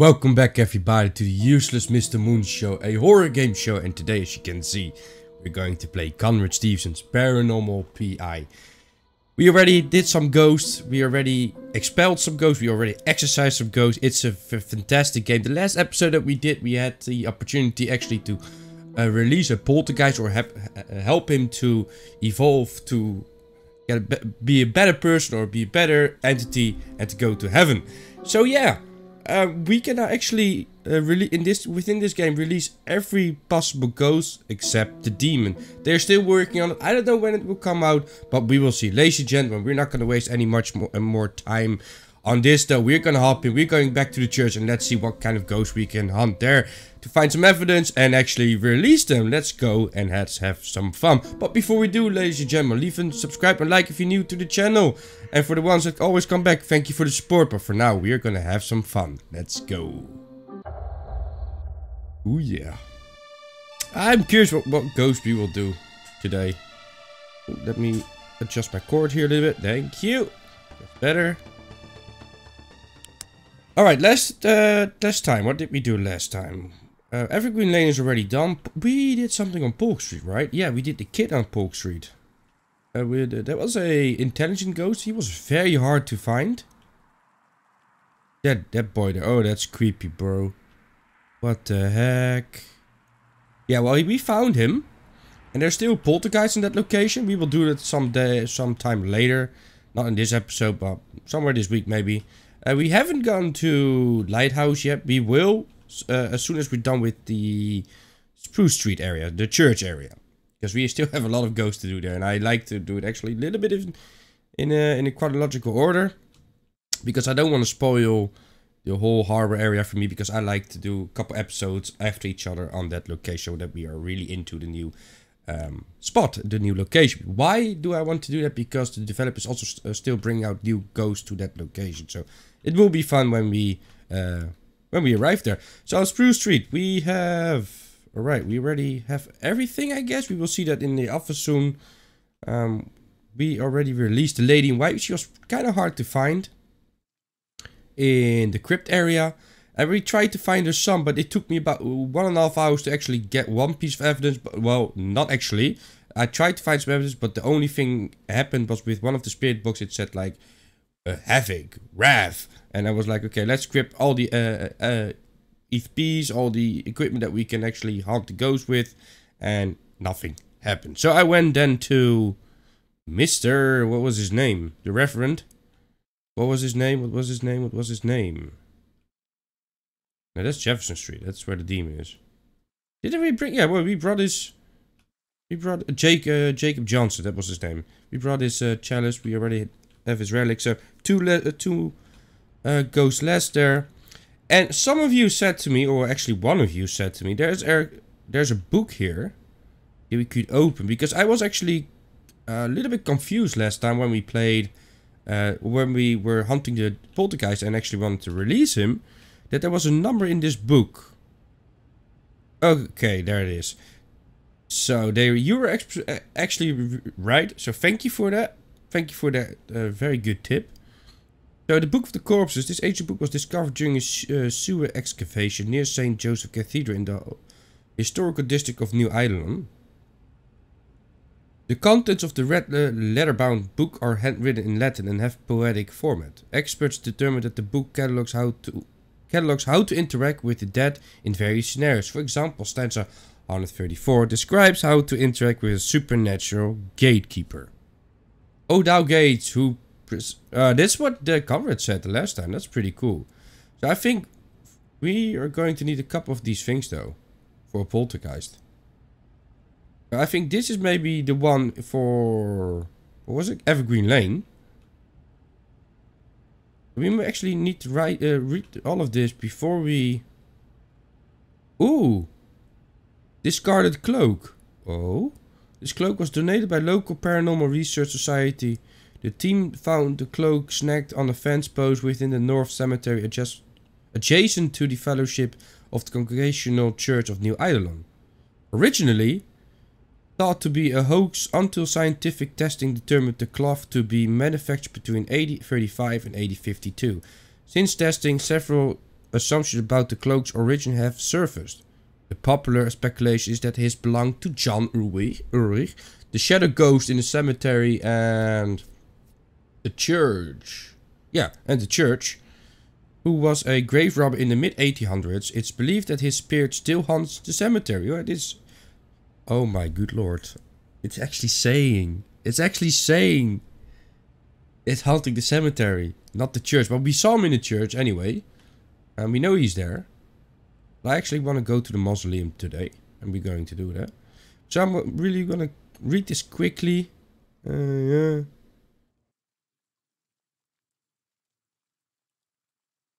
Welcome back everybody to the Useless Mr. Moon Show, a horror game show and today as you can see we're going to play Conrad Stevenson's Paranormal PI. We already did some ghosts, we already expelled some ghosts, we already exorcised some ghosts, it's a fantastic game. The last episode that we did we had the opportunity actually to uh, release a poltergeist or help him to evolve to get a be a better person or be a better entity and to go to heaven. So yeah, uh, we can actually uh, really in this within this game release every possible ghost except the demon. They're still working on it. I don't know when it will come out, but we will see. Ladies and gentlemen, we're not going to waste any much more, uh, more time on this though. We're to hop in. We're going back to the church and let's see what kind of ghosts we can hunt there to find some evidence and actually release them. Let's go and let's have some fun. But before we do, ladies and gentlemen, leave a subscribe and like if you're new to the channel. And for the ones that always come back, thank you for the support. But for now, we're gonna have some fun. Let's go. Oh yeah. I'm curious what, what ghost we will do today. Let me adjust my cord here a little bit. Thank you. That's better. Alright, last, uh, last time. What did we do last time? Uh, Evergreen Lane is already done. We did something on Polk Street, right? Yeah, we did the kid on Polk Street. Uh, uh, that was a intelligent ghost. He was very hard to find. That that boy there. Oh, that's creepy, bro. What the heck? Yeah, well, we found him. And there's still poltergeists in that location. We will do that someday, sometime later. Not in this episode, but somewhere this week maybe. Uh, we haven't gone to Lighthouse yet. We will uh, as soon as we're done with the Spruce Street area, the church area. Because we still have a lot of ghosts to do there. And I like to do it actually a little bit in, in, a, in a chronological order. Because I don't want to spoil the whole harbor area for me. Because I like to do a couple episodes after each other on that location. That we are really into the new um, spot, the new location. Why do I want to do that? Because the developers also st uh, still bring out new ghosts to that location. So it will be fun when we... Uh, when we arrive there. So Spruce Street, we have... Alright, we already have everything, I guess. We will see that in the office soon. Um, we already released the Lady in White. She was kind of hard to find. In the crypt area. And we tried to find her some, but it took me about one and a half hours to actually get one piece of evidence. But, well, not actually. I tried to find some evidence, but the only thing happened was with one of the spirit books. It said like, uh, Havoc, Wrath, and I was like, okay, let's script all the uh, uh, EVPs, all the equipment that we can actually hunt the ghost with, and nothing happened. So I went then to Mr. What was his name? The Reverend. What was his name? What was his name? What was his name? Now that's Jefferson Street. That's where the demon is. Didn't we bring? Yeah, well, we brought his. We brought Jake, uh, Jacob Johnson. That was his name. We brought his uh, chalice. We already have his relic. So two, uh, two uh, goes Lester. And some of you said to me, or actually one of you said to me, there's a, there's a book here that we could open. Because I was actually a little bit confused last time when we played, uh, when we were hunting the poltergeist and actually wanted to release him, that there was a number in this book. Okay, there it is. So there, you were uh, actually right. So thank you for that. Thank you for that uh, very good tip. So the Book of the Corpses, this ancient book was discovered during a uh, sewer excavation near St. Joseph Cathedral in the historical district of New Eidolon. The contents of the red uh, leather-bound book are handwritten in Latin and have poetic format. Experts determined that the book catalogs how to catalogs how to interact with the dead in various scenarios. For example, stanza 134 describes how to interact with a supernatural gatekeeper. O thou gates, who uh, that's what the comrade said the last time. That's pretty cool. So I think we are going to need a couple of these things though. For a poltergeist. I think this is maybe the one for... What was it? Evergreen Lane. We actually need to write, uh, read all of this before we... Ooh! Discarded cloak. Oh? This cloak was donated by local paranormal research society the team found the cloak snagged on a fence post within the North Cemetery adjacent to the Fellowship of the Congregational Church of New Eidolon. Originally thought to be a hoax until scientific testing determined the cloth to be manufactured between 1835 and 1852. Since testing, several assumptions about the cloak's origin have surfaced. The popular speculation is that his belonged to John Ulrich, Ulrich, the shadow ghost in the cemetery and the church. Yeah, and the church, who was a grave robber in the mid 1800s. It's believed that his spirit still haunts the cemetery. Oh, it is. Oh my good lord. It's actually saying. It's actually saying. It's haunting the cemetery, not the church. But we saw him in the church anyway. And we know he's there. I actually want to go to the mausoleum today. And we're going to do that. So I'm really going to read this quickly. Uh, yeah.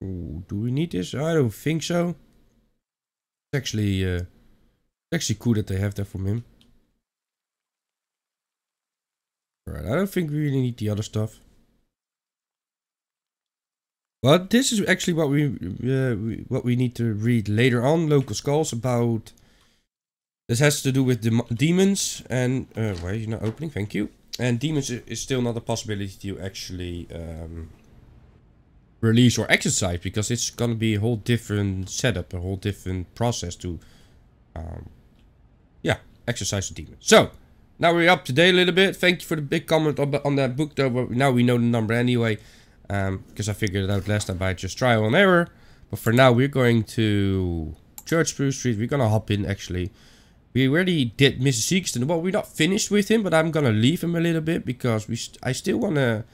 Ooh, do we need this? I don't think so. It's actually, uh, actually cool that they have that from him. Alright, I don't think we really need the other stuff. But this is actually what we, uh, we, what we need to read later on. Local skulls about. This has to do with the demons and uh, why are you not opening? Thank you. And demons is still not a possibility to actually um, release or exorcise because it's gonna be a whole different setup, a whole different process to, um, yeah, exorcise the demon. So now we're up to date a little bit. Thank you for the big comment on, on that book, though. But now we know the number anyway, um, because I figured it out last time by just trial and error. But for now, we're going to Church Spruce Street. We're gonna hop in actually. We already did Mrs. Seegston. Well, we're not finished with him, but I'm gonna leave him a little bit because we. St I still wanna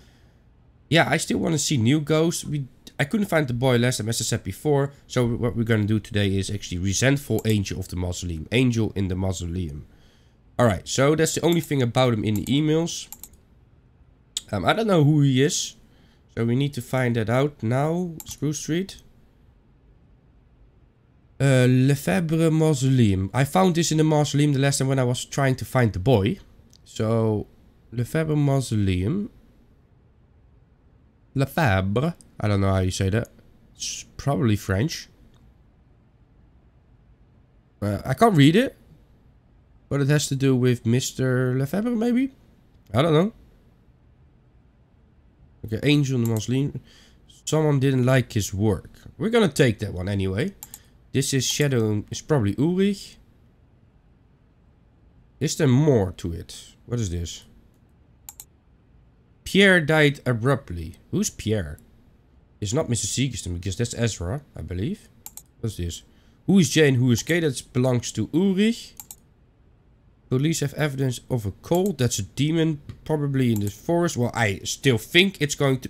yeah, I still want to see new ghosts. We I couldn't find the boy last time, as I said before. So what we're going to do today is actually Resentful Angel of the Mausoleum. Angel in the Mausoleum. Alright, so that's the only thing about him in the emails. Um, I don't know who he is. So we need to find that out now. Spruce Street. Uh, Lefebvre Mausoleum. I found this in the Mausoleum the last time when I was trying to find the boy. So, Lefebvre Mausoleum. Lefebvre. I don't know how you say that. It's probably French. Uh, I can't read it. But it has to do with Mr. Lefebvre, maybe? I don't know. Okay, Angel the Mausoleum. Someone didn't like his work. We're gonna take that one anyway. This is Shadow... It's probably Ulrich. Is there more to it? What is this? Pierre died abruptly. Who's Pierre? It's not Mr. Seegerston because that's Ezra, I believe. What's this? Who is Jane? Who is Kay? That belongs to Ulrich. Police have evidence of a cult. That's a demon, probably in the forest. Well, I still think it's going to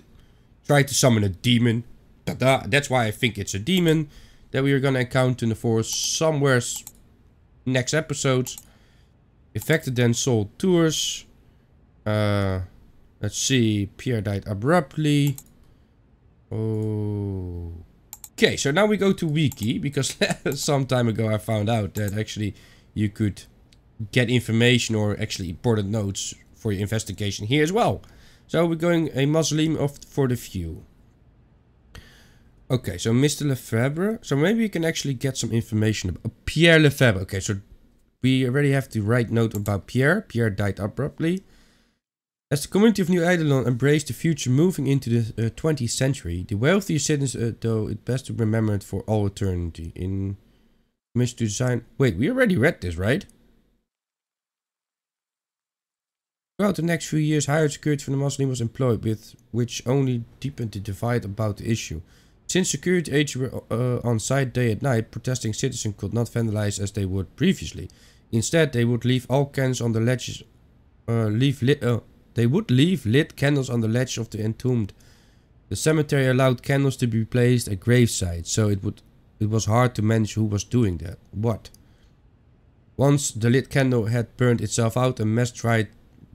try to summon a demon. Da. That's why I think it's a demon that we are going to encounter in the forest somewhere next episodes. Infected then sold tours. Uh, Let's see. Pierre died abruptly. Oh. Okay, so now we go to wiki because some time ago I found out that actually you could get information or actually important notes for your investigation here as well. So we're going a Mausoleum of for the few. Okay, so Mr. Lefebvre. So maybe we can actually get some information about Pierre Lefebvre. Okay, so we already have to write note about Pierre. Pierre died abruptly. As the community of New Eidolon embraced the future moving into the uh, 20th century, the wealthier citizens, uh, though it best to remember it for all eternity. In to design... Wait, we already read this, right? Throughout the next few years, higher security from the mausoleum was employed, with which only deepened the divide about the issue. Since security agents were uh, on site day and night, protesting citizens could not vandalize as they would previously. Instead, they would leave all cans on the ledges, uh, leave lit, uh, they would leave lit candles on the ledge of the entombed. The cemetery allowed candles to be placed at gravesites, so it would it was hard to manage who was doing that. What? Once the lit candle had burned itself out, a mess dried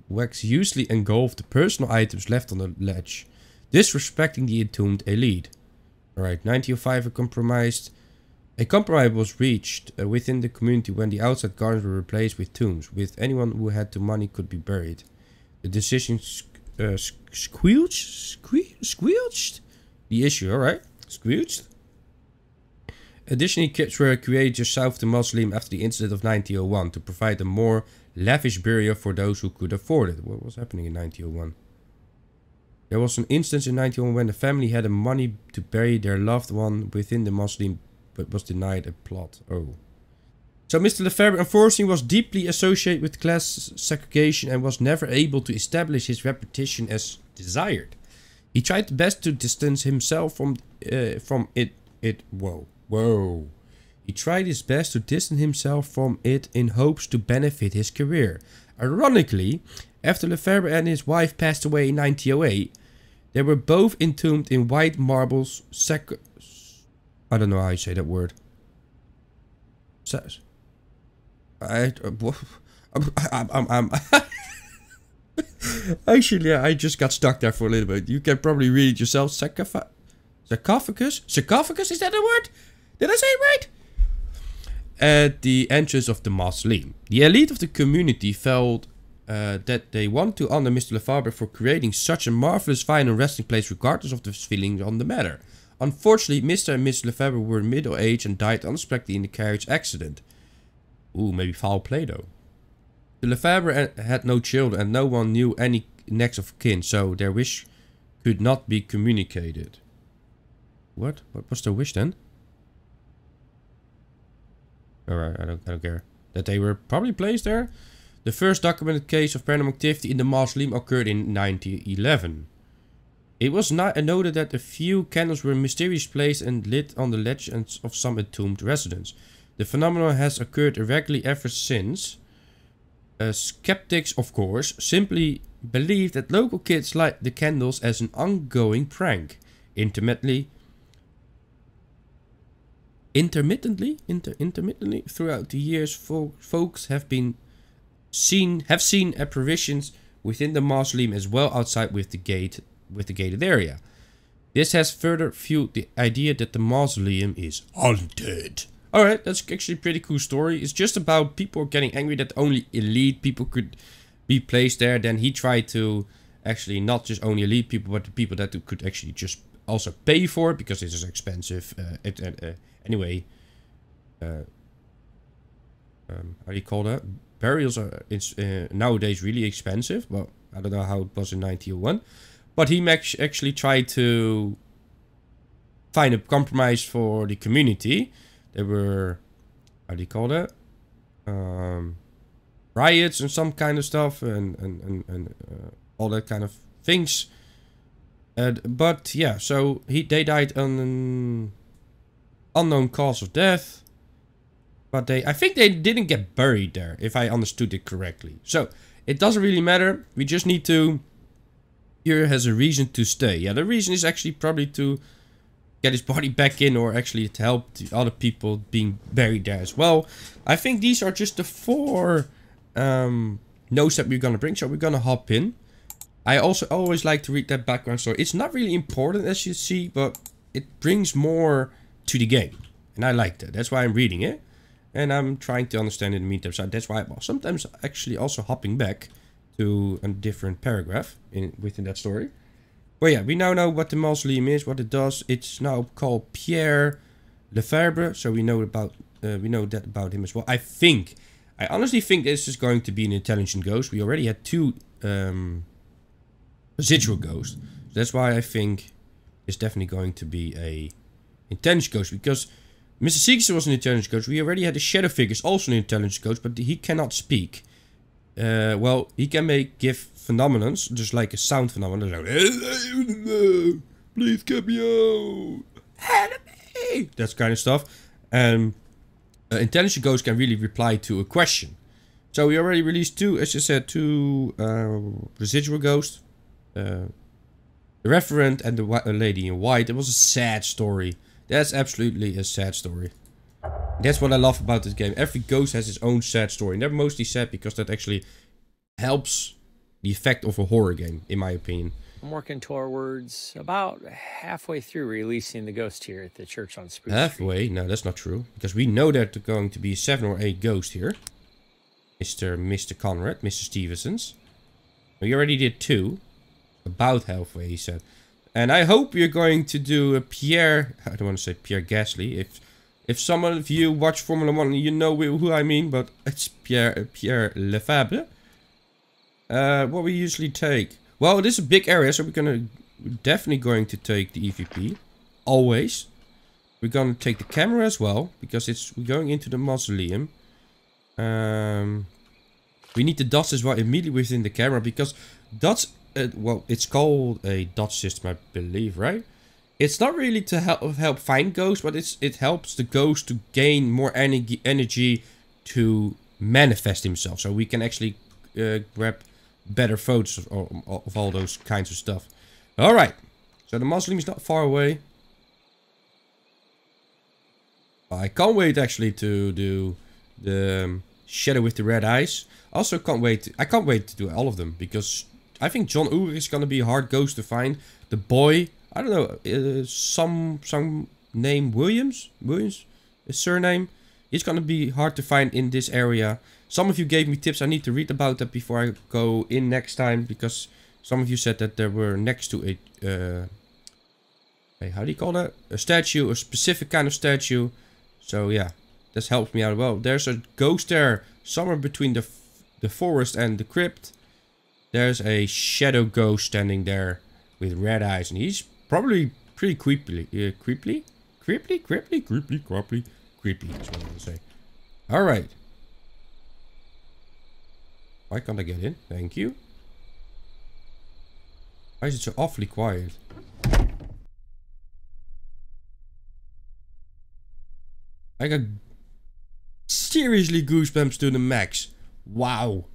wax usually engulfed the personal items left on the ledge, disrespecting the entombed elite. Alright, 1905 a compromised a compromise was reached uh, within the community when the outside gardens were replaced with tombs, with anyone who had the money could be buried. The decision uh, squelched, squelched the issue, alright, squelched. Additionally, kits were created south of the mausoleum after the incident of 1901 to provide a more lavish burial for those who could afford it. What was happening in 1901? There was an instance in 1901 when the family had the money to bury their loved one within the mausoleum, but was denied a plot. Oh. So Mr. Lefebvre unfortunately was deeply associated with class segregation and was never able to establish his reputation as desired. He tried best to distance himself from uh, from it. It whoa whoa. He tried his best to distance himself from it in hopes to benefit his career. Ironically, after Lefebvre and his wife passed away in 1908, they were both entombed in white marbles. Sac I don't know how you say that word. I, I'm, I'm, I'm Actually, I just got stuck there for a little bit. You can probably read it yourself. Sarcoph sarcophagus? Sarcophagus? Is that a word? Did I say it right? At the entrance of the mausoleum. The elite of the community felt uh, that they want to honor Mr. Lefebvre for creating such a marvelous final resting place regardless of the feelings on the matter. Unfortunately, Mr. and Mrs. Lefebvre were middle aged and died unexpectedly in the carriage accident. Ooh, maybe foul play though. The Lefebvre had no children and no one knew any next of kin, so their wish could not be communicated. What? What was their wish then? Alright, I don't, I don't care. That they were probably placed there? The first documented case of paranormal activity in the mausoleum occurred in 1911. It was not uh, noted that a few candles were mysteriously placed and lit on the ledges of some entombed residents. The phenomenon has occurred irregularly ever since. Uh, skeptics, of course, simply believe that local kids light the candles as an ongoing prank. Intermittently, intermittently, inter intermittently throughout the years, fo folks have been seen have seen apparitions within the mausoleum as well outside with the gate with the gated area. This has further fueled the idea that the mausoleum is haunted. Alright, that's actually a pretty cool story. It's just about people getting angry that only elite people could be placed there. Then he tried to actually not just only elite people, but the people that could actually just also pay for it because it is expensive. Uh, it, uh, uh, anyway, uh, um, how do you call that? Burials are it's uh, nowadays really expensive. Well, I don't know how it was in 1901. But he actually tried to find a compromise for the community there were, how do you call that? Um, riots and some kind of stuff and, and, and, and uh, all that kind of things. But yeah, so he they died on an unknown cause of death. But they, I think they didn't get buried there, if I understood it correctly. So, it doesn't really matter. We just need to... Here has a reason to stay. Yeah, the reason is actually probably to get his body back in or actually to help the other people being buried there as well. I think these are just the four um, notes that we're going to bring. So we're going to hop in. I also always like to read that background story. It's not really important as you see, but it brings more to the game. And I like that. That's why I'm reading it. And I'm trying to understand in the meantime. So that's why I'm sometimes actually also hopping back to a different paragraph in within that story. Well, yeah, we now know what the mausoleum is, what it does. It's now called Pierre Lefebvre, so we know about uh, we know that about him as well. I think, I honestly think this is going to be an intelligent ghost. We already had two um, residual ghosts. So that's why I think it's definitely going to be a intelligent ghost because Mr. Seekers was an intelligent ghost. We already had the shadow figures, also an intelligent ghost, but he cannot speak. Uh, well, he can make give phenomenons, just like a sound phenomenon. Like, Please get me out. That kind of stuff. And uh, intelligent ghost can really reply to a question. So we already released two, as I said, two uh, residual ghosts. Uh, the Reverend and the lady in white. It was a sad story. That's absolutely a sad story. That's what I love about this game. Every ghost has its own sad story. And they're mostly sad because that actually helps the effect of a horror game, in my opinion. I'm working towards about halfway through releasing the ghost here at the church on Spruce Halfway? Street. No, that's not true. Because we know that there's going to be seven or eight ghosts here. Mr. Mr. Conrad, Mr. Stevenson's. We already did two. About halfway, he said. And I hope you're going to do a Pierre... I don't want to say Pierre Gasly. If if some of you watch Formula 1, you know who I mean. But it's Pierre, Pierre Lefebvre. Uh, what we usually take. Well, this is a big area, so we're gonna we're definitely going to take the EVP. Always. We're to take the camera as well, because it's we're going into the mausoleum. Um, we need the dots as well immediately within the camera, because dots, uh, well, it's called a dot system, I believe, right? It's not really to help help find ghosts, but it's it helps the ghost to gain more energy energy to manifest himself. So we can actually uh, grab better photos of, of, all those kinds of stuff. All right. So the mausoleum is not far away. I can't wait actually to do the um, shadow with the red eyes. Also can't wait. To, I can't wait to do all of them because I think John Ulrich is gonna be a hard ghost to find. The boy, I don't know, uh, some some name Williams, Williams, his surname. He's gonna be hard to find in this area. Some of you gave me tips. I need to read about that before I go in next time because some of you said that there were next to a, uh, hey, how do you call that? A statue, a specific kind of statue. So yeah, this helps me out well. There's a ghost there somewhere between the the forest and the crypt. There's a shadow ghost standing there with red eyes, and he's probably pretty creepy, uh, creepy, creepy, creepy, creepy, creepy, creepy. That's what I'm gonna say. All right. Why can't I get in? Thank you. Why is it so awfully quiet? I got seriously goosebumps to the max. Wow.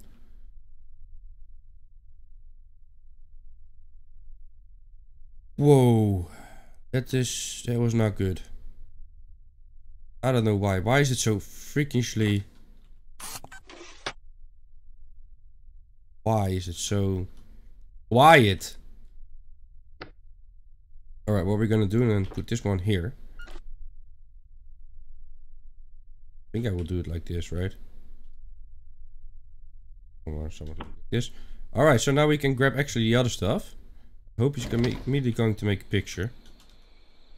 Whoa. That is... That was not good. I don't know why. Why is it so freakishly... Why is it so quiet? Alright, what we're gonna do then put this one here. I think I will do it like this, right? This. Alright, so now we can grab actually the other stuff. I hope he's immediately going to make a picture.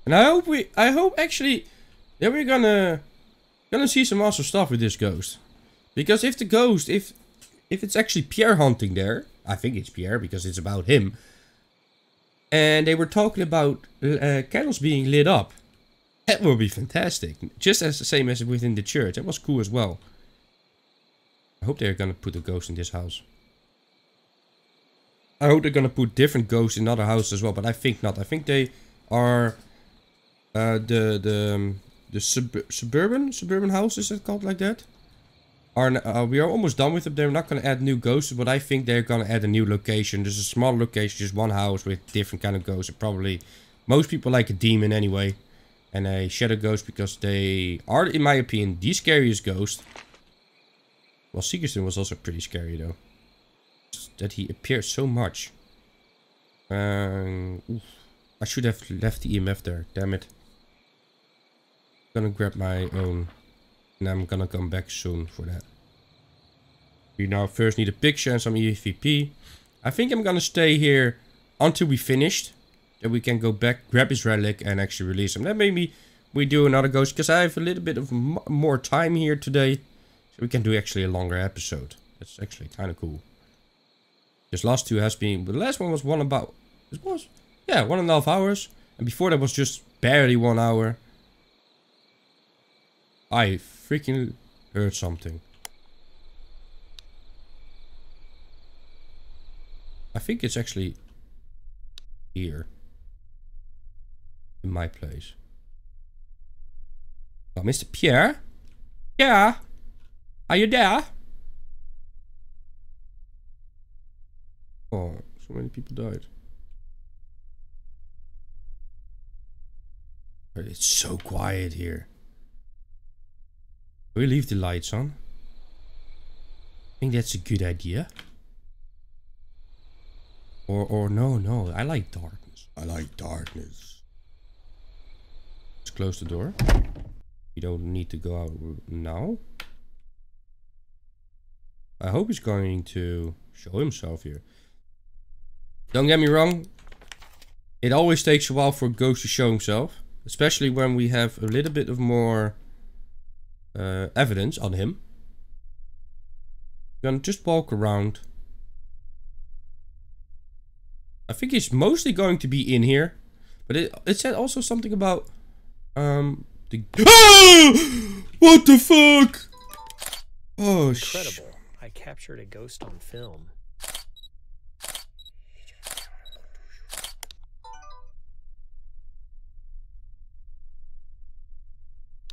And I hope we I hope actually that we're gonna gonna see some awesome stuff with this ghost. Because if the ghost, if if it's actually Pierre hunting there, I think it's Pierre because it's about him. And they were talking about uh, candles being lit up. That would be fantastic. Just as the same as within the church. That was cool as well. I hope they're gonna put a ghost in this house. I hope they're gonna put different ghosts in other houses as well, but I think not. I think they are uh, the the um, the sub suburban suburban house is it called like that? are uh, we are almost done with them. They're not going to add new ghosts, but I think they're going to add a new location. There's a small location, just one house with different kind of ghosts. Probably most people like a demon anyway, and a shadow ghost because they are, in my opinion, the scariest ghost. Well, Seekerston was also pretty scary though, that he appears so much. Um, oof. I should have left the EMF there. Damn it. Gonna grab my own and I'm gonna come back soon for that. We now first need a picture and some EVP. I think I'm gonna stay here until we finished. Then we can go back, grab his relic and actually release him. Then maybe we do another ghost because I have a little bit of more time here today. So we can do actually a longer episode. That's actually kind of cool. This last two has been, the last one was one about, it was, yeah, one and a half hours. And before that was just barely one hour. I freaking heard something. I think it's actually here. In my place. Oh, Mr. Pierre? Yeah? Are you there? Oh, so many people died. It's so quiet here. We leave the lights on. I think that's a good idea. Or, or no, no, I like darkness. I like darkness. Let's close the door. We don't need to go out now. I hope he's going to show himself here. Don't get me wrong. It always takes a while for a ghost to show himself. Especially when we have a little bit of more uh, evidence on him. I'm gonna just walk around. I think he's mostly going to be in here. But it, it said also something about... Um... The... what the fuck? Oh, Incredible. I captured a ghost on film.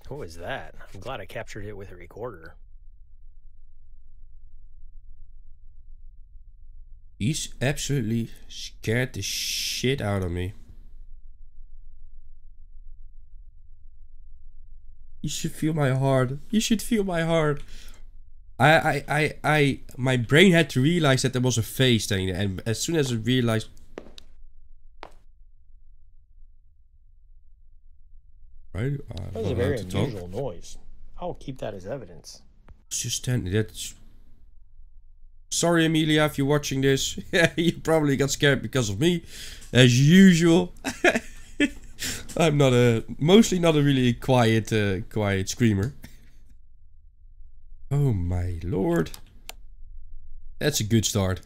What was that? I'm glad I captured it with a recorder. He's absolutely scared the shit out of me. You should feel my heart. You should feel my heart. I, I, I, I, my brain had to realize that there was a face thing, and as soon as I realized, right, uh, That was a very unusual noise. I'll keep that as evidence. It's just standing. That's. Sorry, Amelia, if you're watching this. Yeah, you probably got scared because of me, as usual. I'm not a, mostly not a really quiet, uh, quiet screamer. Oh my lord. That's a good start.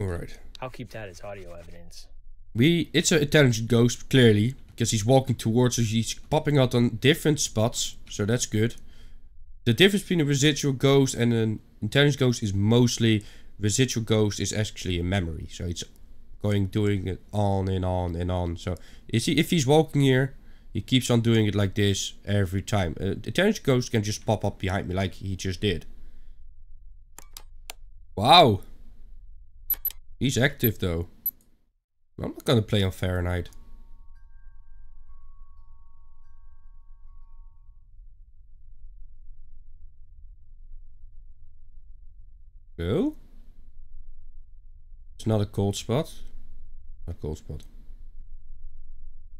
Alright. I'll keep that as audio evidence. We, it's an intelligent ghost, clearly. Because he's walking towards us, he's popping out on different spots. So that's good. The difference between a residual ghost and an intelligent ghost is mostly... Residual ghost is actually a memory. So it's going doing it on and on and on. So is he, if he's walking here, he keeps on doing it like this every time. Uh, intelligent ghost can just pop up behind me like he just did. Wow. He's active though. I'm not gonna play on Fahrenheit. No? It's not a cold spot. Not a cold spot.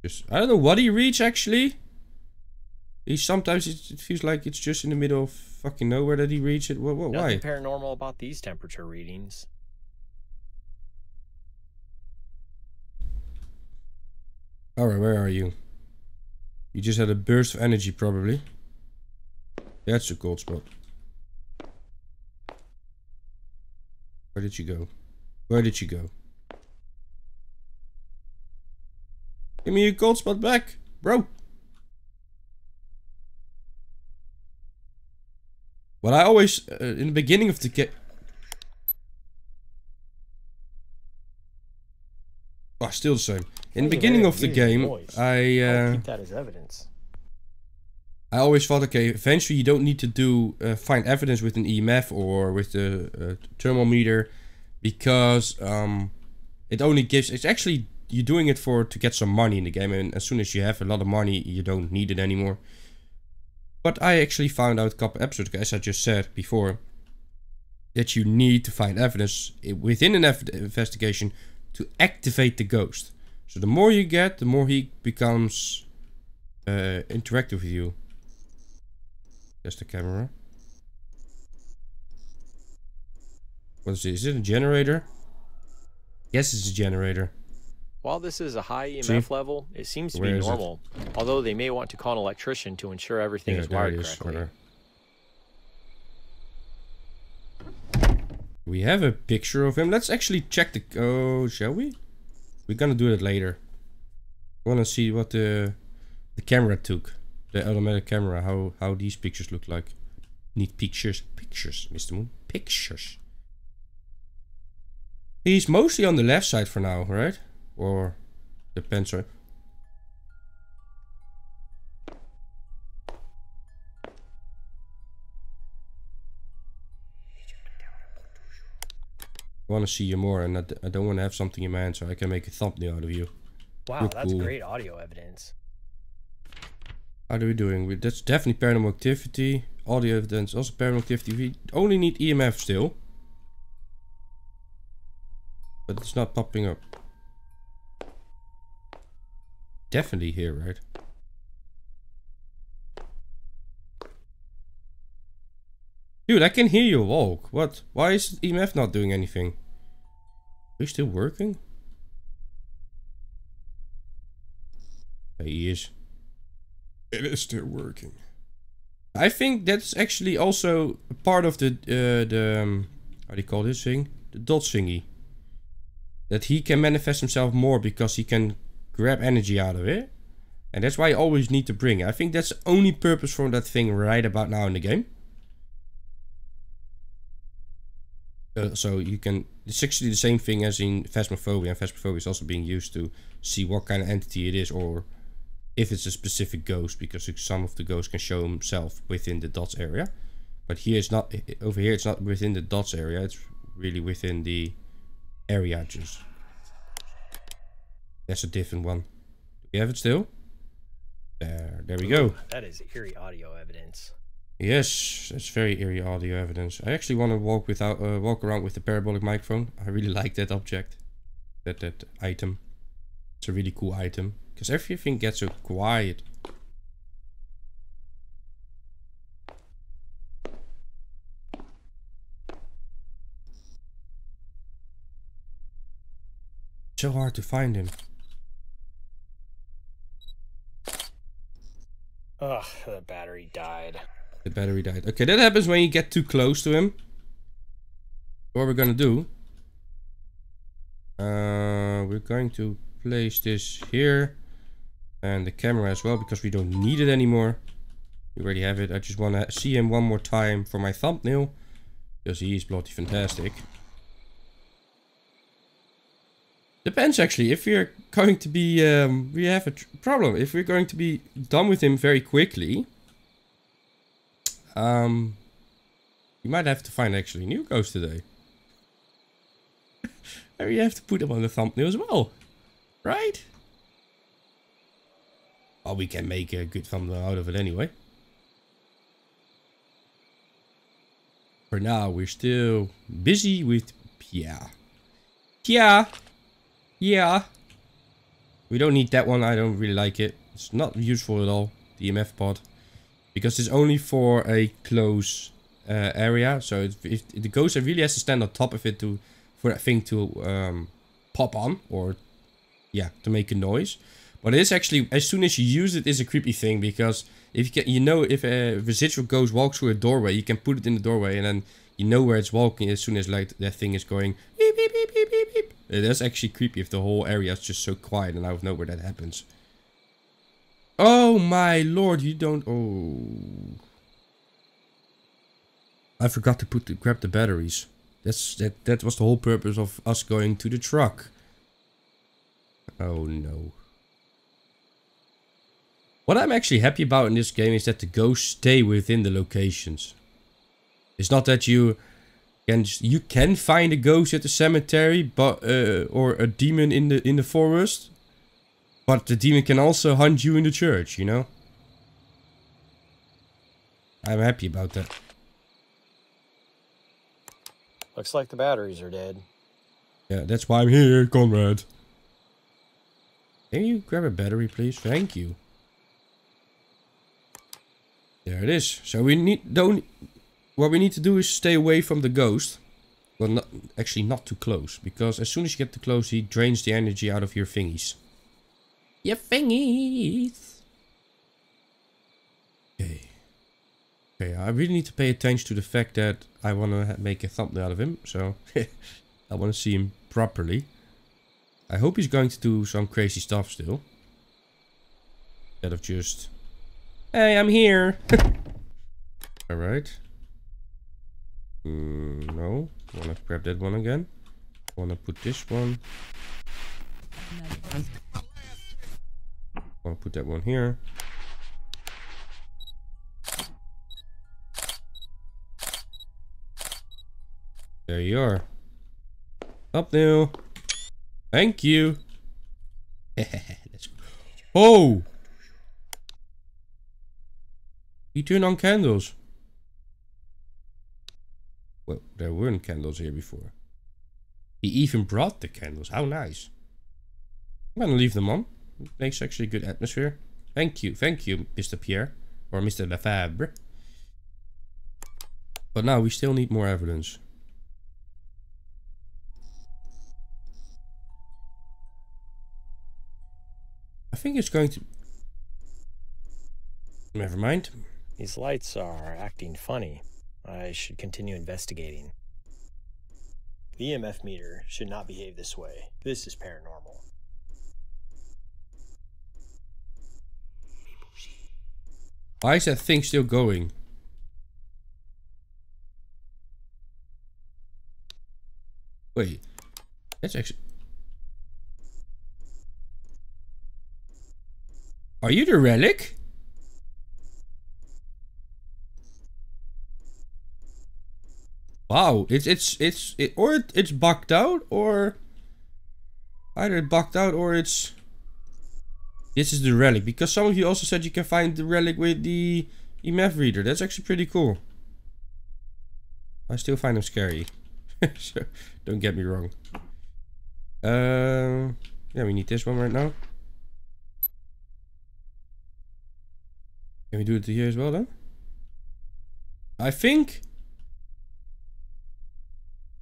Just I don't know what he reads actually. He sometimes it, it feels like it's just in the middle of fucking nowhere that he reads it. What, what, why? Nothing paranormal about these temperature readings. Alright, where are you? You just had a burst of energy, probably. That's a cold spot. Where did you go? Where did you go? Give me your cold spot back, bro. What I always, uh, in the beginning of the Oh, still the same. In the That was a beginning of the game, noise. I... Uh, keep that as evidence. I always thought, okay, eventually you don't need to do uh, find evidence with an EMF or with the uh, thermometer because um, it only gives. It's actually you're doing it for to get some money in the game, and as soon as you have a lot of money, you don't need it anymore. But I actually found out a couple episodes, ago, as I just said before, that you need to find evidence within an investigation to activate the ghost. So the more you get, the more he becomes uh, interactive with you. That's the camera. What is it? Is it a generator? Yes, it's a generator. While this is a high EMF See? level, it seems to Where be normal. Although they may want to call an electrician to ensure everything Yeah, is wired is. correctly. We have a picture of him. Let's actually check the... Oh, shall we? We're gonna do it later. I wanna see what the the camera took. The automatic camera. How how these pictures look like. Need pictures. Pictures, Mr. Moon. Pictures. He's mostly on the left side for now, right? Or depends on... I want to see you more, and I, d- I don't want to have something in my hand so I can make a thumbnail out of you. Wow, You're that's cool. great audio evidence. How are we doing? We, that's definitely paranormal activity. Audio evidence, also paranormal activity. We only need EMF still. But it's not popping up. Definitely here, right? Dude, I can hear you walk. What? Why is EMF not doing anything? Are you still working? Yeah, he is. It is still working. I think that's actually also part of the uh, the um, how do you call this thing? The dot thingy. That he can manifest himself more because he can grab energy out of it. And that's why I always need to bring. It. I think that's the only purpose for that thing right about now in the game. Uh, so you can, it's actually the same thing as in Phasmophobia. And Phasmophobia is also being used to see what kind of entity it is or if it's a specific ghost because some of the ghosts can show himself within the dots area. But here it's not, over here it's not within the dots area, it's really within the area just. That's a different one. Do we have it still? There, there we go. That is eerie audio evidence. Yes, that's very eerie audio evidence. I actually want to walk without uh, walk around with the parabolic microphone. I really like that object, that that item. It's a really cool item because everything gets so quiet. So hard to find him. Ugh, the battery died. The battery died. Okay, that happens when you get too close to him. What we're gonna do... Uh, we're going to place this here. And the camera as well, because we don't need it anymore. We already have it. I just want to see him one more time for my thumbnail. Because he is bloody fantastic. Depends actually. If we're going to be, um, we have a problem. If we're going to be done with him very quickly, um, you might have to find actually new ghosts today. and you have to put them on the thumbnail as well, right? Oh, we can make a good thumbnail out of it anyway. For now, we're still busy with Pia. Pia! Yeah. We don't need that one. I don't really like it. It's not useful at all. The EMF pod. Because it's only for a close uh, area. So if, if, the ghost really has to stand on top of it to for that thing to um, pop on. Or, yeah, to make a noise. But it is actually, as soon as you use it, is a creepy thing. Because if you, can, you know if a residual ghost walks through a doorway, you can put it in the doorway. And then you know where it's walking as soon as like that thing is going beep, beep, beep, beep, beep, beep. Is actually creepy if the whole area is just so quiet and out of nowhere that happens. Oh my lord, you don't... Oh... I forgot to put the, grab the batteries. That's that that was the whole purpose of us going to the truck. Oh no. What I'm actually happy about in this game is that the ghosts stay within the locations. It's not that you can you can find a ghost at the cemetery, but uh, or a demon in the in the forest, but the demon can also hunt you in the church. You know. I'm happy about that. Looks like the batteries are dead. Yeah, that's why I'm here, Conrad. Can you grab a battery, please? Thank you. There it is. So we need don't what we need to do is stay away from the ghost. Well, not, actually not too close. Because as soon as you get too close, he drains the energy out of your thingies. Your thingies! Okay. Okay, I really need to pay attention to the fact that I want to make a thumbnail out of him. So, I want to see him properly. I hope he's going to do some crazy stuff still. Instead of just... Hey, I'm here! Alright. Mm, no. Wanna grab that one again. Wanna put this one. Wanna put that one here. There you are. Up now. Thank you. oh! He turned on candles. Well, there weren't candles here before. He even brought the candles. How nice. I'm gonna leave them on. Makes actually good atmosphere. Thank you. Thank you, Mr. Pierre. Or Mr. Lefebvre. But now we still need more evidence. I think it's going to... Never mind. These lights are acting funny. I should continue investigating. The EMF meter should not behave this way. This is paranormal. Why is that thing still going? Wait. That's actually... Are you the relic? Wow, it's it's it's it, or it, it's bucked out or either it bugged out or it's this is the relic because some of you also said you can find the relic with the EMF reader. That's actually pretty cool. I still find them scary. so don't get me wrong. Uh, yeah, we need this one right now. Can we do it here as well then? I think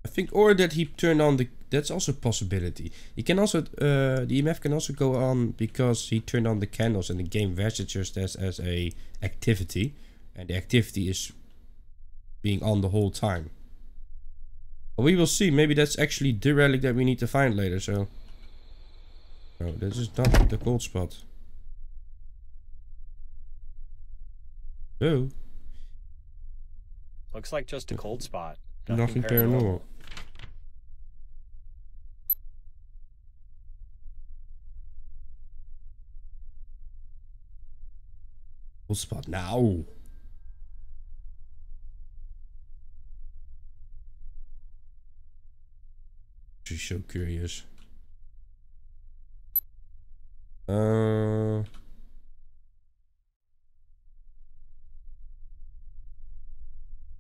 I think, or that he turned on the. That's also a possibility. He can also, uh, the EMF can also go on because he turned on the candles and the game registers this as a activity, and the activity is being on the whole time. But we will see. Maybe that's actually the relic that we need to find later. So, no, this is not the cold spot. Oh. Looks like just a cold spot. Nothing, Nothing paranormal. paranormal. Cold spot now. She's so curious. Uh...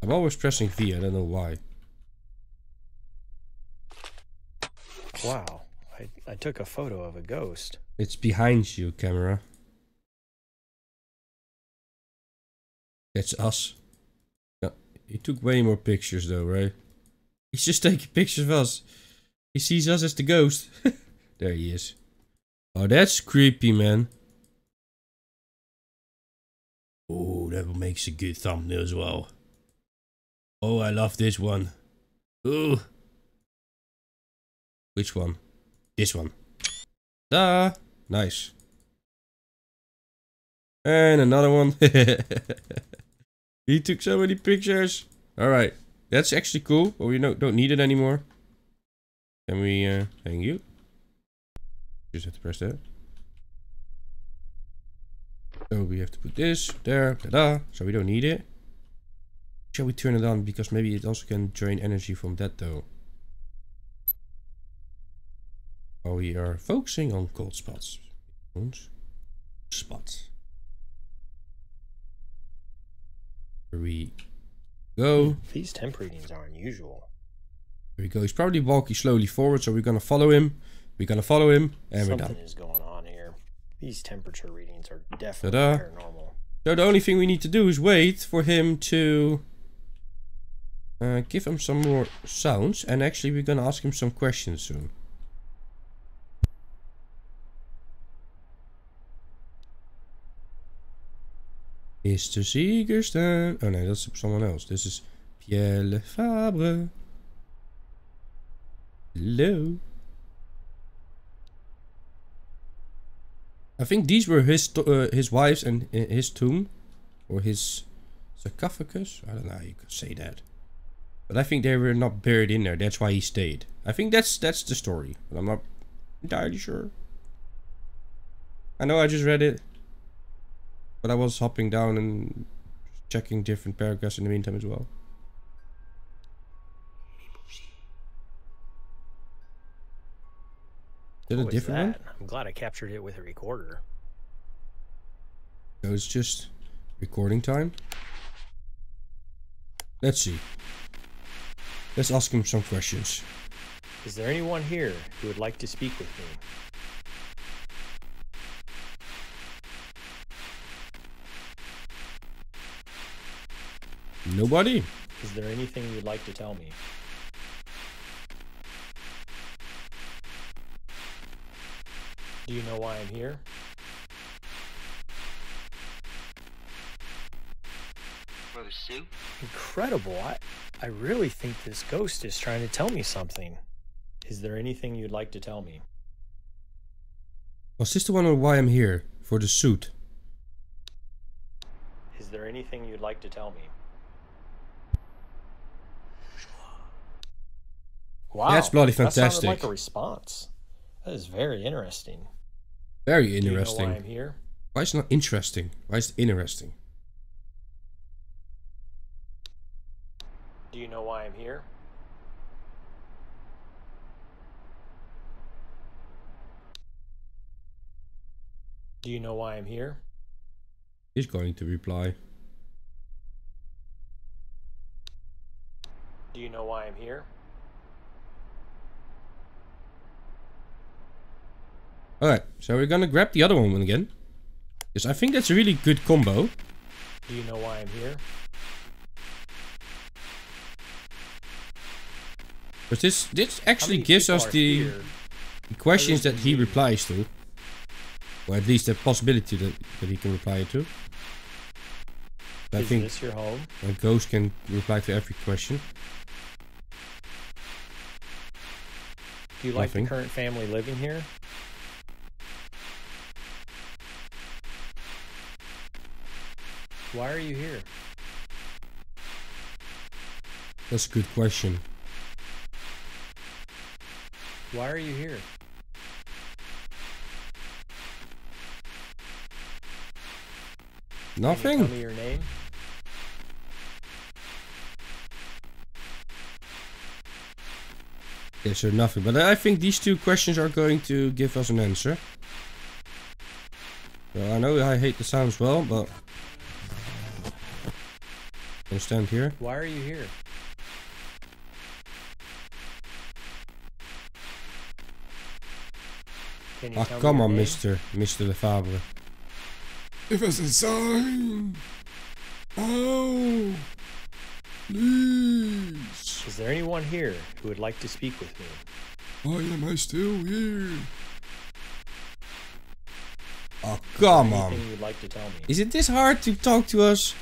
I'm always pressing V, I don't know why. Wow, I, I took a photo of a ghost. It's behind you, camera. That's us. Yeah, he took way more pictures though, right? He's just taking pictures of us. He sees us as the ghost. there he is. Oh, that's creepy, man. Oh, that makes a good thumbnail as well. Oh, I love this one. Ooh. Which one? This one. Da! Nice. And another one. He took so many pictures. Alright. That's actually cool, but we don't, don't need it anymore. Can we, uh, thank you. Just have to press that. So we have to put this there, ta-da. So we don't need it. Shall we turn it on? Because maybe it also can drain energy from that though. While we are focusing on cold spots. Spots. Here we go. These temp readings are unusual. Here we go. He's probably walking slowly forward, so we're gonna follow him. We're gonna follow him, and Something we're done. is going on here. These temperature readings are definitely paranormal. So the only thing we need to do is wait for him to uh, give him some more sounds, and actually we're gonna ask him some questions soon. Mr. Siegerstein. Oh no, that's someone else. This is Pierre Lefebvre. Hello. I think these were his uh, his wives and uh, his tomb, or his sarcophagus. I don't know how you could say that, but I think they were not buried in there. That's why he stayed. I think that's that's the story, but I'm not entirely sure. I know I just read it. But I was hopping down and checking different paragraphs in the meantime as well. Is it a different one? I'm glad I captured it with a recorder. So it's just recording time. Let's see. Let's ask him some questions. Is there anyone here who would like to speak with me? Nobody? Is there anything you'd like to tell me? Do you know why I'm here? soup? Incredible. I, I really think this ghost is trying to tell me something. Is there anything you'd like to tell me? Was this the one on why I'm here? For the suit? Is there anything you'd like to tell me? Wow. That's bloody That fantastic. like a response. That is very interesting. Very Do you know interesting. why I'm here? Why is it not interesting? Why is it interesting? Do you know why I'm here? Do you know why I'm here? He's going to reply. Do you know why I'm here? Alright, so we're gonna grab the other one again. Because I think that's a really good combo. Do you know why I'm here? But this this actually gives us the here? questions that he replies to. Or at least the possibility that, that he can reply to. I Is think this your home? a ghost can reply to every question. Do you like Nothing. the current family living here? Why are you here? That's a good question. Why are you here? Nothing. tell me your name? Yes or nothing. But I think these two questions are going to give us an answer. So I know I hate the sound as well, but... I'm gonna stand here. Why are you here? Can you Ah, tell come on, name? Mr. Mr. Lefebvre. Give us a sign! Oh! Please! Is there anyone here who would like to speak with me? Why am I still here? Oh, come on. You'd like to tell me? Is it this hard to talk to us?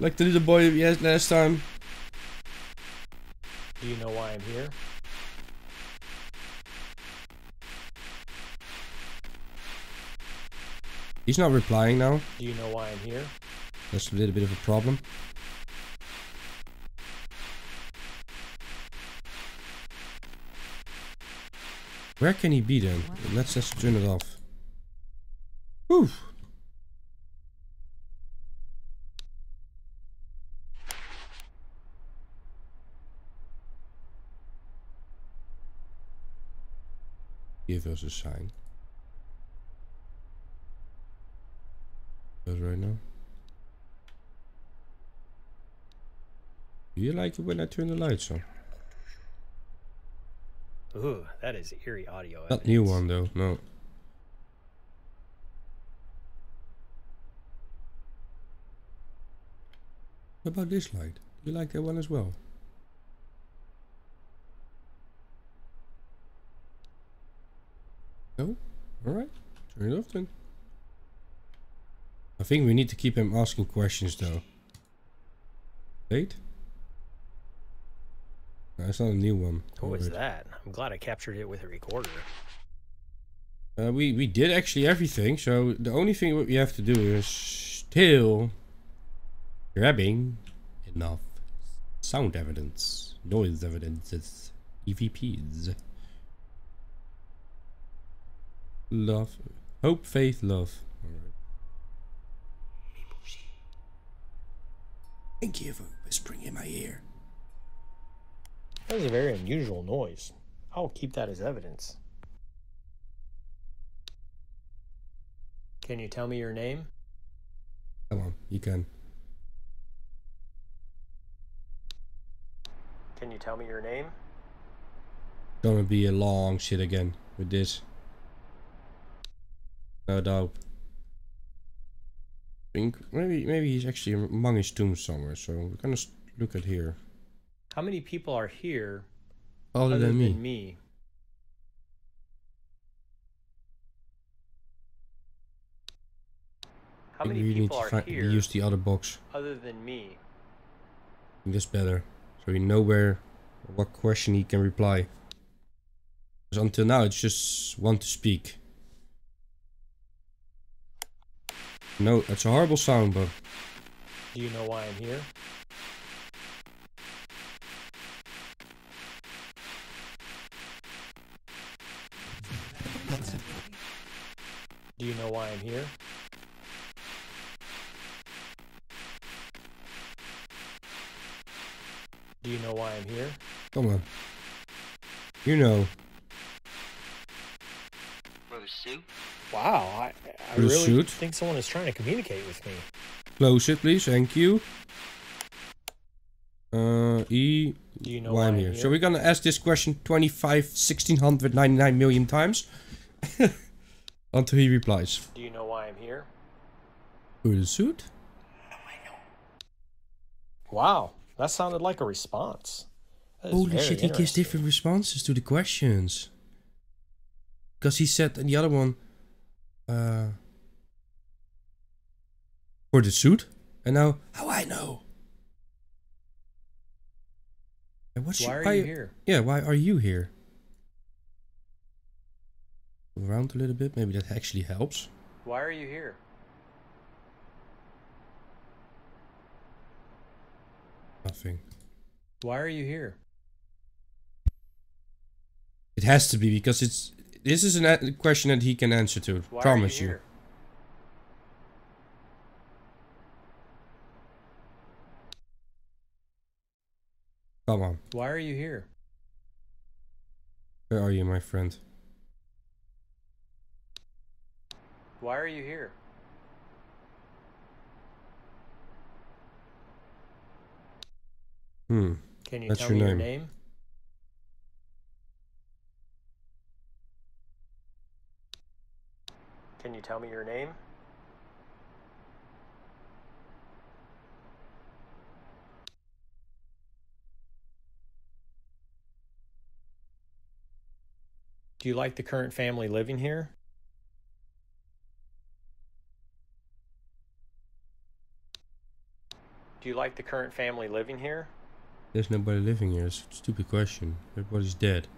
Like the little boy yes last time? Do you know why I'm here? He's not replying now. Do you know why I'm here? That's a little bit of a problem. Where can he be then? Let's just turn it off. Whew. Give us a sign. Does right now. Do you like it when I turn the lights on? Ooh, that is eerie audio. Not new one though, no. What about this light? Do you like that one as well? No? Alright. Turn it off then. I think we need to keep him asking questions though. Wait. That's not a new one. What was that? I'm glad I captured it with a recorder. Uh, we we did actually everything. So the only thing what we have to do is still grabbing enough sound evidence, noise evidences, EVPs. Love, hope, faith, love. Alright. Thank you for whispering in my ear. That was a very unusual noise. I'll keep that as evidence. Can you tell me your name? Come on, you can. Can you tell me your name? Gonna be a long shit again with this. No doubt. Think maybe maybe he's actually among his tomb somewhere. So we're gonna look at here. How many people are here Other other than me. than me? How I many really need to are find, here use the other box. other than me? This better. So we know where, what question he can reply. Because until now it's just want to speak. No, it's a horrible sound, but Do you know why I'm here? Do you know why I'm here? Do you know why I'm here? come on. You know. For the soup? Wow, I, I really suit? think someone is trying to communicate with me. Close it, please. Thank you. Uh, E. Do you know why I'm why here. So we're gonna ask this question 25, 1699 million times. Until he replies. Do you know why I'm here? For the suit? Wow, that sounded like a response. Holy shit, he gives different responses to the questions. Because he said in the other one, uh, for the suit, and now, how I know? And what's Why your- are you here? Yeah, why are you here? Move Around a little bit, maybe that actually helps. Why are you here? Nothing. Why are you here? It has to be because it's. This is a question that he can answer to. Why promise you? Come on. Why are you here? Where are you, my friend? Why are you here? Hmm. Can you That's tell your me your name. Can you tell me your name? Do you like the current family living here? Do you like the current family living here? There's nobody living here. It's a stupid question. Everybody's dead.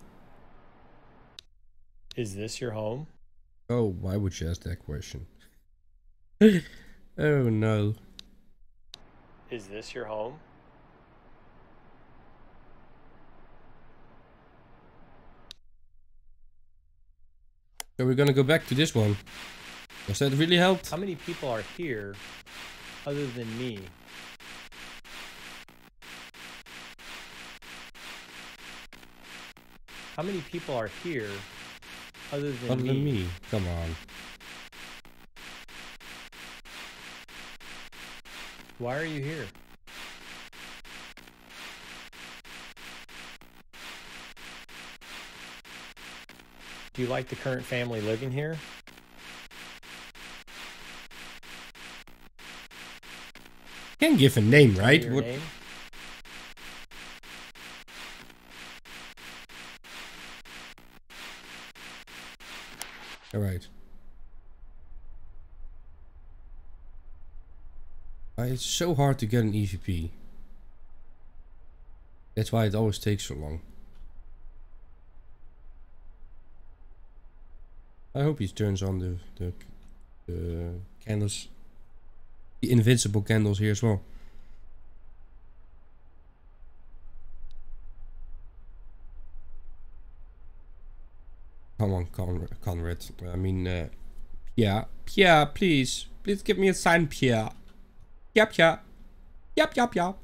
Is this your home? Oh, why would you ask that question? oh no. Is this your home? So we're gonna go back to this one. Does that really help? How many people are here other than me? How many people are here other than, Other me? than me. Come on. Why are you here? Do you like the current family living here? Can't give a name, right? What- name? All right. Uh, It's so hard to get an EVP. That's why it always takes so long. I hope he turns on the the, the candles, the invincible candles here as well. Come on, Conrad. I mean, uh, Pierre. Pierre, please. Please give me a sign, Pierre. Pierre, Pierre. Pierre, Pierre, Pierre.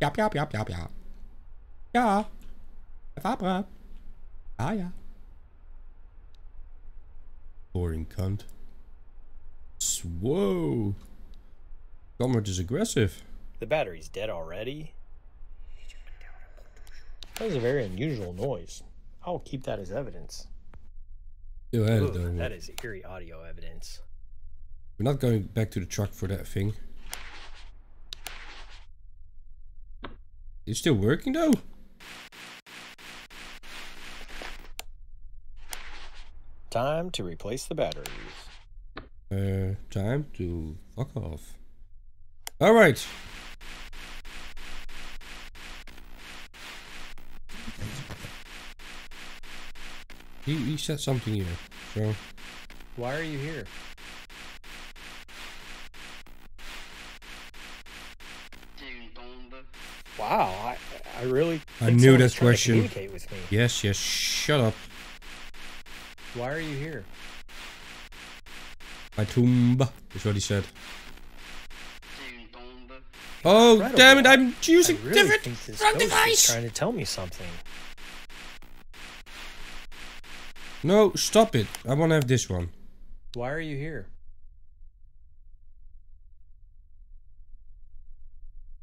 Pierre, Pierre, Pierre, Pierre, Pierre. Ja. Barbara. Ah, ja. Boring cunt. Whoa. Conrad is aggressive. The battery's dead already? That was a very unusual noise. I'll keep that as evidence. Still had it though. that is eerie audio evidence. We're not going back to the truck for that thing. It's still working though. Time to replace the batteries. Uh, time to fuck off. Alright. He, he said something here, so... Why are you here? Wow, I, I really. I knew someone's that trying to question. With me. Yes, yes, shut up. Why are you here? My tomb is what he said. Oh, Incredible. damn it, I'm I using really different think this wrong ghost is device. trying to tell me something. No, stop it. I want to have this one. Why are you here?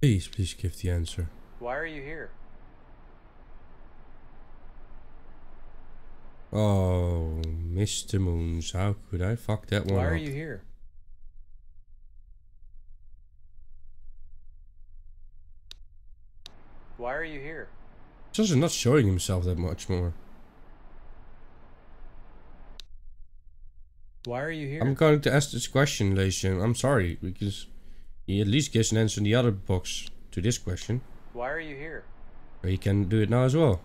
Please, please give the answer. Why are you here? Oh, Mr. Moons, how could I fuck that one Why up? are you here? Why are you here? He's also not showing himself that much more. Why are you here? I'm going to ask this question, gentlemen. I'm sorry, because he at least gives an answer in the other box to this question. Why are you here? But he can do it now as well.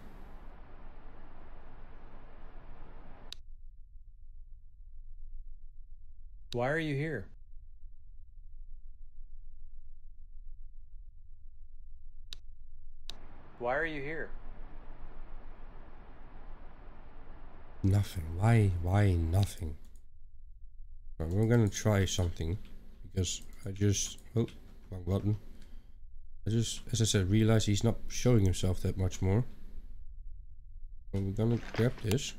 Why are you here? Why are you here? Nothing. Why? Why nothing? We're gonna try something because I just oh wrong button. I just, as I said, realize he's not showing himself that much more. So we're gonna grab this.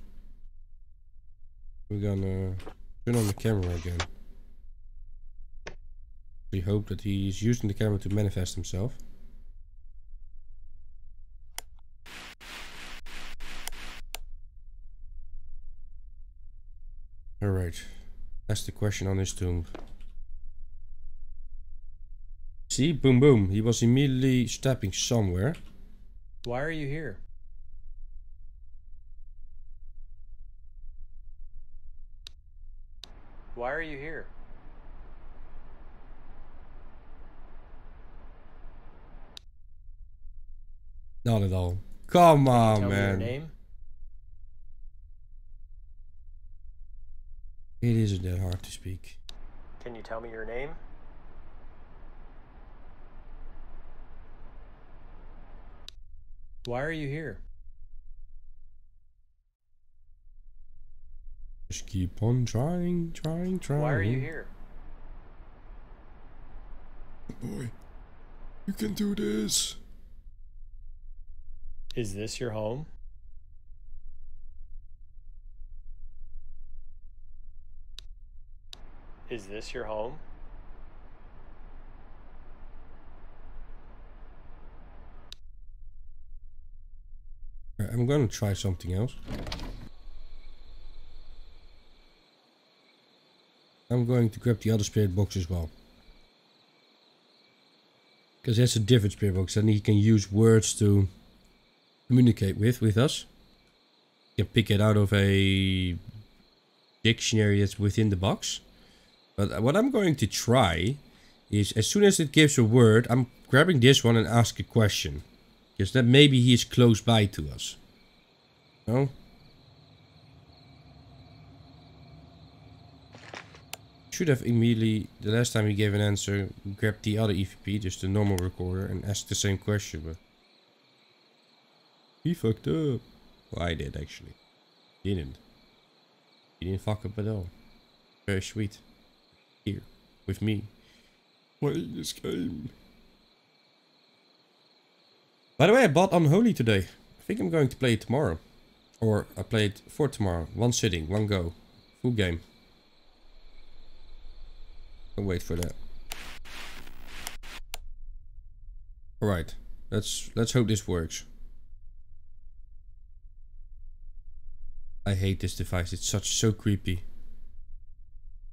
We're gonna turn on the camera again. We hope that he's using the camera to manifest himself. Alright. That's the question on his tomb. See? Boom boom. He was immediately stepping somewhere. Why are you here? Why are you here? Not at all. Come on, Tell me your man. It isn't that hard to speak. Can you tell me your name? Why are you here? Just keep on trying, trying, trying. Why are you here? Boy, you can do this. Is this your home? Is this your home? I'm gonna try something else. I'm going to grab the other spirit box as well. Because that's a different spirit box and he can use words to communicate with, with us. You can pick it out of a dictionary that's within the box. But what I'm going to try is as soon as it gives a word, I'm grabbing this one and ask a question. Because then maybe he is close by to us. No? Should have immediately, the last time he gave an answer, grabbed the other EVP, just the normal recorder, and asked the same question, but... He fucked up. Well, I did, actually. He didn't. He didn't fuck up at all. Very sweet. With me. Playing this game. By the way, I bought Unholy today. I think I'm going to play it tomorrow. Or I play it for tomorrow. One sitting, one go. Full game. I'll wait for that. Alright. Let's let's hope this works. I hate this device. It's such so creepy.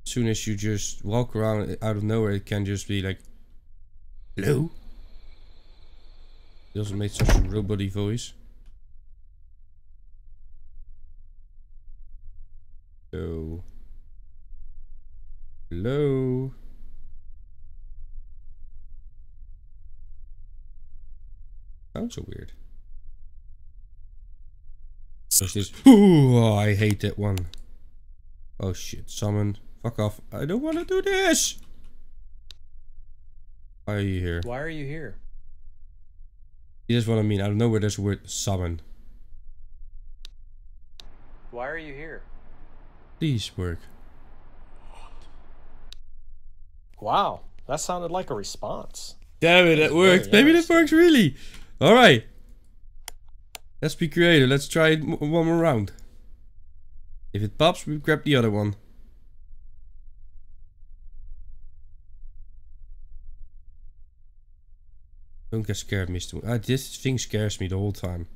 As soon as you just walk around uh, out of nowhere, it can just be like, "Hello." It also made such a robot voice. So Hello? Sounds so weird. This? Ooh, oh, I hate that one. Oh shit, summon. Fuck off. I don't want to do this! Why are you here? Why are you here? This is what I mean. I don't know where this word summon. Why are you here? Please work. Wow, that sounded like a response. Damn it, that That's worked. Maybe that works really. Alright. Let's be creative. Let's try it one more round. If it pops, we grab the other one. Don't get scared, Mr. Ah, this thing scares me the whole time.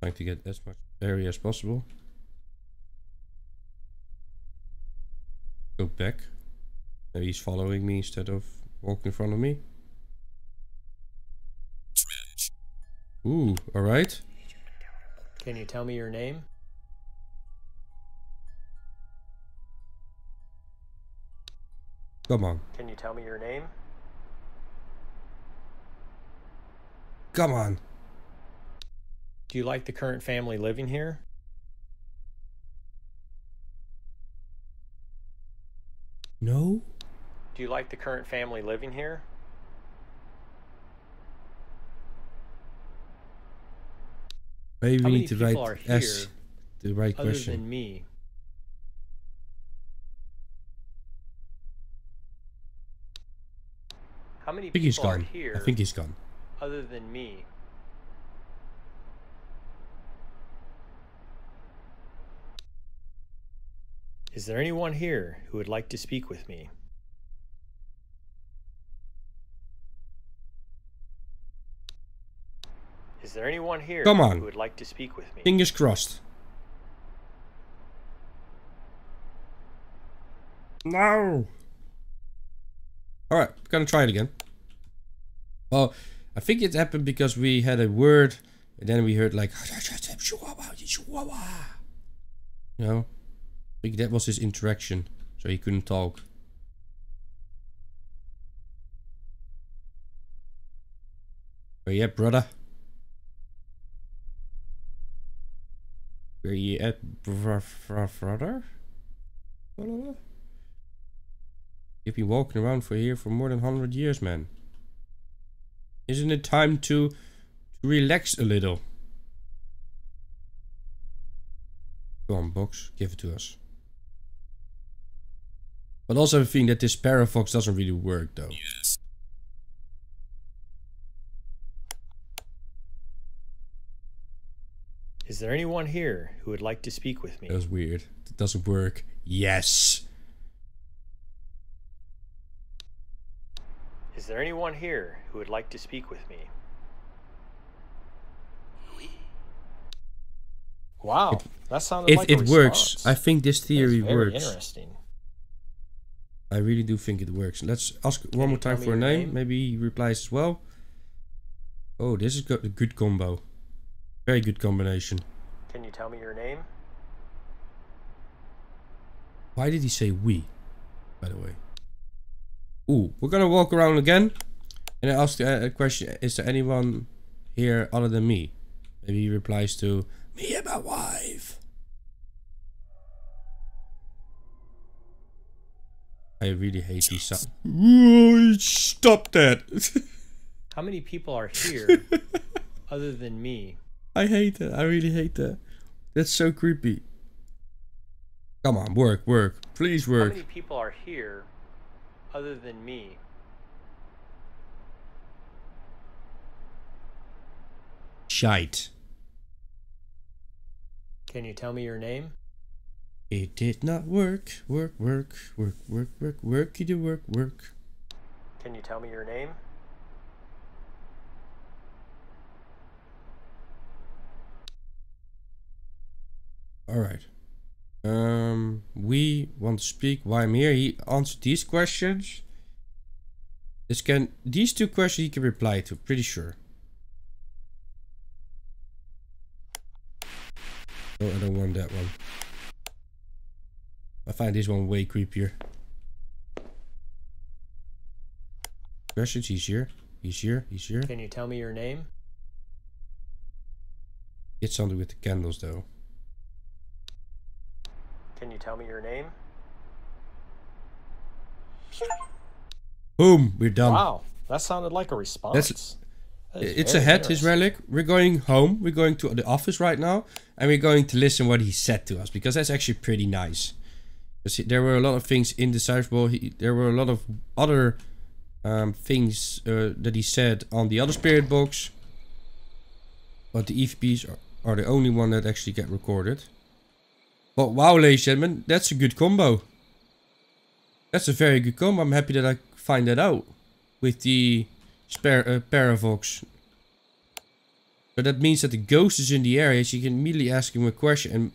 Trying to get as much area as possible. Go back. Maybe he's following me instead of walking in front of me. Ooh, alright. Can you tell me your name? Come on. Can you tell me your name? Come on. Do you like the current family living here? No? Do you like the current family living here? Maybe How we need to people write S. The right other question. than me? How many I think he's people are gone. here I think he's gone. other than me? Is there anyone here who would like to speak with me? Is there anyone here Come on. who would like to speak with me? Fingers crossed. No. Alright, gonna try it again. Well, I think it happened because we had a word and then we heard like you know? I think that was his interaction, so he couldn't talk. Where you at, brother? Where you at, br- br- brother? You've been walking around for here for more than 100 years, man. Isn't it time to, relax a little? Go on, box. Give it to us. But also I think that this Paravox doesn't really work, though. Yes. Is there anyone here who would like to speak with me? That was weird. It doesn't work. Yes. Is there anyone here who would like to speak with me? Wow, that sounded If like a it works, response. I think this theory very works. Interesting. I really do think it works. Let's ask one more time for a name. name? Maybe he replies as well. Oh, this is go- a good combo. Very good combination. Can you tell me your name? Why did he say we? By the way. Ooh, we're gonna walk around again. And I ask uh, a question: Is there anyone here other than me? Maybe he replies to me and my wife. I really hate these sounds. Ooh, stop that! How many people are here other than me? I hate that. I really hate that. That's so creepy. Come on, work, work. Please work. How many people are here other than me? Shite. Can you tell me your name? It did not work. Work, work, work, work, work, work, you do work, work. Can you tell me your name? Alright. Um, we want to speak why I'm here. He answered these questions. This can these two questions he can reply to, pretty sure. No, I don't want that one. I find this one way creepier. Questions, he's here, he's here, he's here. Can you tell me your name? It's something with the candles though. Can you tell me your name? Boom, we're done. Wow, that sounded like a response. That is It's a head, his relic. We're going home. We're going to the office right now, and we're going to listen what he said to us because that's actually pretty nice. Because he- there were a lot of things indecipherable. He, there were a lot of other um, things uh, that he said on the other spirit box, but the EVPs are, are the only one that actually get recorded. But wow, ladies and gentlemen, that's a good combo. That's a very good combo. I'm happy that I find that out with the spare uh, Paravox. So that means that the ghost is in the area, so you can immediately ask him a question. And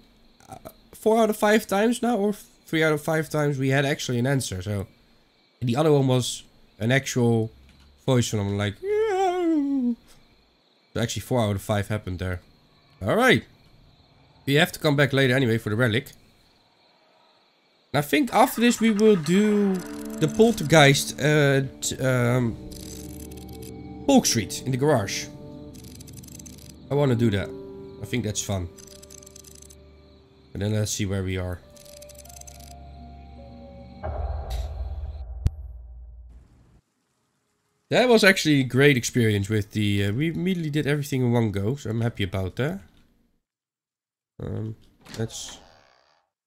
uh, four out of five times now, or three out of five times, we had actually an answer. So and the other one was an actual voice him, like. "Yeah." So actually, four out of five happened there. All right. We have to come back later anyway for the relic. And I think after this we will do the poltergeist at um, Polk Street in the garage. I want to do that. I think that's fun. And then let's see where we are. That was actually a great experience with the... Uh, we immediately did everything in one go, so I'm happy about that. Um, let's...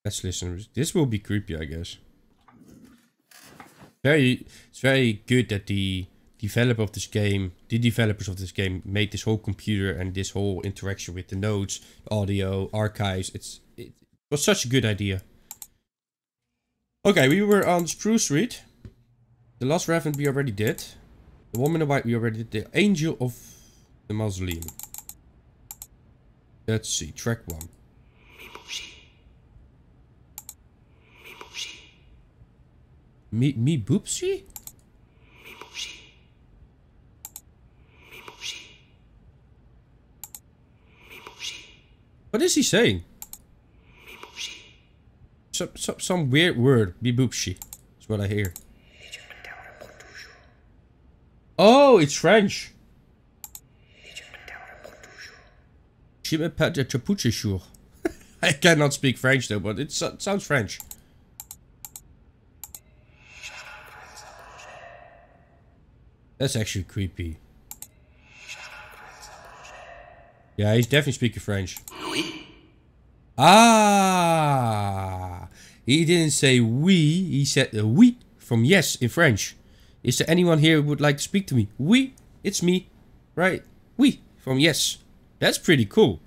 Let's listen. This will be creepy, I guess. Very... It's very good that the developer of this game, the developers of this game, made this whole computer and this whole interaction with the notes, audio, archives. It's it was such a good idea. Okay, we were on Spruce Street. The Last Revenant we already did. The Woman in White we already did. The Angel of the Mausoleum. Let's see, track one. Me, me boopsie? Me boopsie. Me boopsie. Me boopsie. What is he saying? Me boopsie. Some, some, some weird word. Me boopsie. Is what I hear. Oh, it's French. Je de chapuche jour. I cannot speak French though, but it so- sounds French. That's actually creepy. Yeah, he's definitely speaking French. Ah, he didn't say we. He said oui from yes in French. Is there anyone here who would like to speak to me? Oui, it's me, right? Oui from yes. That's pretty cool.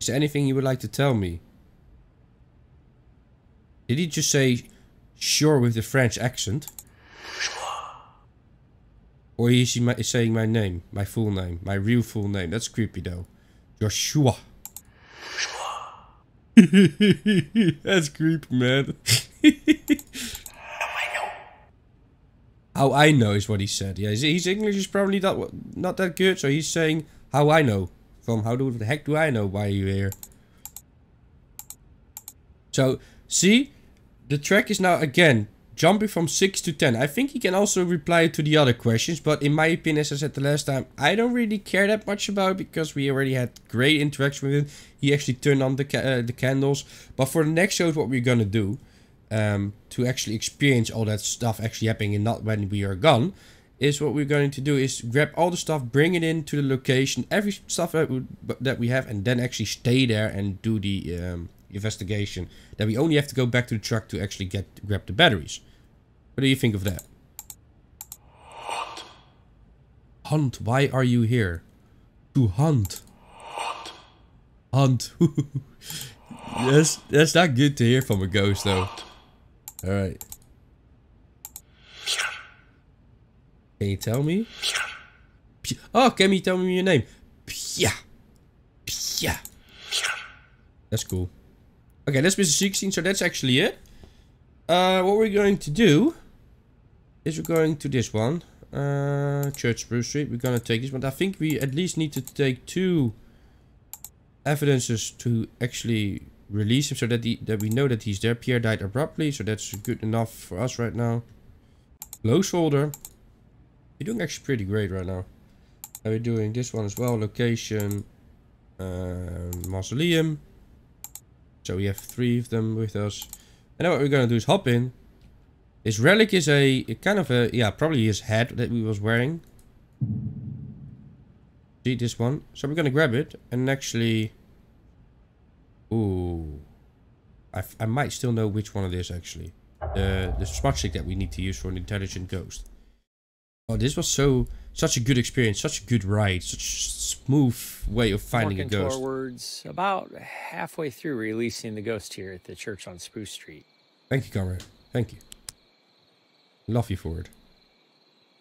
Is there anything you would like to tell me? Did he just say sure with the French accent? Or is he my, saying my name, my full name, my real full name? That's creepy though. Joshua. That's creepy, man. How I know is what he said. Yeah, his, his English is probably not not that good, so he's saying how I know. From how do, the heck do I know why you're here? So, see? The track is now again jumping from 6 to 10. I think he can also reply to the other questions, but in my opinion, as I said the last time, I don't really care that much about because we already had great interaction with him. He actually turned on the, ca uh, the candles. But for the next shows, what we're gonna do, um, to actually experience all that stuff actually happening and not when we are gone, is what we're going to do is grab all the stuff, bring it into the location, every stuff that we, that we have, and then actually stay there and do the um, investigation. Then we only have to go back to the truck to actually get grab the batteries. What do you think of that? Hunt. Hunt. Why are you here? To hunt. Hunt. Hunt. yes, that's not good to hear from a ghost though. All right. Can you tell me? P- Oh, can you tell me your name? Pia. Pia. That's cool. Okay, that's Mr. 16, so that's actually it. Uh, what we're going to do is we're going to this one. Uh, Church Street. We're gonna take this, but I think we at least need to take two evidences to actually release him, so that he, that we know that he's there. Pierre died abruptly, so that's good enough for us right now. Low shoulder. You're doing actually pretty great right now. Are we doing this one as well? Location, um, mausoleum. So we have three of them with us. And now what we're gonna do is hop in. His relic is a, a kind of a, yeah, probably his head that we was wearing. See this one? So we're gonna grab it and actually... Ooh. I, I might still know which one it is actually. The, the smart stick that we need to use for an intelligent ghost. Oh, this was so such a good experience, such a good ride, such smooth way of finding Working a ghost. Towards about halfway through releasing the ghost here at the church on Spruce Street. Thank you, comrade. Thank you. Love you for it.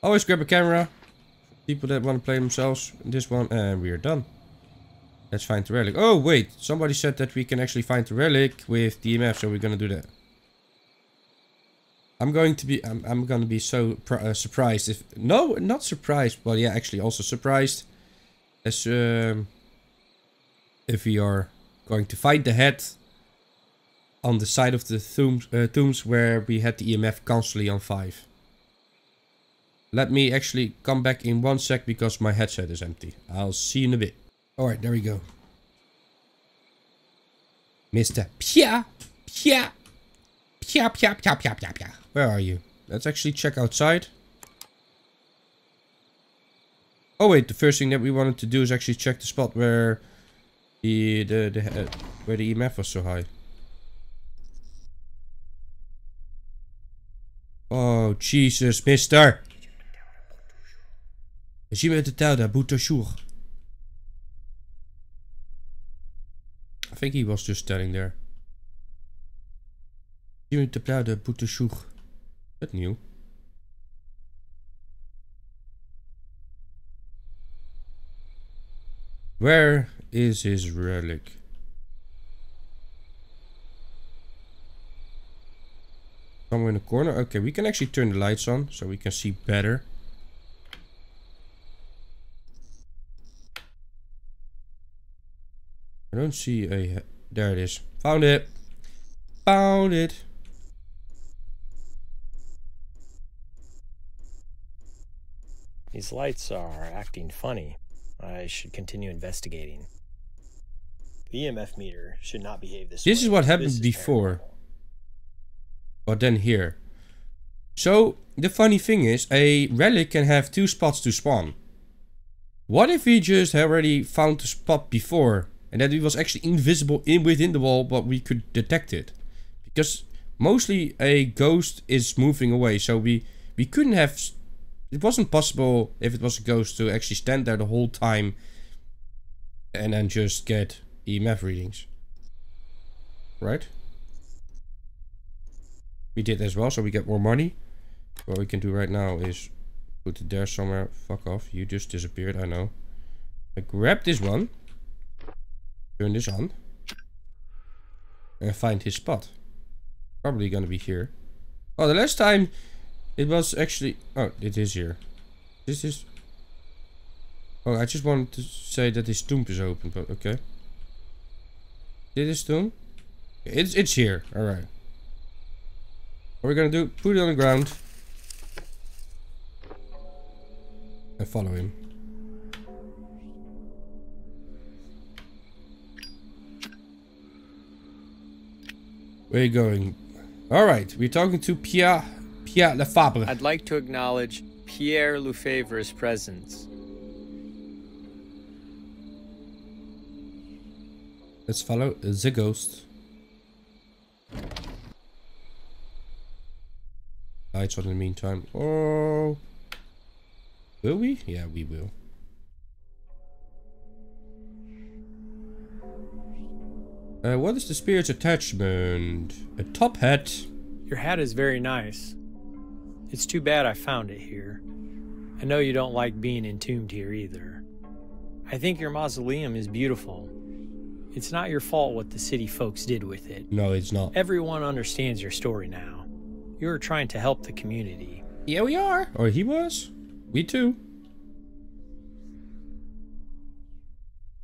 Always grab a camera. People that want to play themselves. This one, and we are done. Let's find the relic. Oh, wait. Somebody said that we can actually find the relic with EMF, so we're gonna do that. I'm going to be, I'm, I'm gonna be so uh, surprised if, no, not surprised, well, yeah, actually also surprised as, um, if we are going to find the head on the side of the tombs, uh, tombs where we had the EMF constantly on 5. Let me actually come back in one sec because my headset is empty. I'll see you in a bit. Alright, there we go. Mr. Pia, Pia, Pia, Pia, Pia, Pia, Pia, Pia. Where are you? Let's actually check outside. Oh wait, the first thing that we wanted to do is actually check the spot where the the, the uh, where the EMF was so high. Oh Jesus, Mister! Zie me te tellen, toujours. I think he was just standing there. Zie me te tellen, toujours. That new. Where is his relic? Somewhere in the corner. Okay, we can actually turn the lights on so we can see better. I don't see a... There it is. Found it. Found it. These lights are acting funny. I should continue investigating. The EMF meter should not behave this, way. This way. is what happened This is before. paranormal. But then here. So, the funny thing is, a relic can have two spots to spawn. What if we just already found the spot before, and that it was actually invisible in within the wall, but we could detect it? Because mostly a ghost is moving away, so we, we couldn't have... It wasn't possible, if it was a ghost, to actually stand there the whole time and then just get EMF readings. Right? We did as well, so we get more money. What we can do right now is put it there somewhere. Fuck off, you just disappeared, I know. I grab this one. Turn this on. And find his spot. Probably gonna be here. Oh, the last time it was actually... Oh, it is here. This is... Oh, I just wanted to say that this tomb is open, but okay. Dit is tomb? It's, it's here, alright. What we're gonna do, put it on the ground. And follow him. Where are you going? Alright, we're talking to Pierre, Pierre Lefebvre. I'd like to acknowledge Pierre Lefebvre's presence. Let's follow the ghost. Lights on in the meantime. Oh. Will we? Yeah, we will. Uh, what is the spirit's attachment? A top hat. Your hat is very nice. It's too bad I found it here. I know you don't like being entombed here either. I think your mausoleum is beautiful. It's not your fault what the city folks did with it. No, it's not. Everyone understands your story now. You are trying to help the community. Yeah, we are. Or he was. Me too.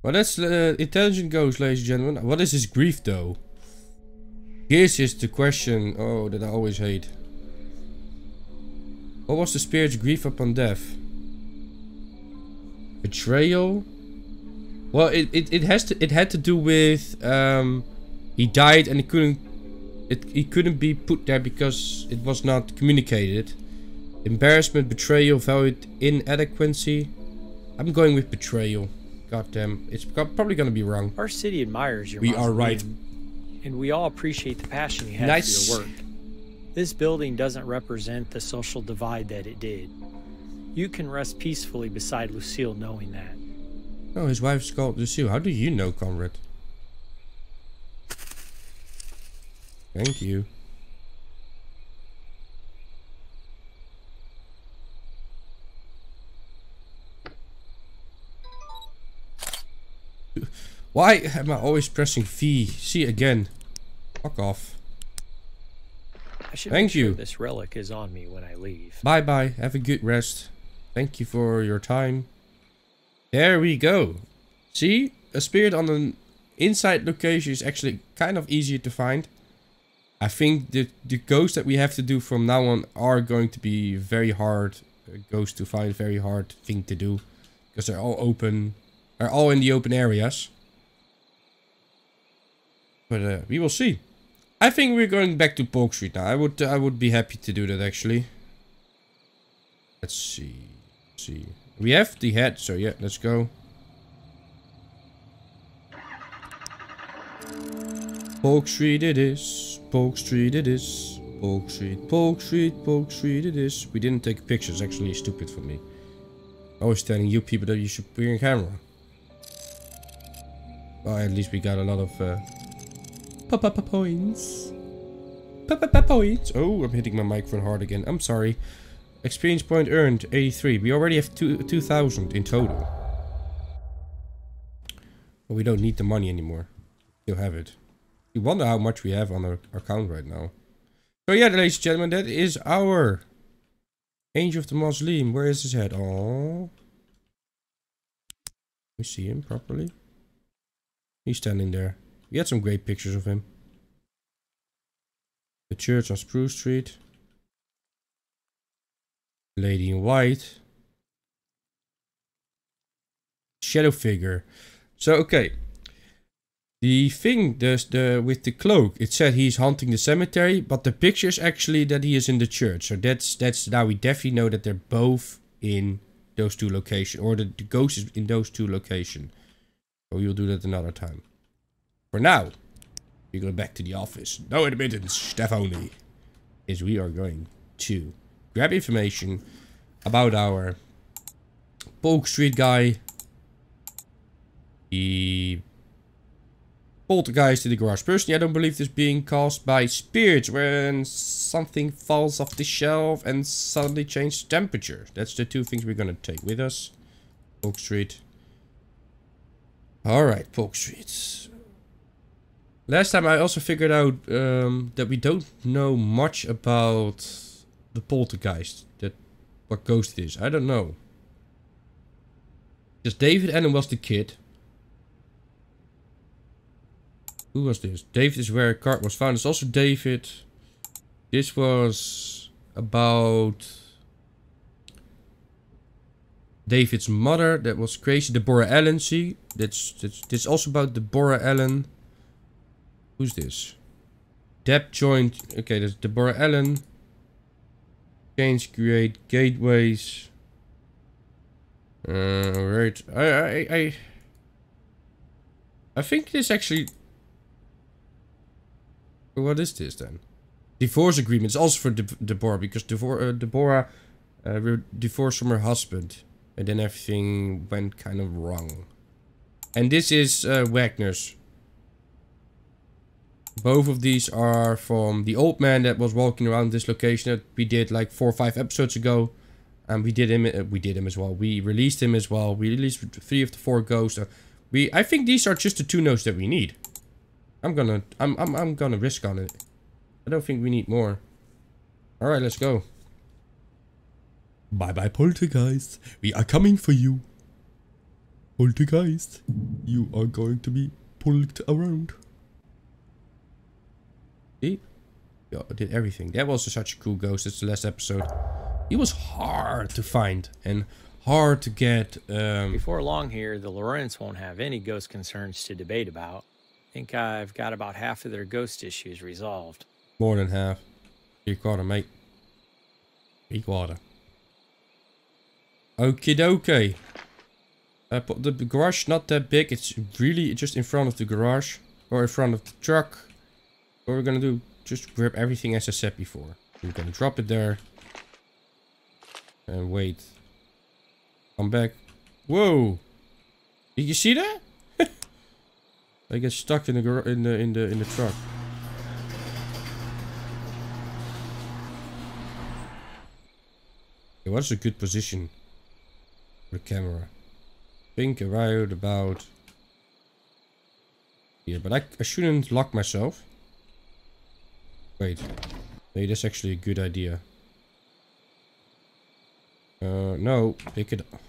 Well, that's uh, intelligent ghost, ladies and gentlemen. What is his grief, though? Here's is the question, oh, that I always hate. What was the spirit's grief upon death? Betrayal? Well, it, it, it has to it had to do with um, he died and he couldn't it he couldn't be put there because it was not communicated. Embarrassment, betrayal, valued inadequacy. I'm going with betrayal. God damn, it's probably gonna be wrong. Our city admires your. We are right, and we all appreciate the passion you have nice. for your work. This building doesn't represent the social divide that it did. You can rest peacefully beside Lucille knowing that. Oh, his wife's called Lucille. How do you know, comrade? Thank you. Why am I always pressing V? See again. Fuck off. Should Thank you. This relic is on me when I leave. Bye bye. Have a good rest. Thank you for your time. There we go. See? A spirit on an inside location is actually kind of easier to find. I think the, the ghosts that we have to do from now on are going to be very hard uh, ghosts to find, very hard thing to do. Because they're all open, they're all in the open areas. But uh, we will see. I think we're going back to Polk Street now. I would I would be happy to do that actually. Let's see. Let's see. We have the head, so yeah, let's go. Polk Street it is. Polk Street it is. Polk Street, Polk Street, Polk Street it is. We didn't take pictures, actually stupid for me. I was telling you people that you should bring a camera. Well, at least we got a lot of uh, pa pa points. Pa pa pa points. Oh, I'm hitting my microphone hard again. I'm sorry. Experience point earned, 83. We already have 2,000 in total. But we don't need the money anymore. Still have it. You wonder how much we have on our account right now. So yeah, ladies and gentlemen, that is our Angel of the Mausoleum. Where is his head? Oh, we see him properly. He's standing there. We had some great pictures of him. The church on Spruce Street. Lady in white. Shadow figure. So, okay. The thing, the, the with the cloak, it said he's haunting the cemetery, but the picture is actually that he is in the church. So that's that's now we definitely know that they're both in those two locations, or the, the ghost is in those two locations. So we'll do that another time. For now, we go back to the office. No admittance, staff only. Is we are going to grab information about our Polk Street guy. The poltergeist in the garage. Personally, I don't believe this being caused by spirits when something falls off the shelf and suddenly changes temperature. That's the two things we're going to take with us. Polk Street. Alright, Polk Street. Last time I also figured out um, that we don't know much about the poltergeist. That what ghost it is. I don't know. Just David Allen was the kid. Who was this? David is where a card was found. It's also David. This was about David's mother. That was crazy. Deborah Allen. See, that's that's. This is also about Deborah Allen. Who's this? Deb joined. Okay, that's Deborah Allen. Change, create, gateways. Uh, right. I, I, I, I think this actually. What is this then? Divorce agreements also for De Deborah because Devor uh, Deborah uh, divorced from her husband, and then everything went kind of wrong. And this is uh, Wagner's both of these are from the old man that was walking around this location that we did like four or five episodes ago. And we did him, uh, we did him as well. We released him as well. We released three of the four ghosts. we, I think these are just the two notes that we need. I'm gonna, I'm, I'm, I'm gonna risk on it. I don't think we need more. All right, let's go. Bye bye, Poltergeist. We are coming for you. Poltergeist, you are going to be pulled around. See? Yeah, I did everything. That was such a cool ghost. It's the last episode. He was hard to find and hard to get. Um, Before long here, the Lorentz won't have any ghost concerns to debate about. I think I've got about half of their ghost issues resolved. more than half. Three quarter, mate. Three quarter. Okie dokie. Uh, the garage not that big. It's really just in front of the garage. Or in front of the truck. What are we're gonna do, just grab everything as I said before. We're gonna drop it there. And wait. Come back. Whoa! Did you see that? I get stuck in the in the in the in the truck. Okay, what's a good position for the camera? Think around about here, but I, I shouldn't lock myself. Wait, maybe that's actually a good idea. Uh, no, pick it up.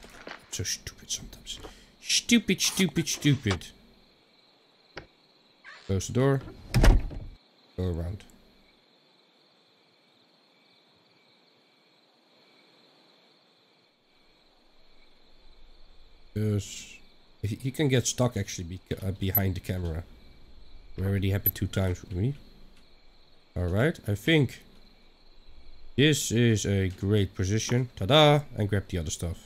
So stupid sometimes. Stupid, stupid, stupid. Close the door. Go around. Because he can get stuck actually be, uh, behind the camera. Already happened two times with me. Alright, I think this is a great position. Ta-da! And grab the other stuff.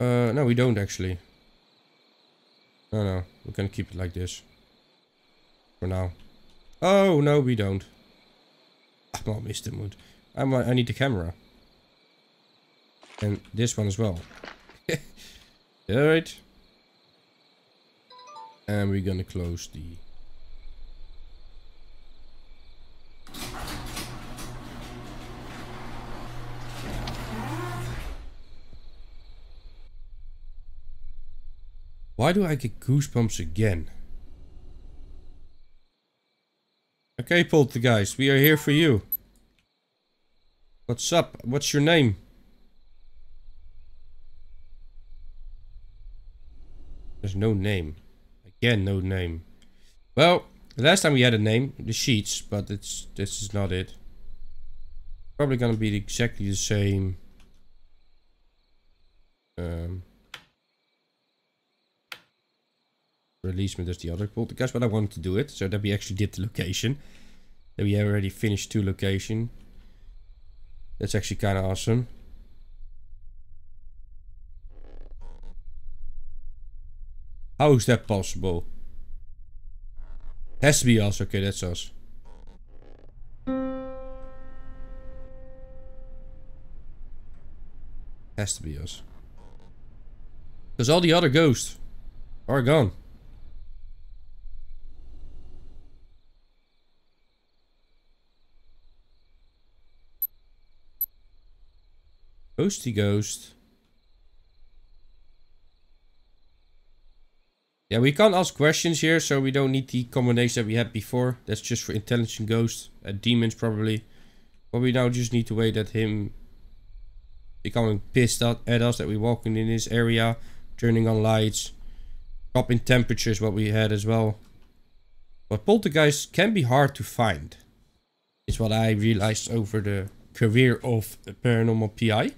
Uh, no, we don't actually. No, no, we're gonna keep it like this. For now. Oh, no, we don't. I'm all Mr. Mood. I'm, I need the camera. And this one as well. Alright. And we're gonna close the... Why do I get goosebumps again? Okay, Poltergeist, we are here for you. What's up? What's your name? There's no name. Again, no name. Well, the last time we had a name, the sheets, but it's this is not it. Probably gonna be exactly the same. Um, releasement as the other poltergeist, but I wanted to do it so that we actually did the location. That we already finished two location. That's actually kind of awesome. How is that possible? Has to be us. Okay, that's us. Has to be us. Because all the other ghosts are gone. Ghosty ghost. Yeah, we can't ask questions here, so we don't need the combination that we had before. That's just for intelligent ghosts and demons probably. But we now just need to wait at him becoming pissed at, at us that we're walking in this area, turning on lights, dropping temperatures what we had as well. But poltergeists can be hard to find. Is what I realized over the career of a paranormal PI.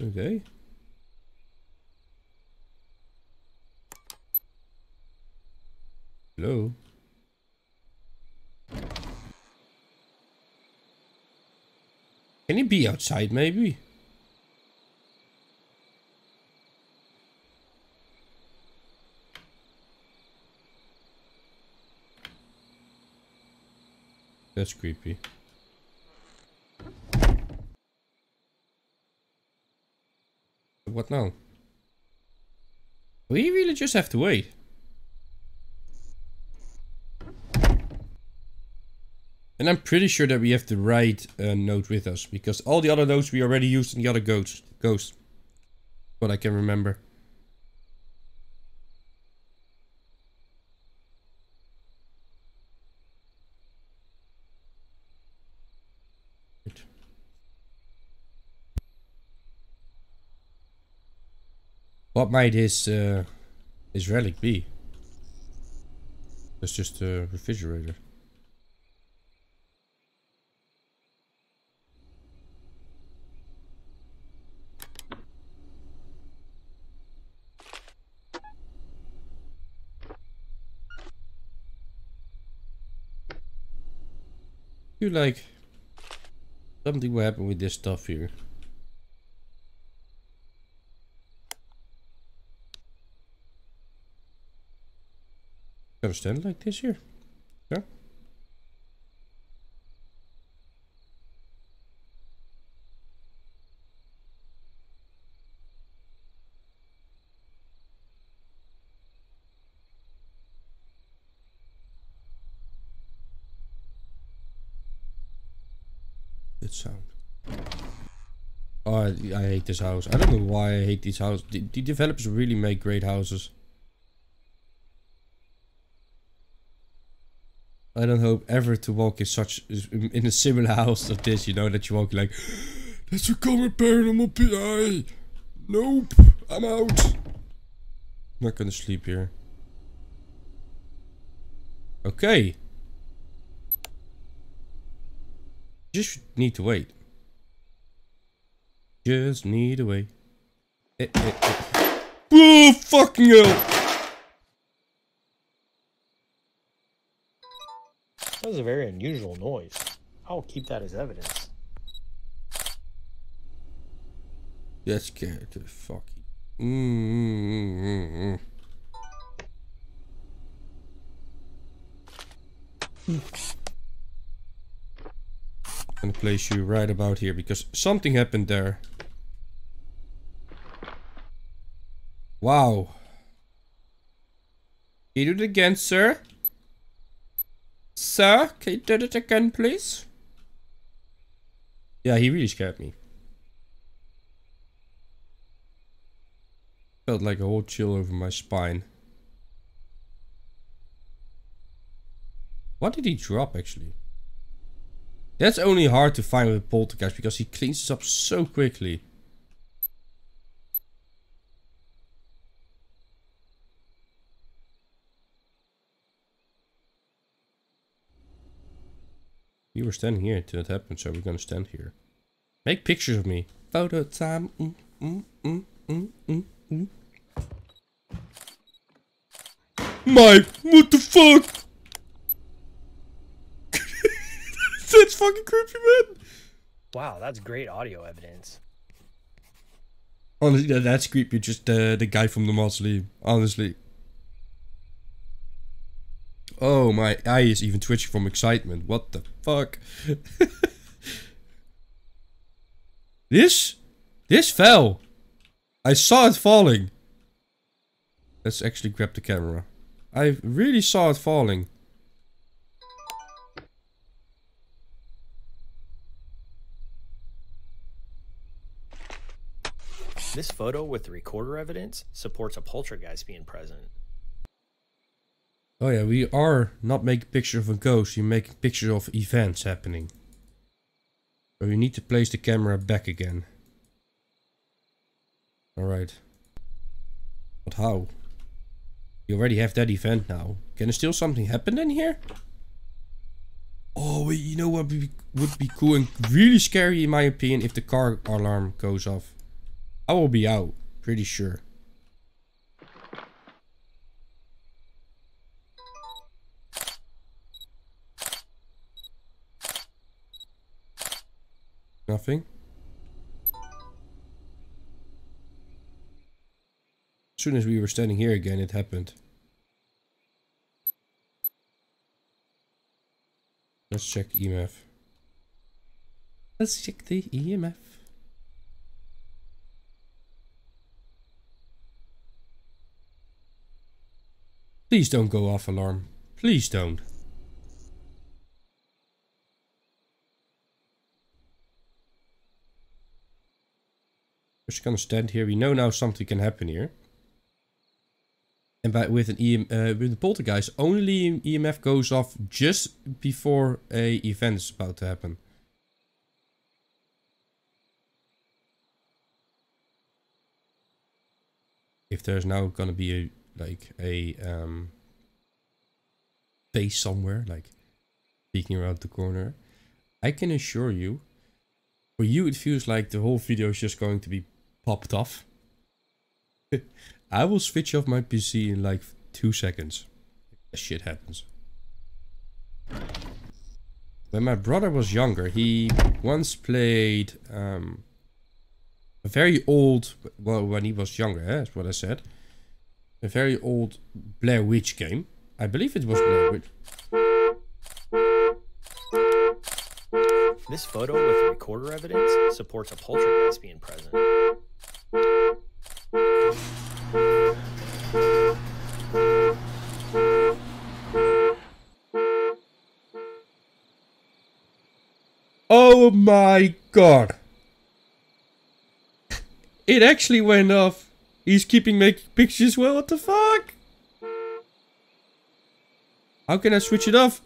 Okay. Hello. Can he be outside maybe? That's creepy. What now? We really just have to wait. And I'm pretty sure that we have the right uh, node with us. Because all the other notes we already used in the other ghost. Ghost. What I can remember. What might his uh, his relic be? That's just a refrigerator. You like something will happen with this stuff here. Gotta stand like this here. Yeah. Good sound. Oh, I, I hate this house. I don't know why I hate these houses. The, the developers really make great houses. I don't hope ever to walk in such in a similar house of this. You know that you walk like, "That's a common paranormal PI." Nope, I'm out. I'm not gonna sleep here. Okay. Just need to wait. Just need to wait. Eh, eh, eh. Oh, fucking hell! That was a very unusual noise. I'll keep that as evidence. Scared the fucking. I'm mm-hmm. gonna place you right about here because something happened there. Wow. Can you do it again, sir? Sir, can you do it again, please? Yeah, he really scared me. Felt like a whole chill over my spine. What did he drop, actually? That's only hard to find with Poltergeist because he cleans this up so quickly. You were standing here until it happened, so we're gonna stand here. Make pictures of me. Photo time. Mm, mm, mm, mm, mm, mm. My, what the fuck? that's fucking creepy, man. Wow, that's great audio evidence. Honestly, that's creepy. Just uh, the guy from the mausoleum. Honestly. Oh, my eye is even twitching from excitement. What the fuck? this? This fell. I saw it falling. Let's actually grab the camera. I really saw it falling. This photo with the recorder evidence supports a poltergeist being present. Oh yeah, we are not making pictures of a ghost, we're making pictures of events happening. So you need to place the camera back again. Alright. But how? You already have that event now. Can still something happen in here? Oh, wait, you know what would be cool and really scary in my opinion if the car alarm goes off. I will be out, pretty sure. Nothing. As soon as we were standing here again, it happened. Let's check EMF. Let's check the EMF. Please don't go off alarm. Please don't. Just gonna stand here. We know now something can happen here. And by with an EM, uh, with the poltergeist, only EMF goes off just before a event is about to happen. if there's now gonna be a like a um face somewhere like peeking around the corner, I can assure you, for you it feels like the whole video is just going to be popped off. I will switch off my PC in like two seconds. If shit happens. When my brother was younger, he once played um, a very old, well, when he was younger, eh, that's what I said. A very old Blair Witch game. I believe it was Blair Witch. This photo with recorder evidence supports a poltergeist being present. Oh my god. It actually went off. He's keeping making pictures. Well, what the fuck? How can I switch it off?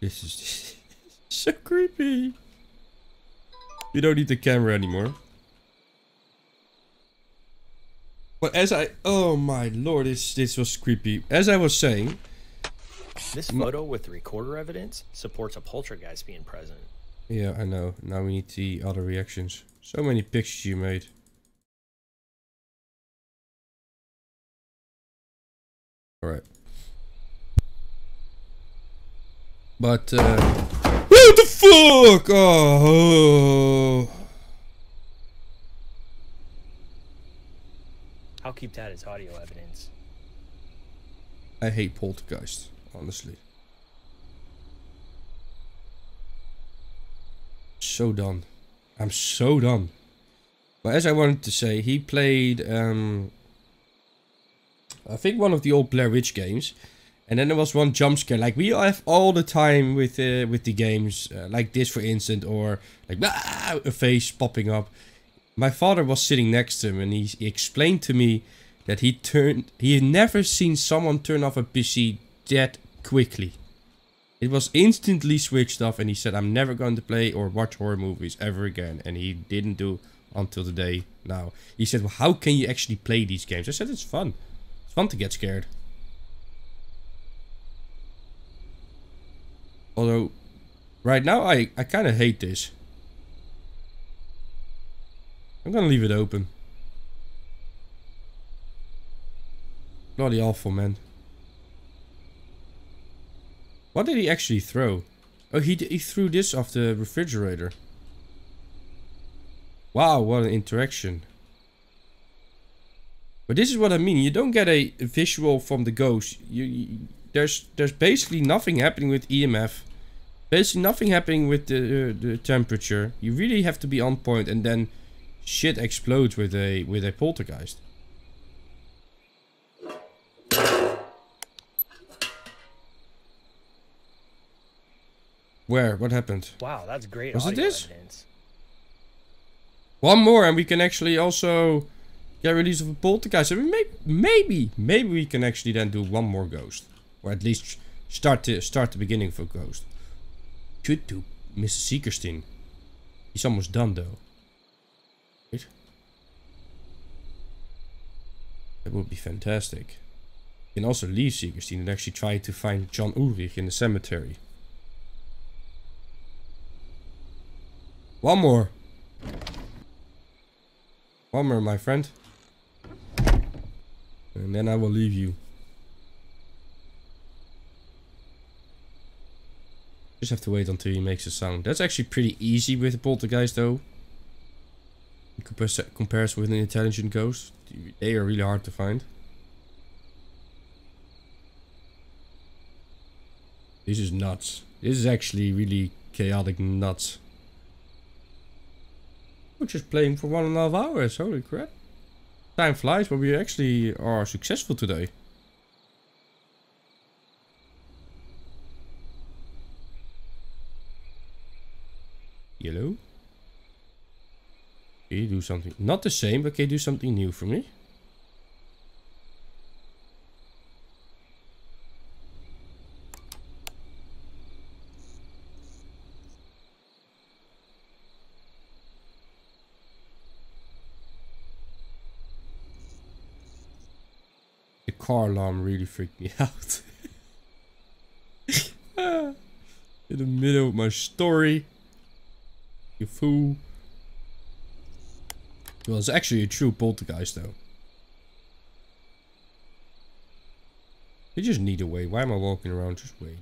This is so creepy. You don't need the camera anymore. But as I, oh my lord, this this was creepy. As I was saying, This photo with the recorder evidence supports a poltergeist being present. yeah, I know. Now we need the other reactions. So many pictures you made. All right. But uh, what the fuck? Oh. I'll keep that as audio evidence. I hate poltergeist, honestly. So done. I'm so done. But as I wanted to say, he played, um, I think one of the old Blair Witch games. And then there was one jump scare, like we have all the time with uh, with the games, uh, like this for instance, or like "Ah!" a face popping up. My father was sitting next to him, and he, explained to me that he turned, he had never seen someone turn off a PC that quickly. It was instantly switched off, and he said, "I'm never going to play or watch horror movies ever again." And he didn't do until the day now. He said, "Well, how can you actually play these games?" I said, "It's fun. It's fun to get scared." Although, right now I, I kind of hate this. I'm gonna leave it open. Bloody awful, man. What did he actually throw? Oh, he, he threw this off the refrigerator. Wow, what an interaction. But this is what I mean. You don't get a visual from the ghost. You, you there's there's basically nothing happening with EMF. Basically nothing happening with the uh, the temperature. You really have to be on point, and then shit explodes with a with a poltergeist. Where? What happened? Wow, that's great Was it this? evidence. One more, and we can actually also get release of a poltergeist. I mean, maybe, maybe, maybe we can actually then do one more ghost, or at least start the start the beginning of a ghost. Could do Mrs. Seekerstein. He's almost done though. Wait. That would be fantastic. You can also leave Seekerstein and actually try to find John Ulrich in the cemetery. One more. One more, my friend. And then I will leave you. Just have to wait until he makes a sound. That's actually pretty easy with the poltergeist though. In compar- comparison with an intelligent ghost. They are really hard to find. This is nuts. This is actually really chaotic nuts. We're just playing for one and a half hours. Holy crap. Time flies, but we actually are successful today. Yellow. You do something? Not the same, but can you do something new for me? The car alarm really freaked me out. In the middle of my story. You fool. Well, it's actually a true poltergeist though. You just need a way. Why am I walking around? Just wait.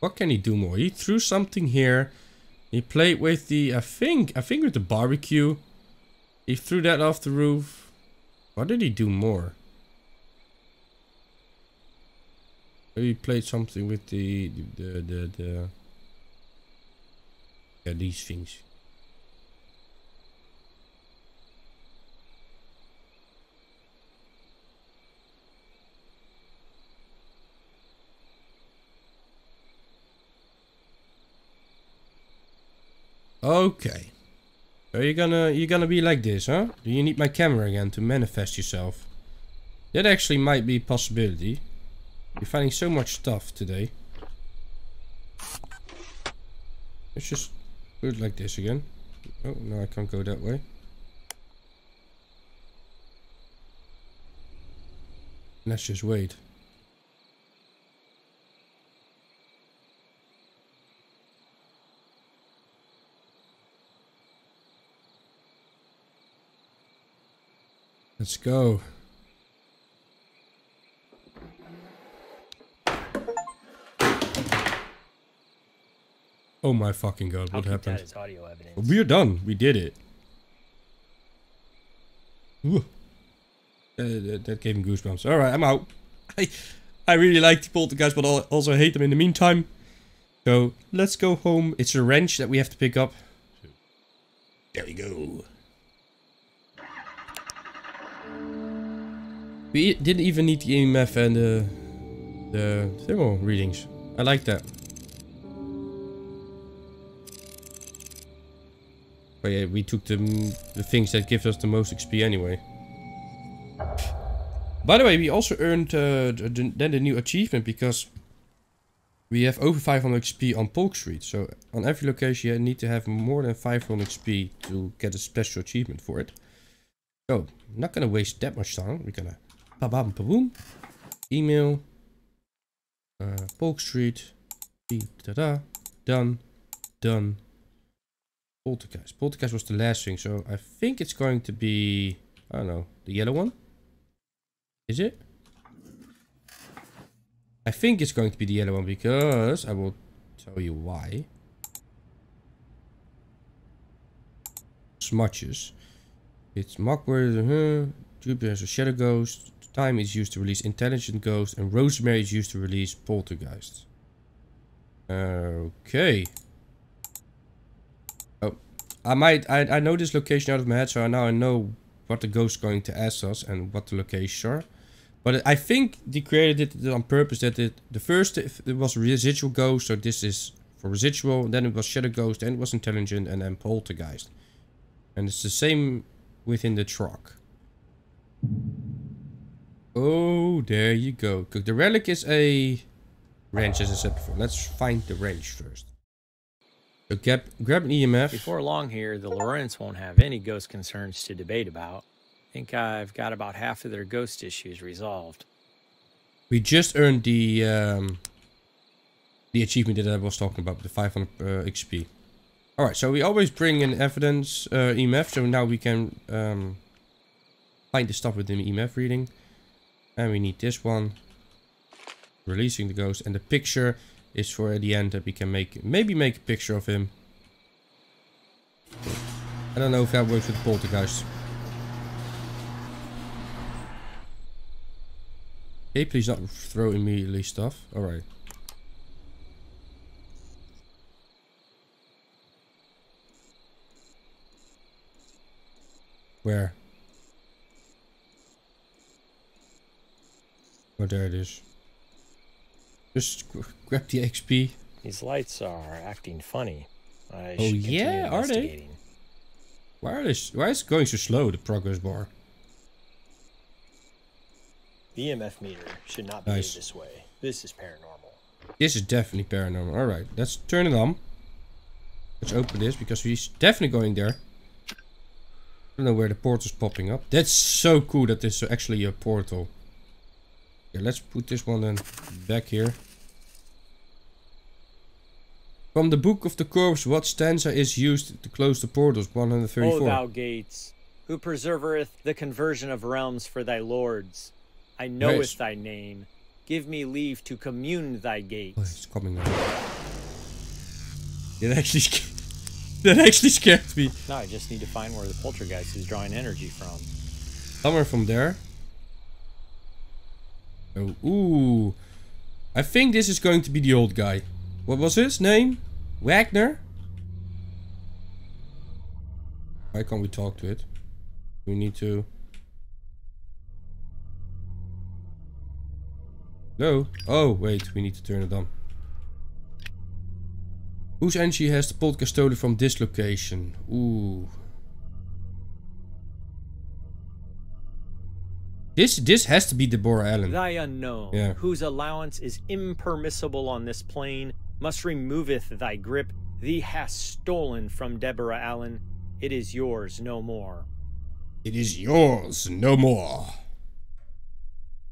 What can he do more? He threw something here. He played with the, I think, I think with the barbecue. He threw that off the roof. What did he do more? Maybe he played something with the, the, the, the, yeah, these things. Okay. Are you gonna you gonna be like this, huh? Do you need my camera again to manifest yourself? That actually might be a possibility. You're finding so much stuff today. Let's just do it like this again. Oh, no, I can't go that way. Let's just wait. Let's go. Oh my fucking god, what happened? audio evidence. We're done. We did it. Uh, that, that gave me goosebumps. Alright, I'm out. I, I really like the poltergeist, but I also hate them in the meantime. So, let's go home. It's a wrench that we have to pick up. There we go. We didn't even need the EMF and the, the thermal readings. I like that. But yeah, we took the, the things that give us the most XP anyway. By the way, we also earned uh, the, then the new achievement because we have over 500 XP on Polk Street. So on every location you need to have more than 500 XP to get a special achievement for it. So, not gonna waste that much time. We're gonna ba bam ba boom. Email. Uh, Polk Street. Da da. Done. Done. Poltergeist. Poltergeist was the last thing, so I think it's going to be, I don't know, the yellow one? Is it? I think it's going to be the yellow one because I will tell you why. Smudges. It's Mugwort, uh, Juniper has a Shadow Ghost, Thyme is used to release Intelligent Ghost, and Rosemary is used to release Poltergeist. Okay. I might, I, I know this location out of my head, so now I know what the ghost is going to ask us and what the location are. But I think they created it on purpose that it, the first it was residual ghost, so this is for residual, then it was shadow ghost, then it was intelligent, and then poltergeist. And it's the same within the truck. Oh, there you go. The relic is a wrench, as I said before. Let's find the wrench first. So grab, grab an EMF. Before long here, the Lorentz won't have any ghost concerns to debate about. I think I've got about half of their ghost issues resolved. We just earned the um, the achievement that I was talking about, the 500 uh, XP. Alright, so we always bring in evidence uh, EMF, so now we can um, find the stuff with the EMF reading. And we need this one. Releasing the ghost. And the picture is for at the end that we can make maybe make a picture of him. I don't know if that works with poltergeist. Okay, please not throw immediately stuff. Alright. Where? Oh, there it is. Just grab the XP. These lights are acting funny. I oh yeah, are they? Why are they? Why is it going so slow? The progress bar. The EMF meter should not be nice. this way. This is paranormal. This is definitely paranormal. Alright, let's turn it on. Let's open this because he's definitely going there. I don't know where the portal's popping up. That's so cool that this is actually a portal. Okay, let's put this one then back here. From the Book of the Corpse, what stanza is used to close the portals? 134. O thou gates, who preservereth the conversion of realms for thy lords. I knoweth Nice. thy name. Give me leave to commune thy Oh, gates. it's coming now. That actually scared, that actually scared me. No, I just need to find where the poltergeist is drawing energy from. Somewhere from there. Oh, ooh. I think this is going to be the old guy. What was his name? Wagner? Why can't we talk to it? We need to... No. Oh, wait. We need to turn it on. Whose energy has the podcast stolen from this location? Ooh. This this has to be Deborah Allen. Thy unknown, Yeah. whose allowance is impermissible on this plane, must removeth thy grip. Thee hast stolen from Deborah Allen. It is yours no more. It is yours, no more.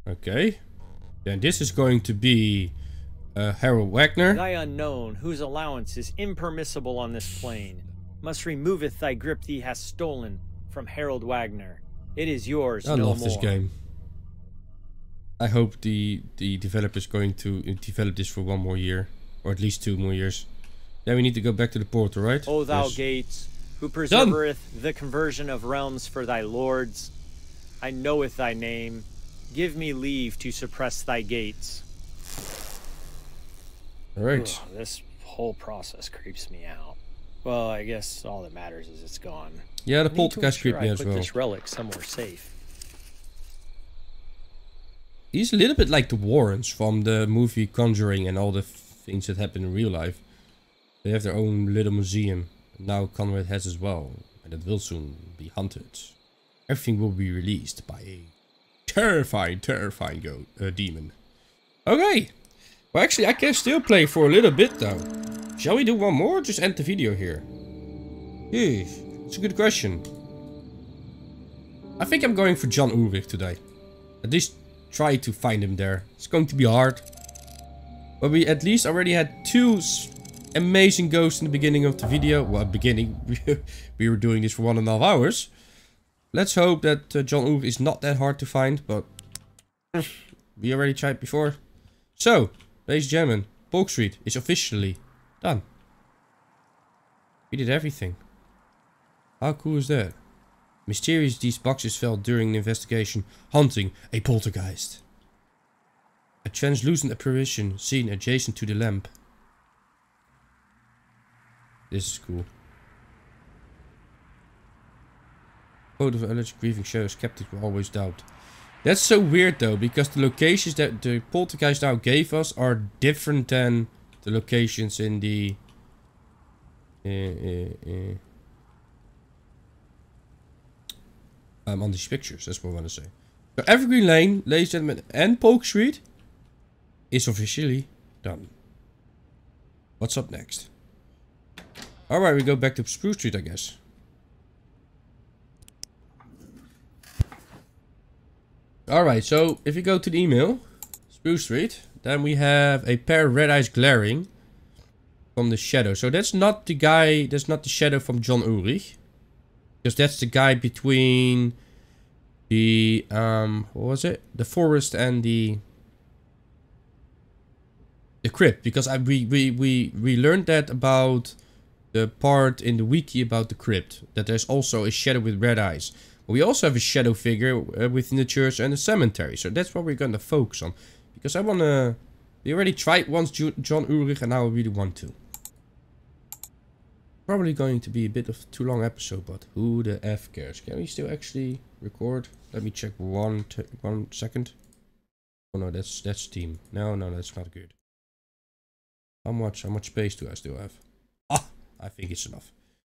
Okay. Then this is going to be uh, Harold Wagner. Thy unknown, whose allowance is impermissible on this plane, must removeth thy grip thee hast stolen from Harold Wagner. It is yours I no love more. this game. I hope the the developer is going to uh, develop this for one more year, or at least two more years. Then we need to go back to the portal, right? O thou Yes. gates, who preservereth the conversion of realms for thy lords, I knoweth thy name. Give me leave to suppress thy gates. All right. Ugh, this whole process creeps me out. Well, I guess all that matters is it's gone. Yeah, the I need to poltergeist ensure creeped me I as put well. this relic somewhere safe. He's a little bit like the Warrens from the movie Conjuring and all the things that happen in real life. They have their own little museum. Now Conrad has as well. And it will soon be hunted. Everything will be released by a terrifying, terrifying go uh, demon. Okay. Well, actually, I can still play for a little bit though. Shall we do one more or just end the video here? Yeah, it's a good question. I think I'm going for John Ulrich today. At least try to find him there. It's going to be hard. But we at least already had two amazing ghosts in the beginning of the video. Well, beginning. we were doing this for one and a half hours. Let's hope that uh, John Ulrich is not that hard to find, but we already tried before. So, ladies and gentlemen, Polk Street is officially done. We did everything. How cool is that? Mysterious these boxes fell during the investigation hunting a poltergeist. A translucent apparition seen adjacent to the lamp. This is cool. Photo of alleged grieving shadows skeptics will always doubt. That's so weird though, because the locations that the poltergeist now gave us are different than the locations in the... Uh, uh, uh, um, on these pictures. That's what I want to say. So Evergreen Lane, ladies and gentlemen, and Polk Street is officially done. What's up next? Alright, we go back to Spruce Street, I guess. Alright, so if you go to the email, Spruce Street, then we have a pair of red eyes glaring from the shadow. So that's not the guy, that's not the shadow from John Ulrich. Because that's the guy between the, um, what was it? The forest and the, the crypt. Because I, we, we, we, we learned that about the part in the wiki about the crypt. That there's also a shadow with red eyes. We also have a shadow figure uh, within the church and the cemetery. So that's what we're going to focus on. Because I want to, we already tried once Ju- John Ulrich and now I really want to. Probably going to be a bit of too long episode, but who the F cares? Can we still actually record? Let me check one one second. Oh no, that's that's Steam. No, no, that's not good. How much how much space do I still have? Ah, I think it's enough.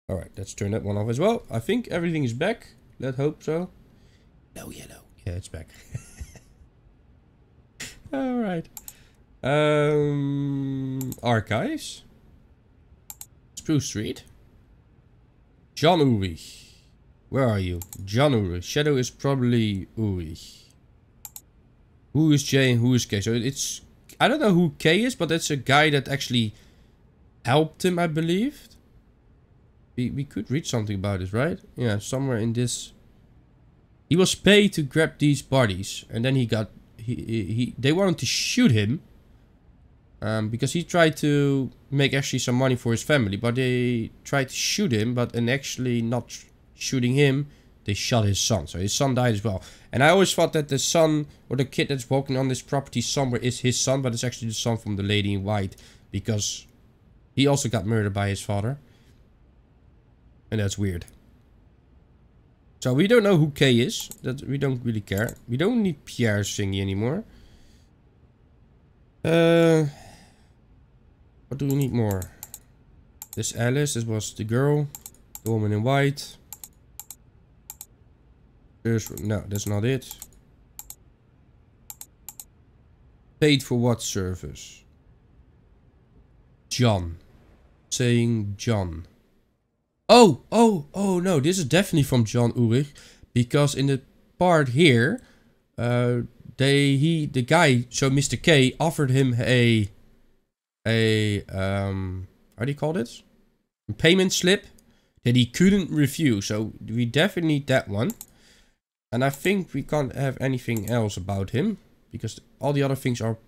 All right, let's turn that one off as well. I think everything is back. Let's hope so. No yellow. Yeah, it's back. All right. Um, archives. Spruce Street. John Ulrich. Where are you? John Ulrich. Shadow is probably Ulrich. Who is J and who is K? So it's... I don't know who K is, but it's a guy that actually helped him, I believe. We, we could read something about this, right? Yeah, somewhere in this... He was paid to grab these bodies. And then he got... He, he, he They wanted to shoot him. Um, because he tried to make actually some money for his family. But they tried to shoot him. But in actually not shooting him, they shot his son. So his son died as well. And I always thought that the son or the kid that's walking on this property somewhere is his son. But it's actually the son from the lady in white. Because he also got murdered by his father. And that's weird. So we don't know who K is. That we don't really care. We don't need Pierre thingy anymore. Uh, what do we need more? This Alice, this was the girl. The woman in white. There's, no, that's not it. Paid for what service? John. Saying John. Oh, oh, oh no, this is definitely from John Ulrich. Because in the part here, uh, they, he, the guy, so Mr. K, offered him a, a, um, how do you call this? A payment slip that he couldn't refuse. So we definitely need that one. And I think we can't have anything else about him. Because all the other things are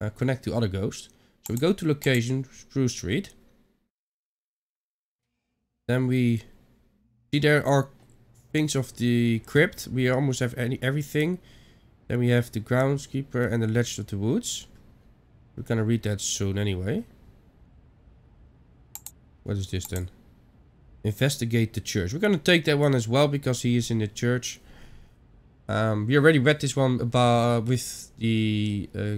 uh, connect to other ghosts. So we go to location, Spruce Street. Then we see there are things of the crypt. We almost have any everything. Then we have the groundskeeper and the legend of the woods. We're gonna read that soon anyway. What is this then? Investigate the church. We're gonna take that one as well because he is in the church. Um, we already read this one about with the uh,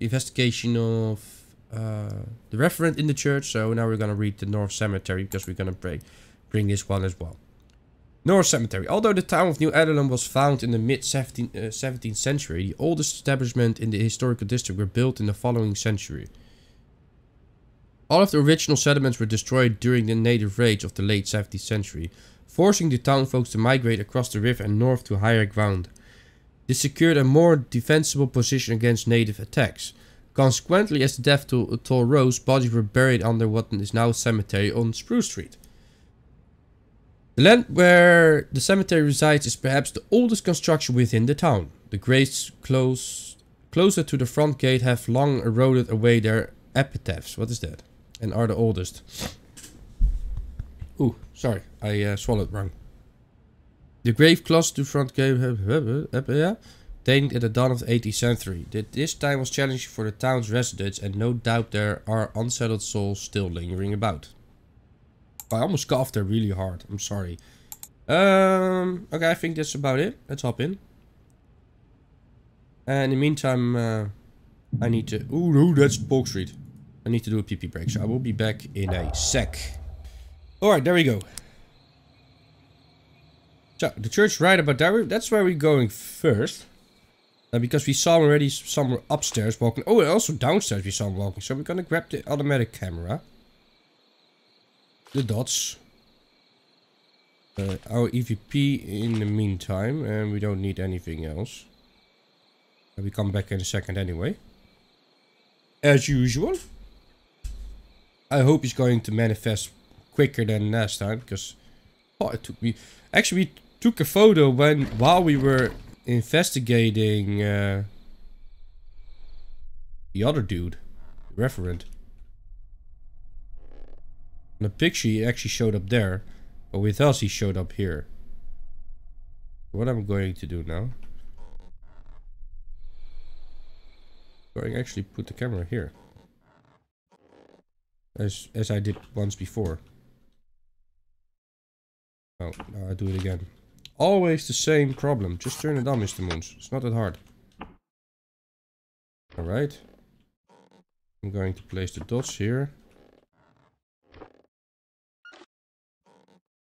investigation of uh, the Reverend in the church. So now we're gonna read the North Cemetery because we're gonna bring bring this one as well. North Cemetery. Although the town of New Adelum was found in the mid 17th, uh, 17th century, the oldest establishment in the historical district were built in the following century. All of the original settlements were destroyed during the native raids of the late 17th century, forcing the townfolk to migrate across the river and north to higher ground. This secured a more defensible position against native attacks. Consequently, as the death to toll rose, bodies were buried under what is now a cemetery on Spruce Street. The land where the cemetery resides is perhaps the oldest construction within the town. The graves close, closer to the front gate have long eroded away their epitaphs. What is that? And are the oldest. Ooh, sorry, I uh, swallowed wrong. The grave close to front gate, yeah, dated at the dawn of the 18th century. This time was challenging for the town's residents, and no doubt there are unsettled souls still lingering about. I almost coughed there really hard. I'm sorry. Um, okay, I think that's about it. Let's hop in. And in the meantime, uh, I need to... Ooh, no, that's Polk Street. I need to do a pee-pee break, so I will be back in a sec. Alright, there we go. So, the church right about there, that's where we're going first. Uh, because we saw already somewhere upstairs walking. Oh, and also downstairs we saw him walking. So we're gonna grab the automatic camera the dots. Uh, our EVP in the meantime, and we don't need anything else. we come back in a second anyway. As usual. I hope he's going to manifest quicker than last time, because oh, it took me... Actually, took a photo when while we were investigating uh, the other dude, the Reverend the picture he actually showed up there, but with us he showed up here. What I'm going to do now. Going actually put the camera here. As as I did once before. Oh, now I do it again. Always the same problem. Just turn it on, Mr. Moons. It's not that hard. Alright. I'm going to place the dots here.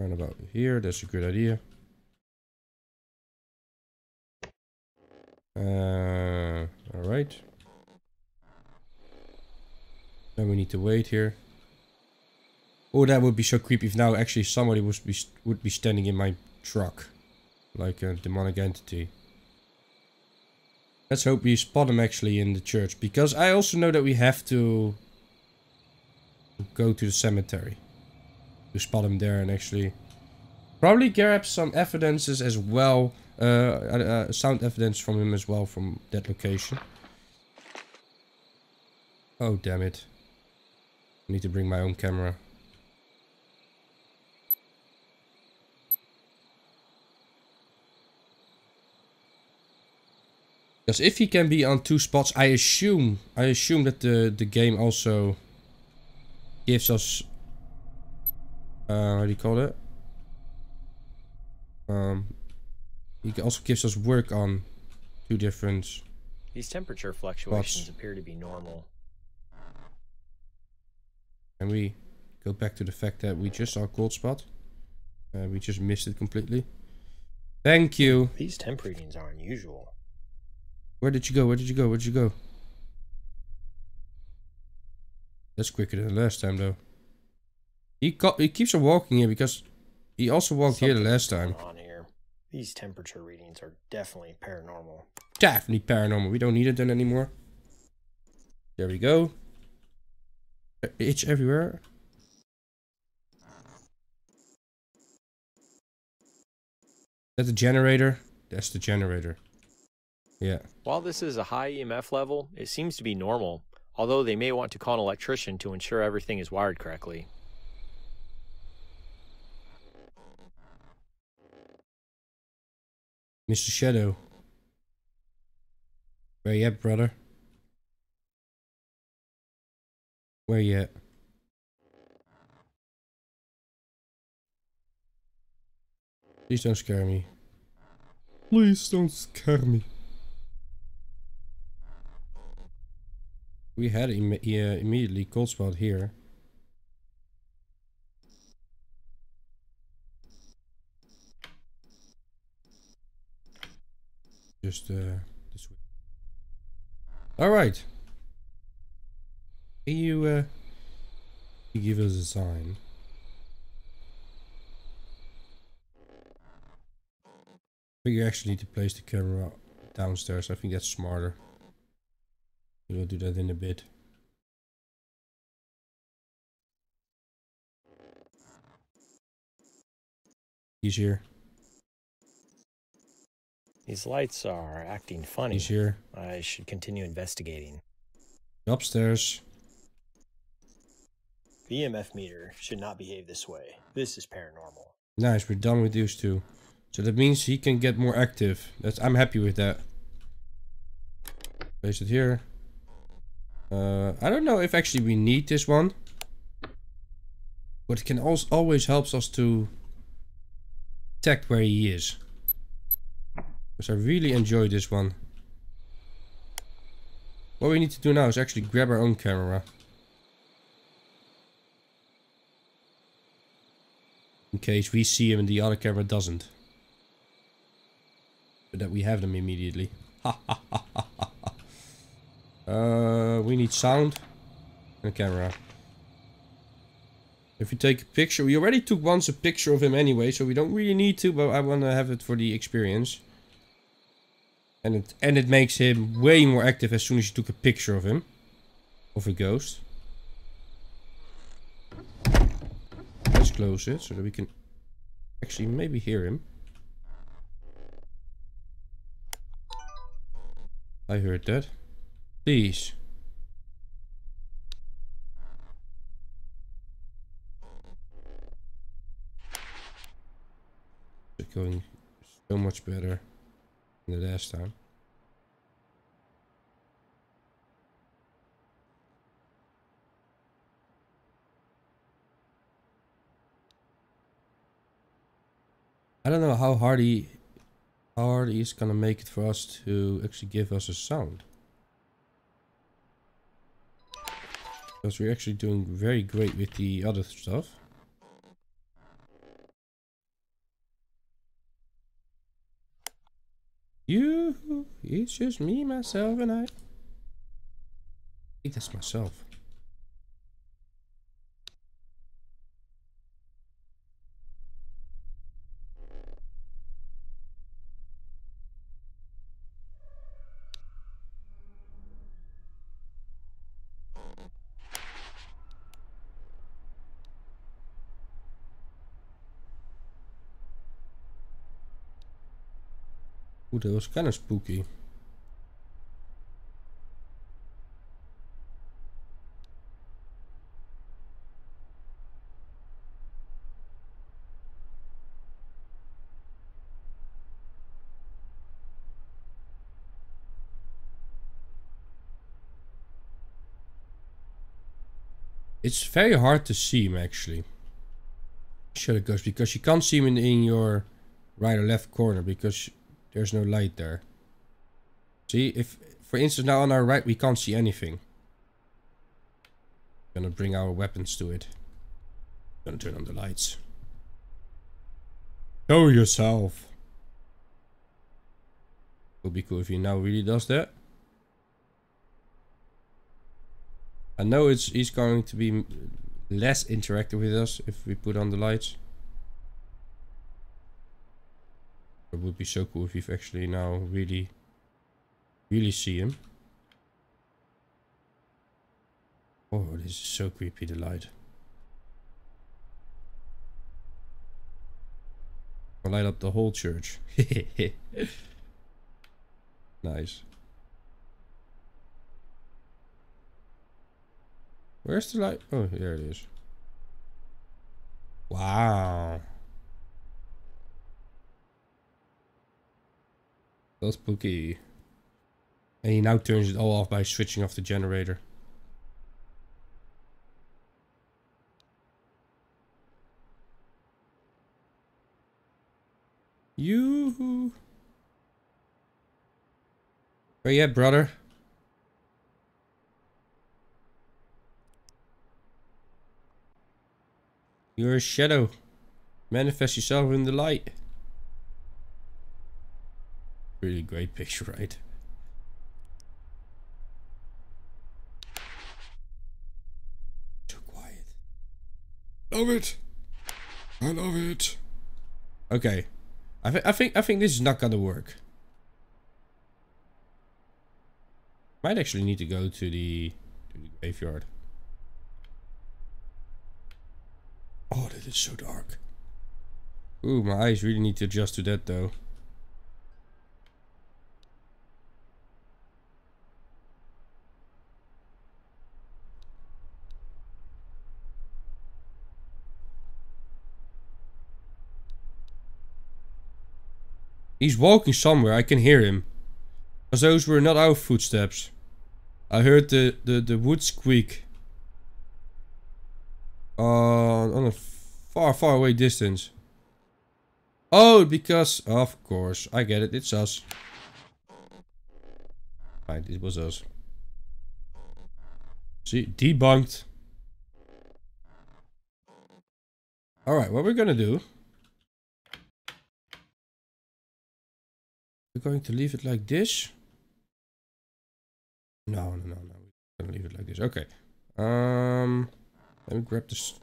Round about here, that's a good idea. Uh, alright. Then we need to wait here. Oh, that would be so creepy if now actually somebody would be would be standing in my truck, like a demonic entity. Let's hope we spot him actually in the church, because I also know that we have to go to the cemetery to spot him there and actually probably grab some evidences as well, uh, uh, uh sound evidence from him as well from that location. Oh damn it! I need to bring my own camera. Because if he can be on two spots, I assume I assume that the the game also gives us uh, how do you call it? Um, he also gives us work on two different. These temperature fluctuations spots. appear to be normal. And we go back to the fact that we just saw a cold spot. Uh, we just missed it completely. Thank you. These temp readings are unusual. Where did you go? Where did you go? Where did you go? That's quicker than the last time, though. He he keeps on walking here because he also walked here the last time. On here. These temperature readings are definitely paranormal. Definitely paranormal. We don't need it then anymore. There we go. Itch everywhere. That's the generator. That's the generator. Yeah. While this is a high EMF level, it seems to be normal, although they may want to call an electrician to ensure everything is wired correctly. Mr. Shadow. Where you at, brother? Where you at? Please don't scare me. Please don't scare me. We had Im yeah, immediately cold spot here. Just uh, this way. All right. Can you uh, you give us a sign? I think you actually need to place the camera downstairs. I think that's smarter. We'll do that in a bit. He's here. These lights are acting funny. He's here. I should continue investigating. Upstairs. The EMF meter should not behave this way. This is paranormal. Nice, we're done with these two. So that means he can get more active. That's I'm happy with that. Place it here. Uh, I don't know if actually we need this one. But it can also always helps us to detect where he is. Because I really enjoy this one. What we need to do now is actually grab our own camera. In case we see him and the other camera doesn't. But that we have them immediately. Ha ha ha ha ha. Uh, we need sound and a camera. If you take a picture, we already took once a picture of him anyway, so we don't really need to, but I want to have it for the experience. And it and it makes him way more active as soon as you took a picture of him. Of a ghost. Let's close it so that we can actually maybe hear him. I heard that. It's going so much better than the last time. I don't know how hard he how hard he's gonna make it for us to actually give us a sound. Because we're actually doing very great with the other stuff. You, it's just me, myself, and I. I think that's myself. Ooh, that was kind of spooky. It's very hard to see him actually. The ghost because you can't see him in, in your right or left corner because there's no light there. See, if for instance now on our right we can't see anything. Gonna bring our weapons to it. Gonna turn on the lights. Show yourself. Would be cool if he now really does that. I know it's he's going to be less interactive with us if we put on the lights. It would be so cool if we actually now really, really see him. Oh, this is so creepy, the light. I'll light up the whole church. nice. Where's the light? Oh, there it is. Wow. That's spooky. And he now turns it all off by switching off the generator. You. Where you at, brother? You're a shadow. Manifest yourself in the light. Really great picture, right? Too quiet. Love it. I love it. Okay. I, th I think I think this is not gonna work. Might actually need to go to the to the graveyard. Oh, that is so dark. Ooh, my eyes really need to adjust to that though. He's walking somewhere, I can hear him. Because those were not our footsteps. I heard the, the, the wood squeak. Uh, on a far, far away distance. Oh, because, of course, I get it, it's us. Right, it was us. See, debunked. Alright, what we're gonna do We're going to leave it like this. No, no, no, no. We're going to leave it like this. Okay. Um, let me grab this.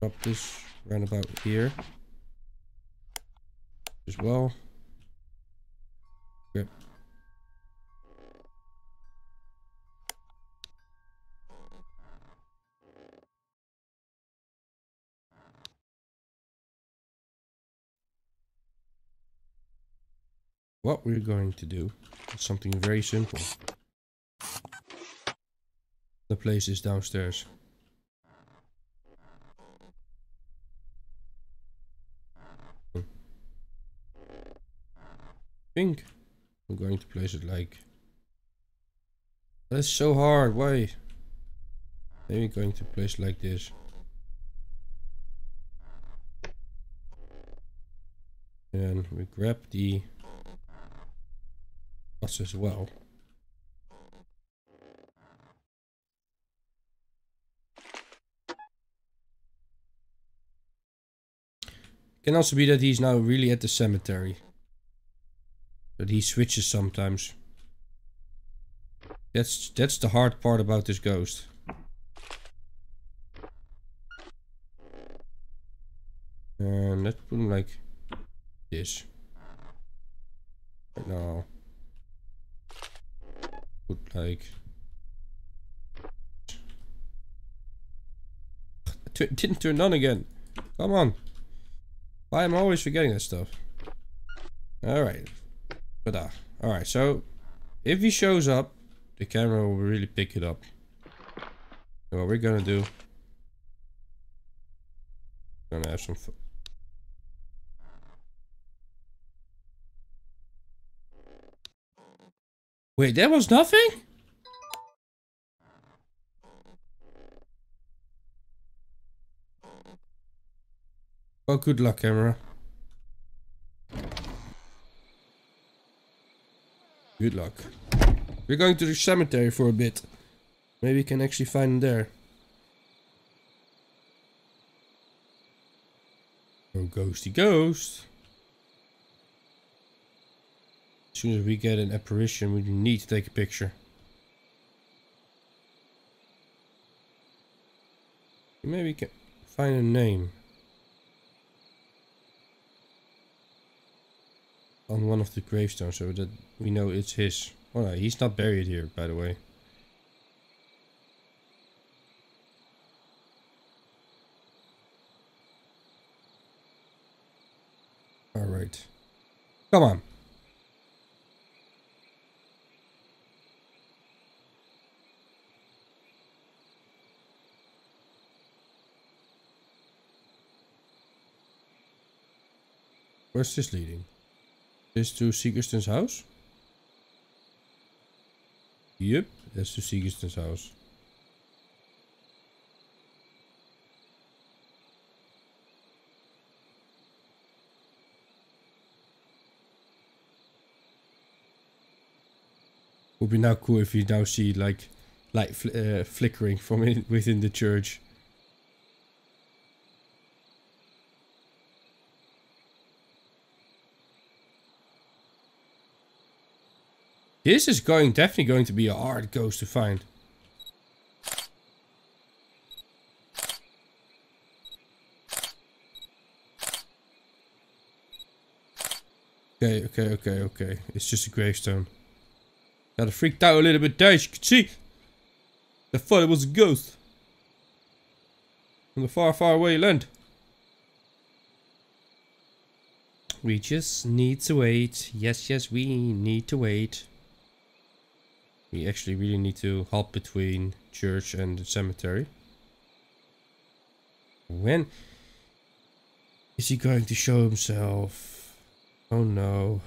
Drop this round about here. As well. What we're going to do is something very simple. The place is downstairs. I think I'm going to place it like... That's so hard, why? Maybe going to place like this. And we grab the us as well. Can also be that he's now really at the cemetery. That he switches sometimes. That's that's the hard part about this ghost. And let's put him like this. Right now put like it didn't turn on again. Come on. Why am I always forgetting that stuff? Alright. But uh, alright, so if he shows up, the camera will really pick it up. So what we're gonna do gonna have some Wait, there was nothing? Well, good luck, camera. Good luck. We're going to the cemetery for a bit. Maybe we can actually find him there. Oh, ghosty ghost. As soon as we get an apparition, we need to take a picture. Maybe we can find a name. On one of the gravestones so that we know it's his. Oh no, he's not buried here, by the way. Alright. Come on. Where's this leading? This to Seegerston's house? Yep, that's to Seegerston's house. Would be now cool if you now see like light fl uh, flickering from in within the church. This is going definitely going to be a hard ghost to find. Okay, okay, okay, okay. It's just a gravestone. Got of freaked out a little bit there, as you can see. I thought it was a ghost. From the far, far away land. We just need to wait. Yes, yes, we need to wait. We actually really need to hop between church and the cemetery. When is he going to show himself? Oh no.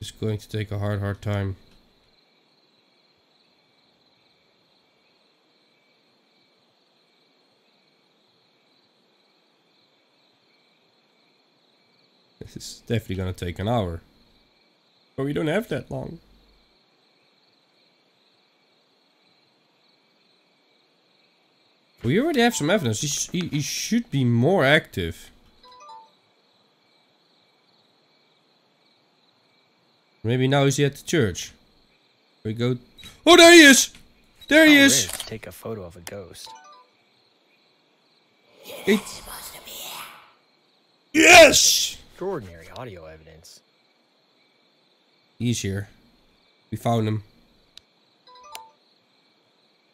It's going to take a hard, hard time. This is definitely gonna take an hour. But we don't have that long. We already have some evidence. He, sh he, he should be more active. Maybe now he's at the church. We go. Oh, there he is! There he How is! rare to take a photo of a ghost. It- Yes! Extraordinary audio evidence. He's here. We found him.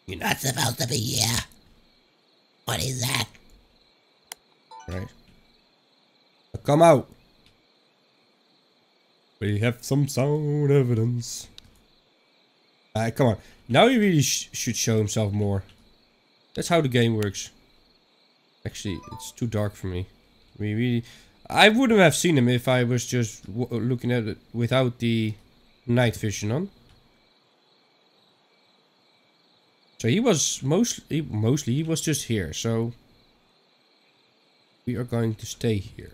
You're not supposed to be here. What is that? Right. Come out. We have some sound evidence. Uh, come on. Now he really sh should show himself more. That's how the game works. Actually, it's too dark for me. We really... I wouldn't have seen him if I was just w looking at it without the night vision on. So he was mostly, mostly he was just here, so we are going to stay here.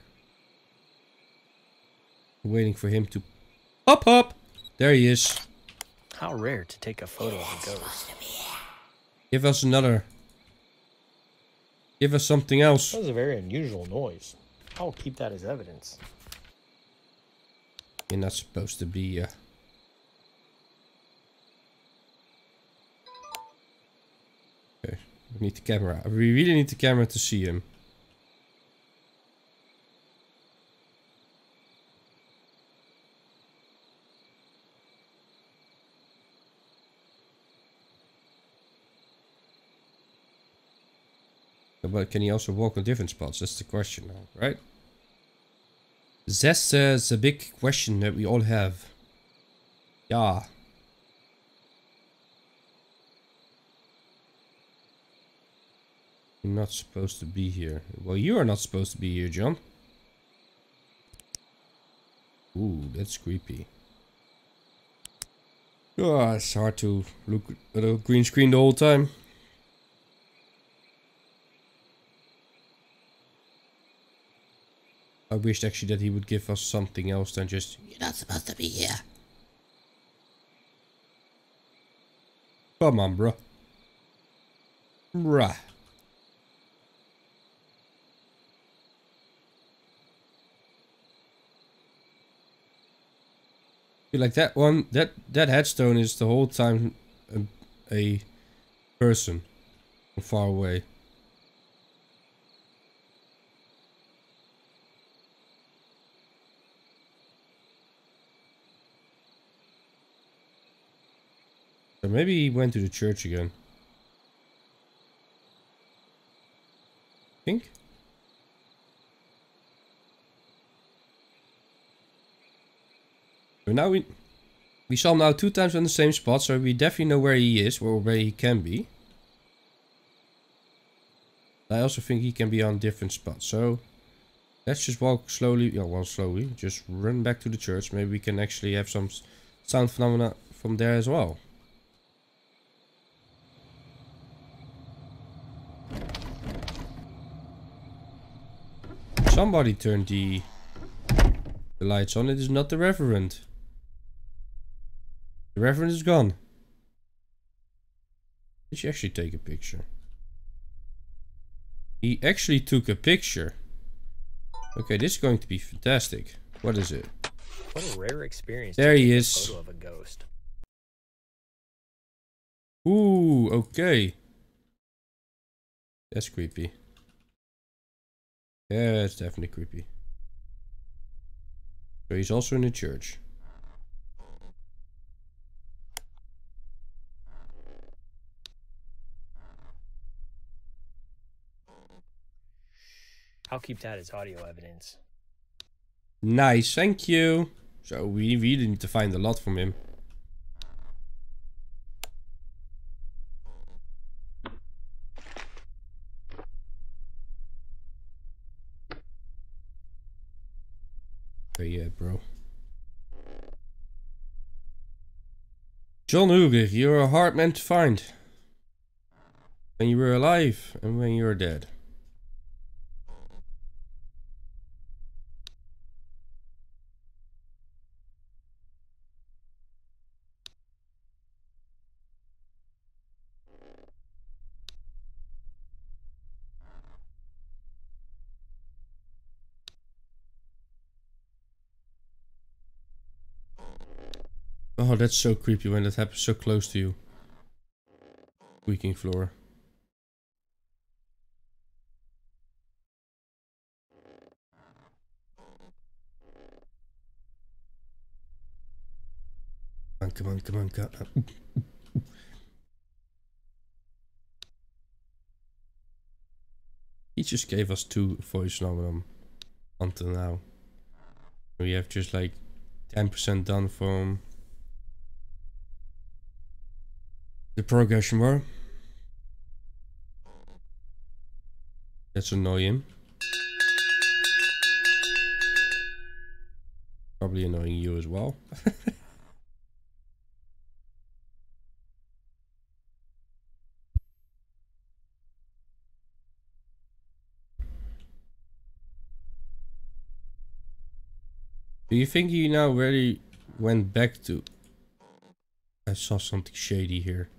Waiting for him to pop up. There he is. How rare to take a photo of a ghost. Give us another. Give us something else. That was a very unusual noise. I'll keep that as evidence. You're not supposed to be. Uh... we need the camera. We really need the camera to see him. But can he also walk on different spots? That's the question now, right? That's uh, the big question that we all have. Yeah. You're not supposed to be here. Well, you are not supposed to be here, John. Ooh, that's creepy. Oh, it's hard to look at a green screen the whole time. I wished actually that he would give us something else than just... You're not supposed to be here. Come on, bro. Bruh. Like that one, that that headstone is the whole time a, a person from far away. So maybe he went to the church again. Think? Now we we saw him now two times on the same spot, so we definitely know where he is or where he can be. I also think he can be on different spots, so let's just walk slowly, yeah, well slowly, just run back to the church. Maybe we can actually have some sound phenomena from there as well. Somebody turned the, the lights on. It is not the Reverend. The Reverend is gone. Did she actually take a picture? He actually took a picture. Okay, this is going to be fantastic. What is it? What a rare experience. There he is. Photo of a ghost. Ooh, okay. That's creepy. Yeah, it's definitely creepy. So he's also in the church. I'll keep that as audio evidence. Nice, thank you. So we really need to find a lot from him. Okay, yeah, bro. John Huger, you're a hard man to find. When you were alive and when you were dead. Oh, that's so creepy when that happens so close to you. Squeaking floor. Come on, come on, come on, come on. He just gave us two voice phenomenon until now. We have just like 10% done from the progression bar. That's annoying. Probably annoying you as well. Do you think you now really went back to... I saw something shady here.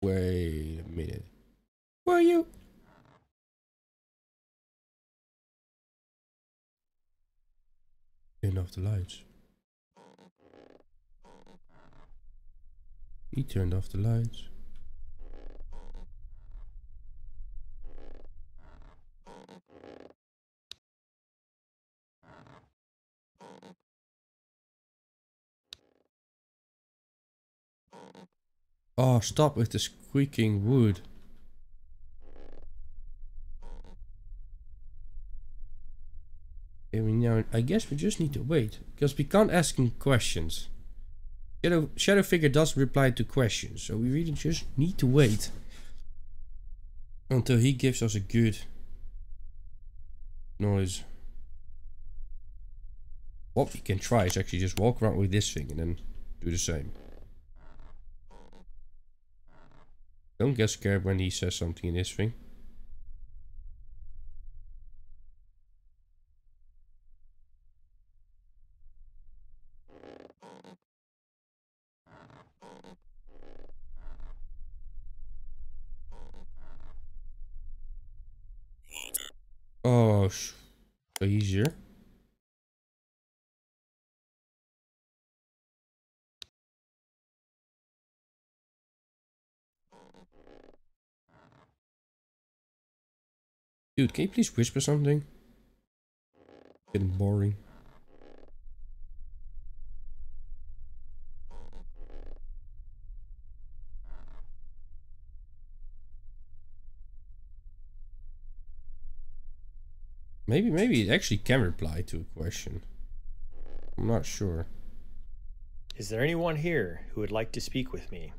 Wait a minute. Were you? Turn off the lights. He turned off the lights. Oh, stop with the squeaking wood. I Now, I guess we just need to wait. Because we can't ask him questions. Shadow, Shadow Figure doesn't reply to questions. So we really just need to wait. Until he gives us a good noise. What we can try is actually just walk around with this thing and then do the same. Don't get scared when he says something in this thing. Oh, sh- easier. Dude, can you please whisper something? Getting boring. Maybe, maybe it actually can reply to a question. I'm not sure. Is there anyone here who would like to speak with me?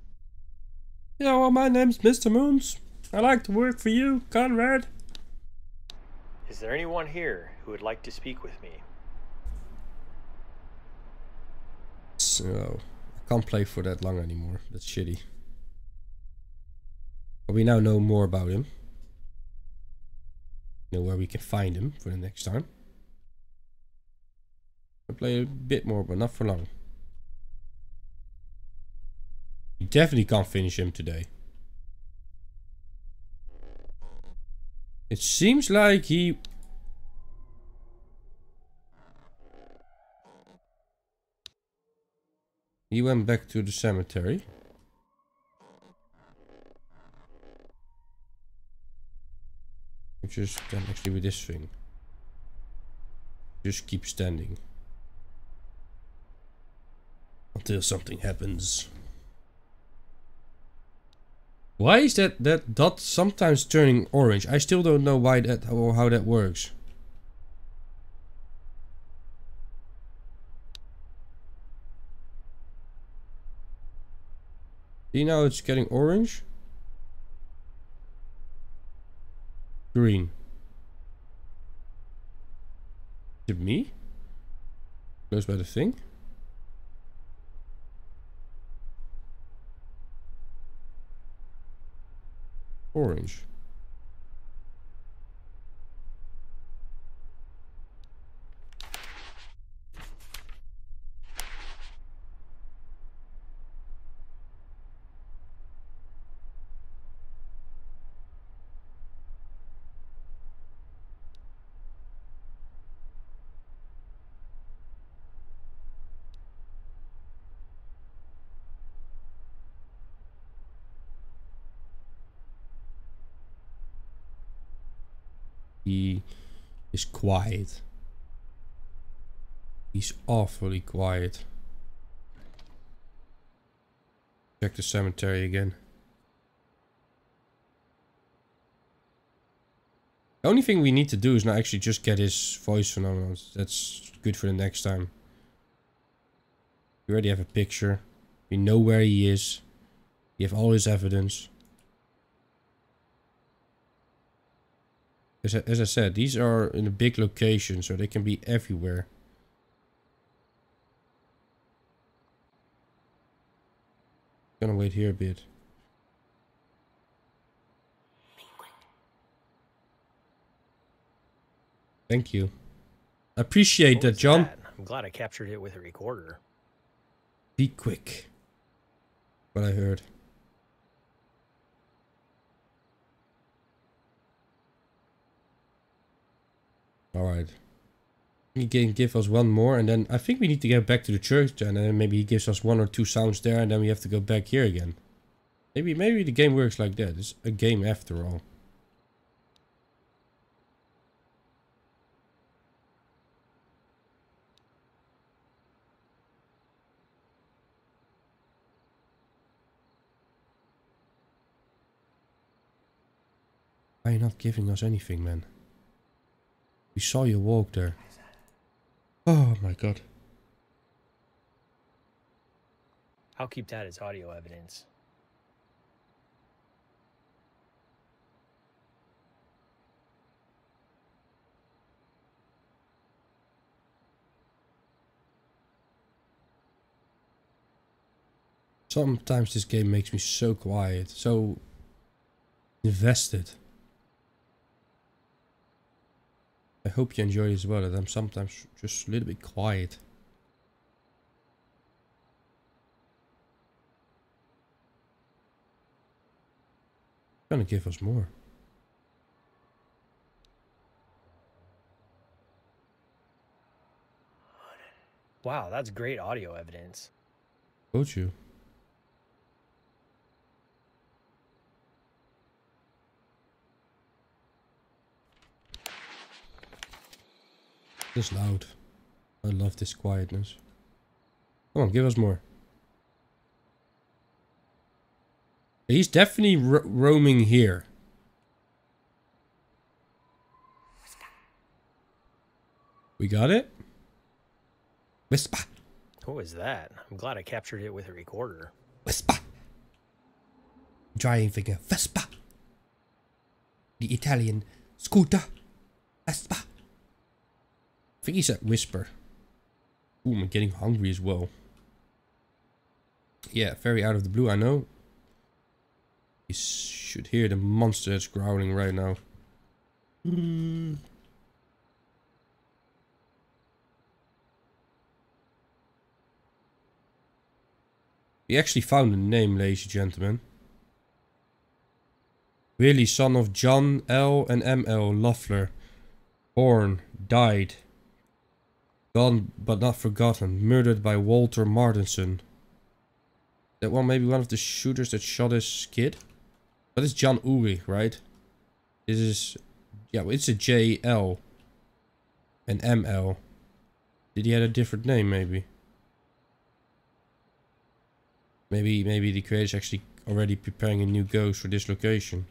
Yeah, well, my name's Mr. Moons. I like to work for you, Conrad. Is there anyone here who would like to speak with me? So, I can't play for that long anymore. That's shitty. But we now know more about him. Know where we can find him for the next time. I'll play a bit more, but not for long. You definitely can't finish him today. It seems like he... He went back to the cemetery. Which is actually with this thing. Just keep standing. Until something happens. Why is that that dot sometimes turning orange? I still don't know why that or how that works. See now it's getting orange? Green. Is it me? Goes by the thing? Orange. He is quiet. He's awfully quiet. Check the cemetery again. The only thing we need to do is not actually just get his voice phenomenon. That's good for the next time. We already have a picture. We know where he is. We have all his evidence. As I, as I said, these are in a big location, so they can be everywhere. Gonna wait here a bit. Thank you. I appreciate that, John. that? I'm glad I captured it with a recorder. Be quick. What I heard. Alright. He can give us one more and then I think we need to get back to the church and then maybe he gives us one or two sounds there and then we have to go back here again. Maybe maybe the game works like that. It's a game after all. Why are you not giving us anything, man? We saw you walk there. Oh my god. I'll keep that as audio evidence. Sometimes this game makes me so quiet, so invested. I hope you enjoy as well, that I'm sometimes just a little bit quiet. Gonna give us more. Wow, that's great audio evidence. Told you. This loud. I love this quietness. Come on, give us more. He's definitely ro roaming here. We got it? Whisper. What was that? I'm glad I captured it with a recorder. Vespa. Driving a Vespa. The Italian scooter. Vespa. I think he said whisper. Ooh, I'm getting hungry as well. Yeah, very out of the blue, I know. You should hear the monster that's growling right now. We actually found a name, ladies and gentlemen. Willie, son of John L. and M. L. Loeffler. Born, died. Gone but not forgotten. Murdered by Walter Martinson. That one maybe one of the shooters that shot his kid? That is John Uri, right? This is... Yeah, it's a J.L. and M.L. Did he have a different name, maybe? Maybe maybe the creator's actually already preparing a new ghost for this location.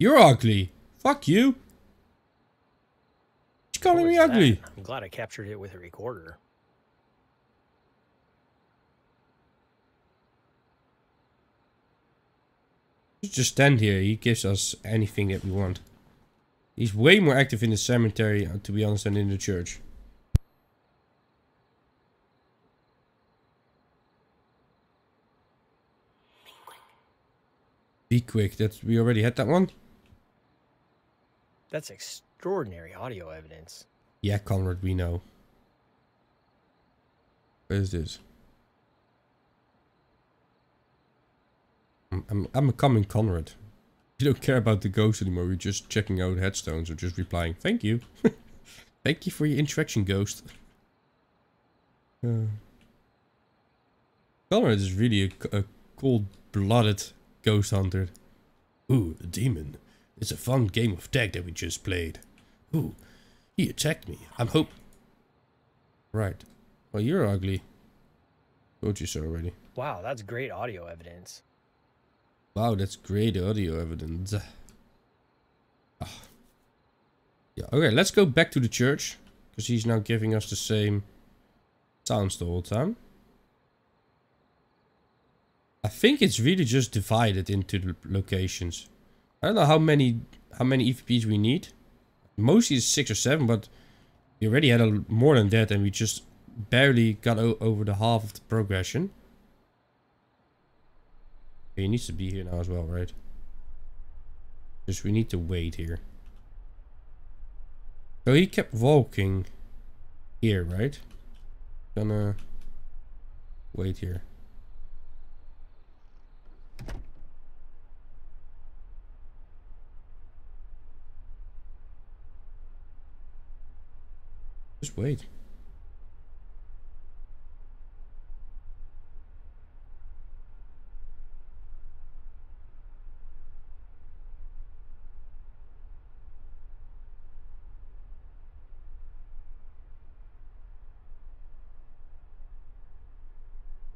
You're ugly. Fuck you. She's calling me was that? ugly. I'm glad I captured it with a recorder. Just stand here. He gives us anything that we want. He's way more active in the cemetery, uh, to be honest, than in the church. Be quick. That we already had that one. That's extraordinary audio evidence. Yeah, Conrad, we know. What is this? I'm, I'm, I'm becoming Conrad. You don't care about the ghost anymore. You're just checking out headstones or just replying, thank you. thank you for your interaction, ghost. Uh, Conrad is really a cold-blooded ghost hunter. Ooh, a demon. It's a fun game of tag that we just played. Ooh, he attacked me. I'm hope. Right. Well, you're ugly. Told you so already. Wow, that's great audio evidence. Wow, that's great audio evidence. Ah. Yeah, okay, let's go back to the church. Because he's now giving us the same sounds the whole time. I think it's really just divided into the locations. I don't know how many how many EVPs we need. Mostly it's six or seven, but we already had a, more than that, and we just barely got over the half of the progression. He needs to be here now as well, right? Just we need to wait here. So he kept walking here, right? Gonna wait here. Just wait.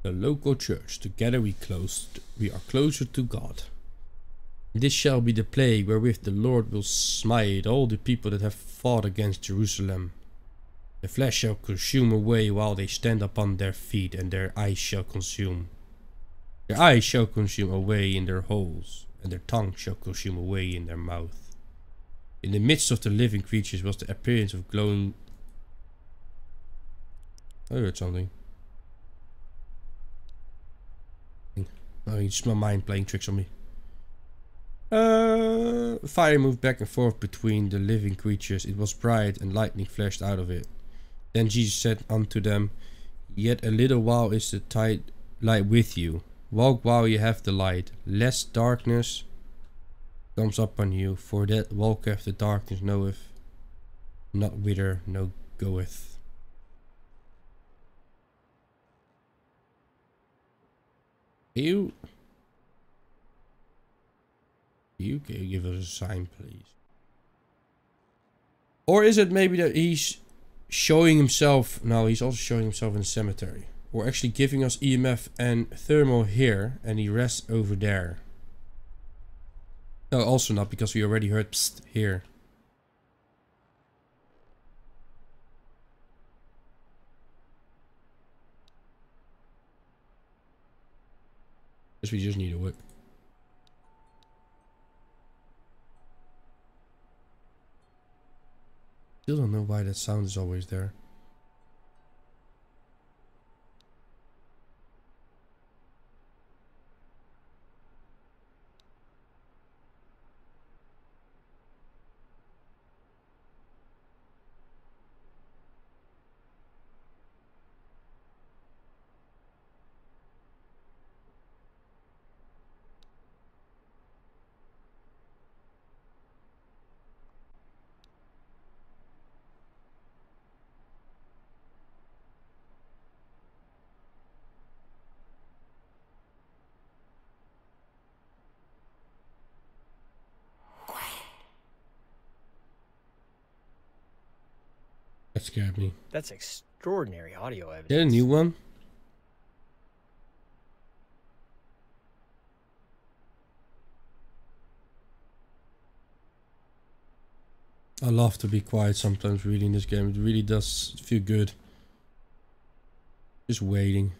The local church. Together we close. We are closer to God. This shall be the plague wherewith the Lord will smite all the people that have fought against Jerusalem. The flesh shall consume away while they stand upon their feet, and their eyes shall consume. Their eyes shall consume away in their holes, and their tongue shall consume away in their mouth. In the midst of the living creatures was the appearance of glowing. I heard something. Oh, it's my mind playing tricks on me. Uh, fire moved back and forth between the living creatures. It was bright, and lightning flashed out of it. Then Jesus said unto them, Yet a little while is the tide light with you. Walk while you have the light, lest darkness comes upon you, for that walketh the darkness knoweth not whither no goeth. You you can give us a sign, please. Or is it maybe that he's showing himself. now he's also showing himself in the cemetery. Or actually giving us EMF and thermal here, and he rests over there. No, also not, because we already heard psst here. Guess we just need a whip. Still don't know why that sound is always there. Scared me. That's extraordinary audio evidence. Is that a new one? I love to be quiet sometimes really in this game. It really does feel good. Just waiting.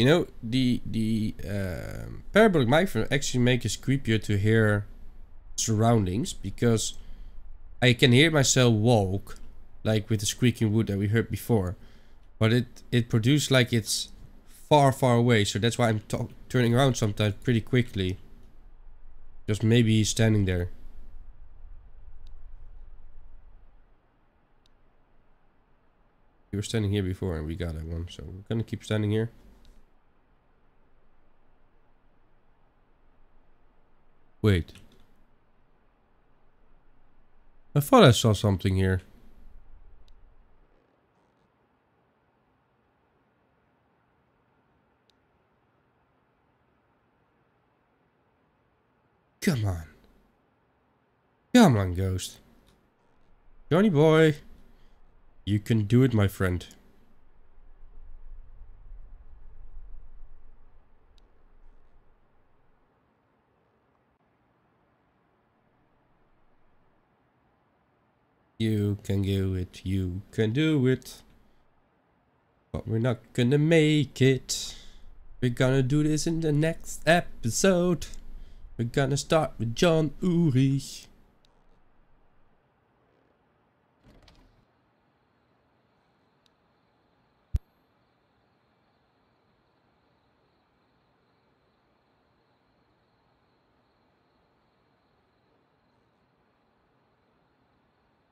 You know, the the um, parabolic microphone actually makes it creepier to hear surroundings because I can hear myself walk, like with the squeaking wood that we heard before, but it it produced like it's far far away. So that's why I'm turning around sometimes pretty quickly. Just maybe he's standing there. We were standing here before and we got that one, so we're gonna keep standing here. Wait. I thought I saw something here. Come on. Come on, Ghost. Johnny boy. You can do it, my friend. You can do it, you can do it. But we're not gonna make it. We're gonna do this in the next episode. We're gonna start with John Ulrich.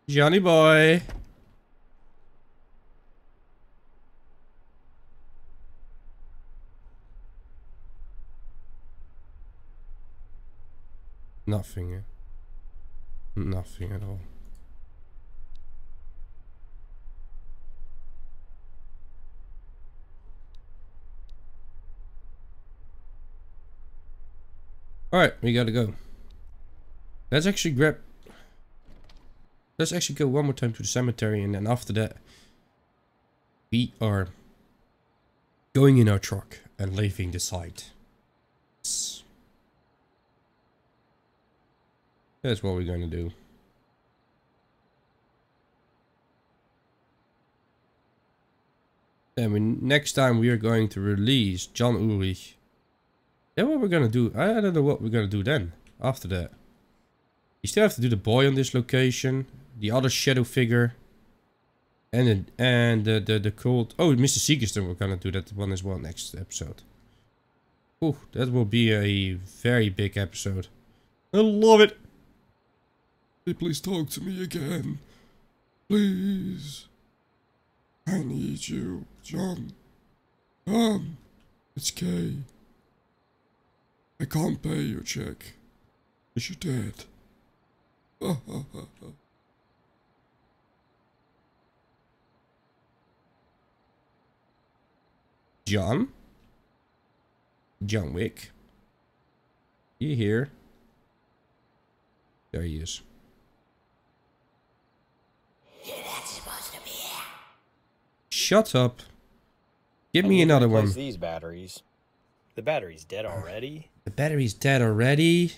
Johnny boy. Nothing. Nothing at all. Alright, we gotta go. Let's actually grab Let's actually go one more time to the cemetery and then after that... We are going in our truck and leaving the site. That's what we're to do. Then we, next time we are going to release John Ulrich. Then what we're to do, I don't know what we're to do then, after that. You still have to do the boy on this location, the other shadow figure, and and the, the, the cold... Oh, Mr. Seekerston, we're to do that one as well next episode. Ooh, that will be a very big episode. I love it! Please talk to me again. Please. I need you, John. John, it's Kay. I can't pay your check. You're dead. John? John Wick? You here? There he is. Shut up. Give me another one. These batteries. The battery's dead already. The battery's dead already.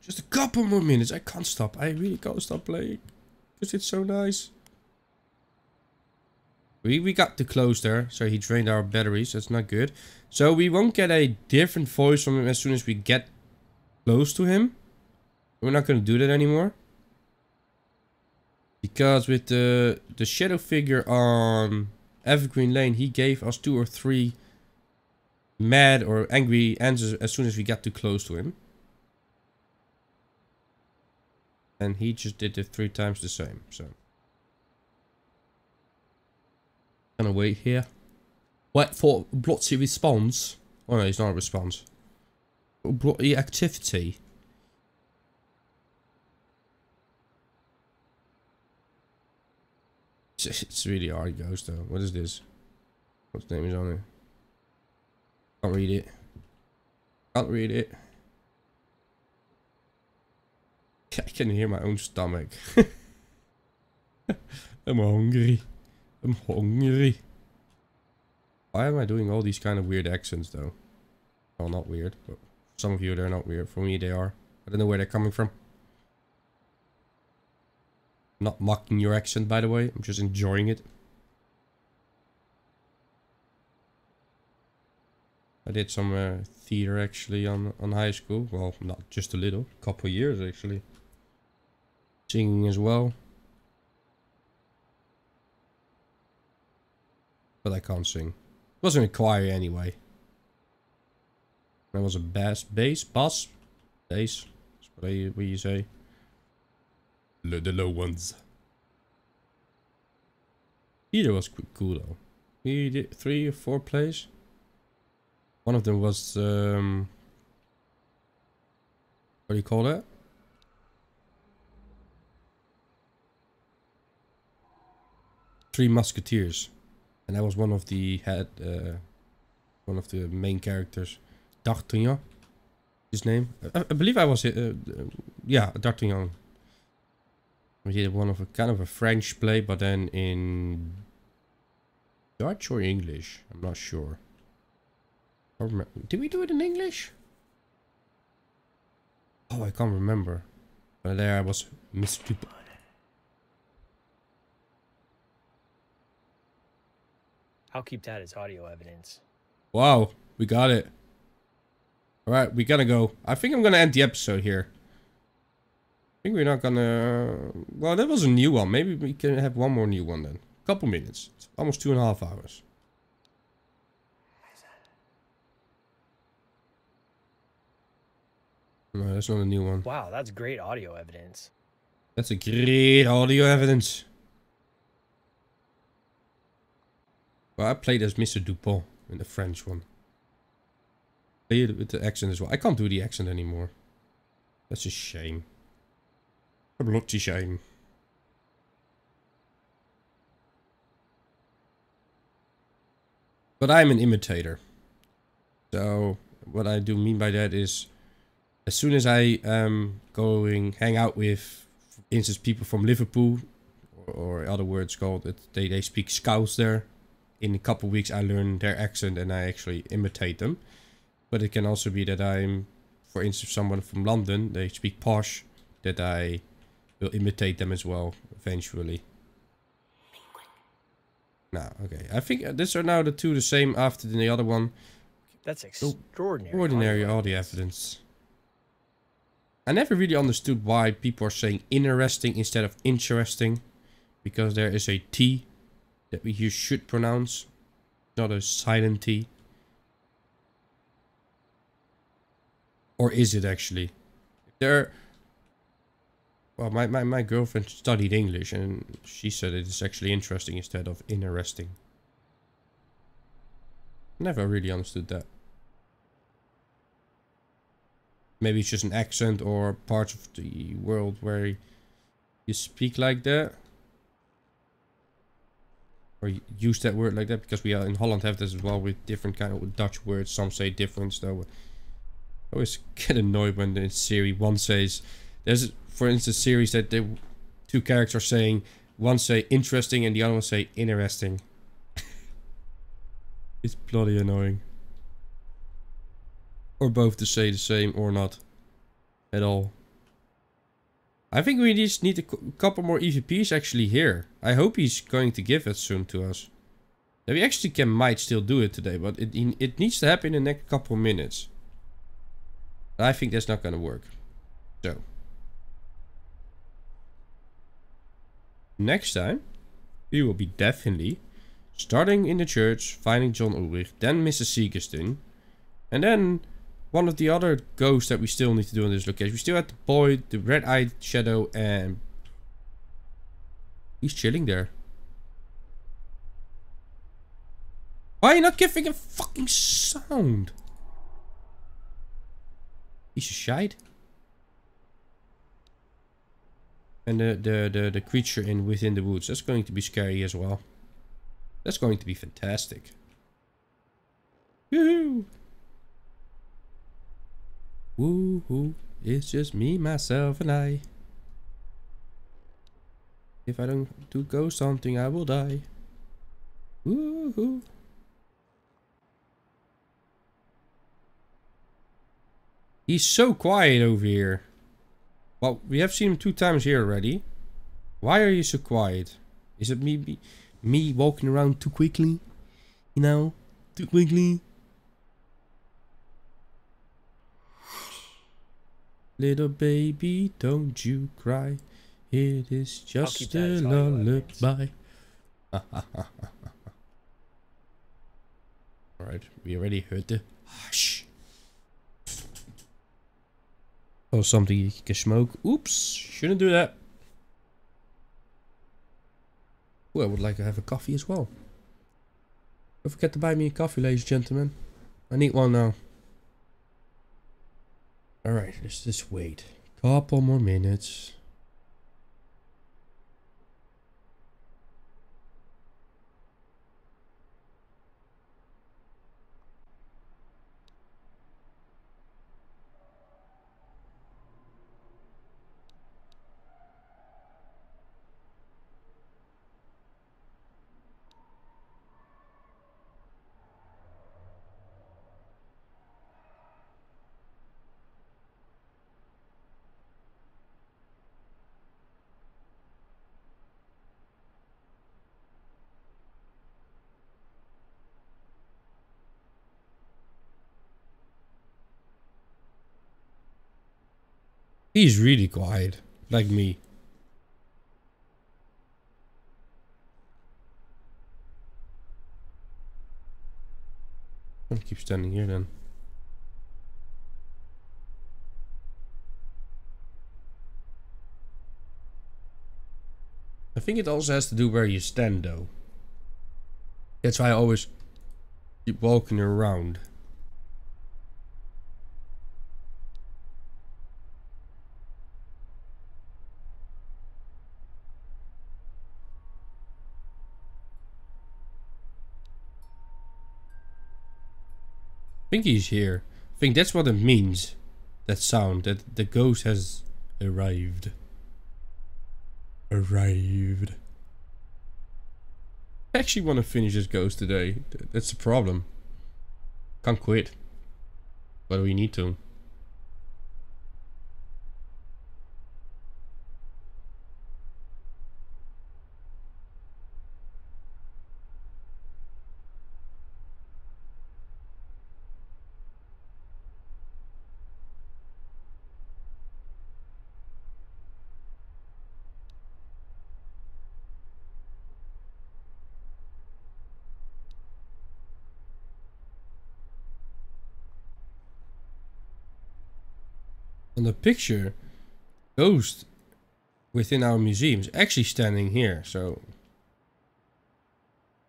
Just a couple more minutes. I can't stop. I really can't stop playing. Because it's so nice. We, we got too close there, so he drained our batteries. That's not good. So we won't get a different voice from him as soon as we get close to him. We're not going to do that anymore. Because with the, the shadow figure on Evergreen Lane, he gave us two or three mad or angry answers as soon as we got too close to him. And he just did it three times the same, so... Gonna wait here. Wait for Blotsy response. Oh no, he's not a response. Blotsy activity. It's really hard ghost though. What is this? What's name is on it? Can't read it. Can't read it. I can hear my own stomach. I'm hungry. I'm hungry. Why am I doing all these kind of weird accents though? Well, not weird, but some of you they're not weird. For me they are. I don't know where they're coming from. I'm not mocking your accent by the way, I'm just enjoying it. I did some uh, theater actually on on high school. Well, not just a little, A couple years actually. Singing as well. But I can't sing. It wasn't a choir anyway. That was a bass, bass, bass, bass. That's what, I, what you say. The, the low ones. Either was cool though. We did three or four plays. One of them was um, what do you call that? Three Musketeers and that was one of the head, uh, one of the main characters, D'Artagnan. His name, I, I, believe I was, uh, yeah, D'Artagnan. We did one of a kind of a French play, but then in Dutch or English, I'm not sure. Did we do it in English? Oh, I can't remember. But there I was Mr. I'll keep that as audio evidence. Wow, we got it. Alright, we gotta go. I think I'm gonna end the episode here. I think we're not gonna... Well, that was a new one. Maybe we can have one more new one then. A couple minutes. It's almost two and a half hours. No, that's not a new one. Wow, that's great audio evidence. That's a great audio evidence. Well, I played as Mr. Dupont in the French one. Play it with the accent as well. I can't do the accent anymore. That's a shame. A bloody shame. But I'm an imitator. So what I do mean by that is as soon as I am going hang out with for instance people from Liverpool or, or other words called it they, they speak scouse there in a couple weeks I learn their accent and I actually imitate them. But it can also be that I'm for instance someone from London, they speak posh, that I will imitate them as well eventually. Now, okay. I think uh, these are now the two the same after the other one. That's extraordinary. Ordinary audio audio evidence. I never really understood why people are saying interesting instead of interesting. Because there is a T that you should pronounce. Not a silent T. Or is it actually? There well, my, my, my girlfriend studied English and she said it is actually interesting instead of interesting. Never really understood that. Maybe it's just an accent or parts of the world where you speak like that. Or use that word like that because we are in Holland have this as well with different kind of Dutch words. Some say different, so I always get annoyed when the Siri one says there's for instance series that the two characters are saying one say interesting and the other one say interesting. it's bloody annoying. Or both to say the same or not. At all. I think we just need a couple more EVPs actually here. I hope he's going to give it soon to us. That we actually can might still do it today, but it it needs to happen in the next couple minutes. I think that's not gonna work. So. Next time, we will be definitely starting in the church, finding John Ulrich, then Mrs. Siegestin, and then one of the other ghosts that we still need to do on this location. We still have the boy, the red-eyed shadow, and he's chilling there. Why are you not giving a fucking sound? He's a shite. And the, the, the, the creature in within the woods. That's going to be scary as well. That's going to be fantastic. Woohoo! Woohoo! It's just me, myself, and I. If I don't do ghost hunting, I will die. Woohoo! He's so quiet over here. Well, we have seen him two times here already. Why are you so quiet? Is it me me walking around too quickly? You know? Too quickly? Little baby, don't you cry. It is just a lullaby. Alright, we already heard the hush. Oh, something you can smoke. Oops, shouldn't do that. Ooh, I would like to have a coffee as well. Don't forget to buy me a coffee, ladies and gentlemen. I need one now. Alright, let's just wait. Couple more minutes. He's really quiet, like me. I'll keep standing here then. I think it also has to do where you stand though. That's why I always keep walking around. Think he's here. I think that's what it means. That sound. That the ghost has arrived. Arrived. I actually want to finish this ghost today. That's the problem. Can't quit. But we need to. On the picture, ghost within our museum is actually standing here. So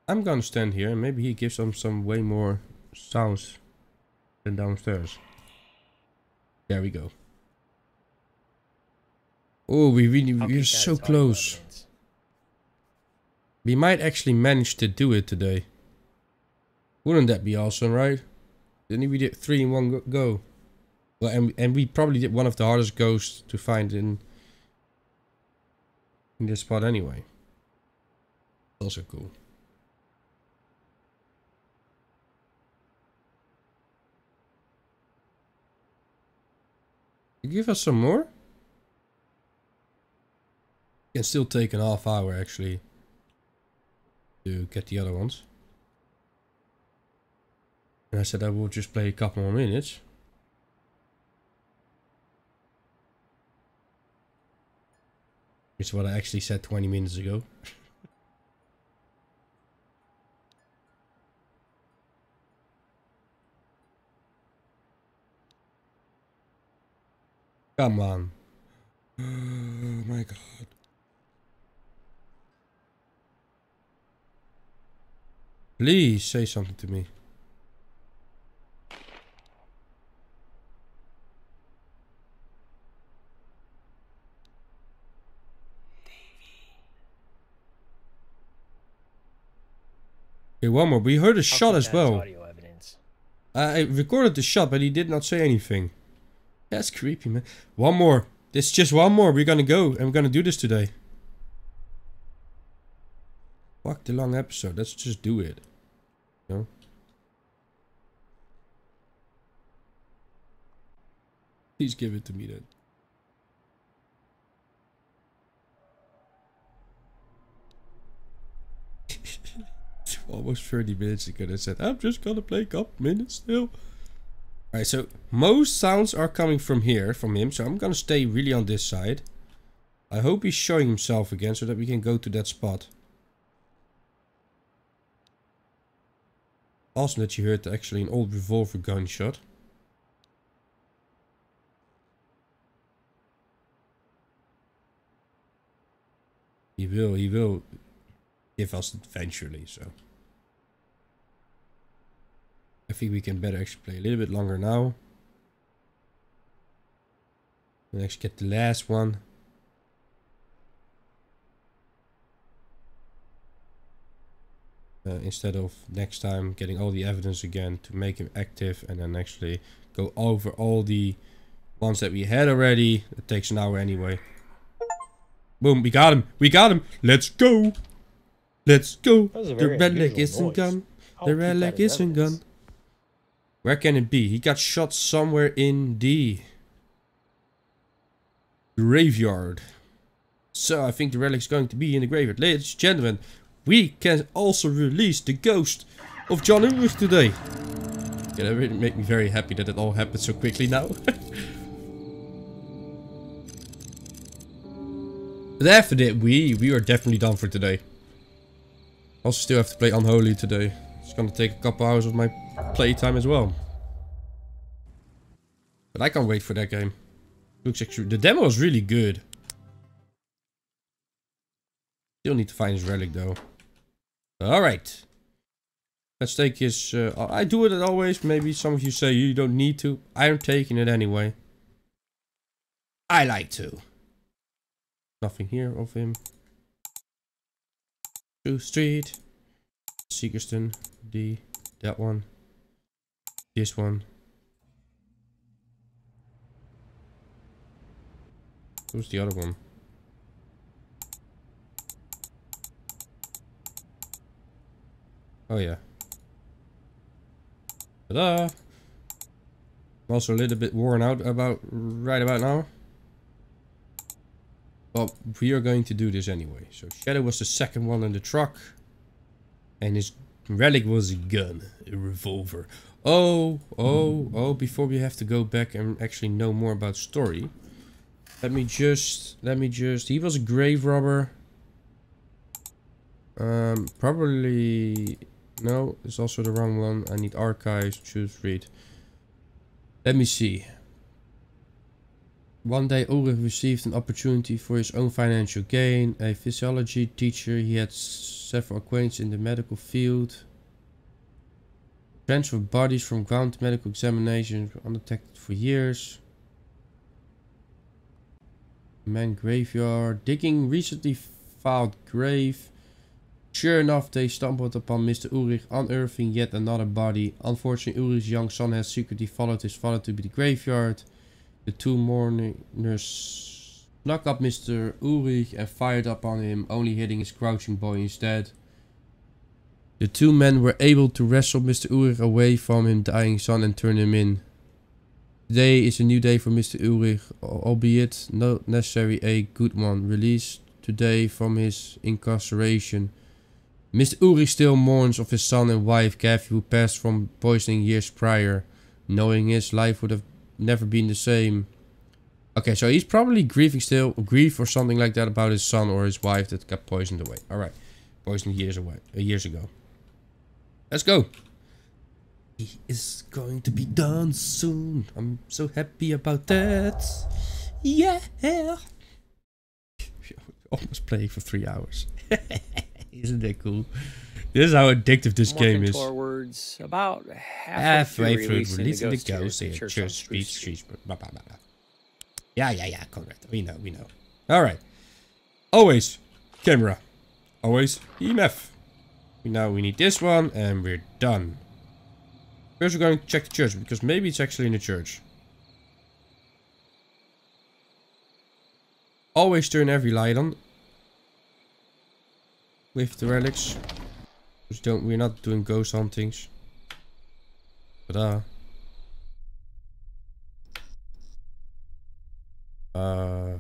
I'm gonna stand here and maybe he gives them some way more sounds than downstairs. There we go. Oh, we really we're so close. We might actually manage to do it today. Wouldn't that be awesome, right? Didn't we did three in one go? Well, and and we probably did one of the hardest ghosts to find in in this spot anyway. Also cool. Give us some more? Can still take an half hour actually to get the other ones. And I said I will just play a couple more minutes. Which is what I actually said 20 minutes ago. Come on. Oh my god. Please say something to me. Okay, one more. We heard a shot as well. evidence. Uh, I recorded the shot, but he did not say anything. That's creepy, man. One more. It's just one more. We're gonna go and we're gonna do this today. Fuck the long episode. Let's just do it. No? Please give it to me then. Almost 30 minutes ago, I said, I'm just gonna play a couple minutes still. Alright, so most sounds are coming from here, from him, so I'm gonna stay really on this side. I hope he's showing himself again so that we can go to that spot. Awesome that you heard actually an old revolver gunshot. He will, he will give us eventually, so. I think we can better actually play a little bit longer now. And actually get the last one. Uh, instead of next time getting all the evidence again to make him active and then actually go over all the ones that we had already. It takes an hour anyway. Boom, we got him. We got him. Let's go. Let's go. That was a The relic isn't noise. gone. I'll The relic isn't gone. Where can it be? He got shot somewhere in the graveyard. So I think the relic's going to be in the graveyard. Ladies and gentlemen, we can also release the ghost of John Ulrich today. Yeah, that really made me very happy that it all happened so quickly now. but after that, we we are definitely done for today. Also still have to play Unholy today. It's gonna take a couple hours of my playtime as well. But I can't wait for that game. Looks actually the demo is really good. Still need to find his relic though. Alright. Let's take his... Uh, I do it as always. Maybe some of you say you don't need to. I'm taking it anyway. I like to. Nothing here of him. True Street. Seekerston. D. That one. This one. Who's the other one? Oh yeah. Ta-da! I'm also a little bit worn out about right about now. But we are going to do this anyway. So Shadow was the second one in the truck. And his relic was a gun. A revolver. Oh, oh, oh, before we have to go back and actually know more about story. Let me just, let me just, he was a grave robber. Um, probably, no, it's also the wrong one. I need archives, choose, read. Let me see. One day Ulrich received an opportunity for his own financial gain. A physiology teacher, he had several acquaintances in the medical field. Transfer bodies from ground medical examinations undetected for years. Man graveyard. Digging recently filed grave. Sure enough, they stumbled upon Mr. Ulrich unearthing yet another body. Unfortunately, Ulrich's young son has secretly followed his father to the graveyard. The two mourners snuck up Mr. Ulrich and fired upon him, only hitting his crouching boy instead. The two men were able to wrestle Mr. Ulrich away from his dying son and turn him in. Today is a new day for Mr. Ulrich, albeit not necessarily a good one. Released today from his incarceration. Mr. Ulrich still mourns of his son and wife Kathy who passed from poisoning years prior. Knowing his life would have never been the same. Okay, so he's probably grieving still, grief or something like that about his son or his wife that got poisoned away. All right, poisoned years away, uh, years ago. Let's go. He is going to be done soon. I'm so happy about that. Yeah. Almost playing for three hours. Isn't that cool? This is how addictive this I'm game is. towards about halfway, Halfway through through releasing, releasing the the ghost, ghost here here. Church, Church on speech, Spruce. Blah, blah, blah, blah. Yeah, yeah, yeah. Correct. We know, we know. All right. Always camera. Always EMF. Now we need this one and we're done. First we're going to check the church because maybe it's actually in the church. Always turn every light on. With the relics. Don't, we're not doing ghost huntings. Ta-da. Uh,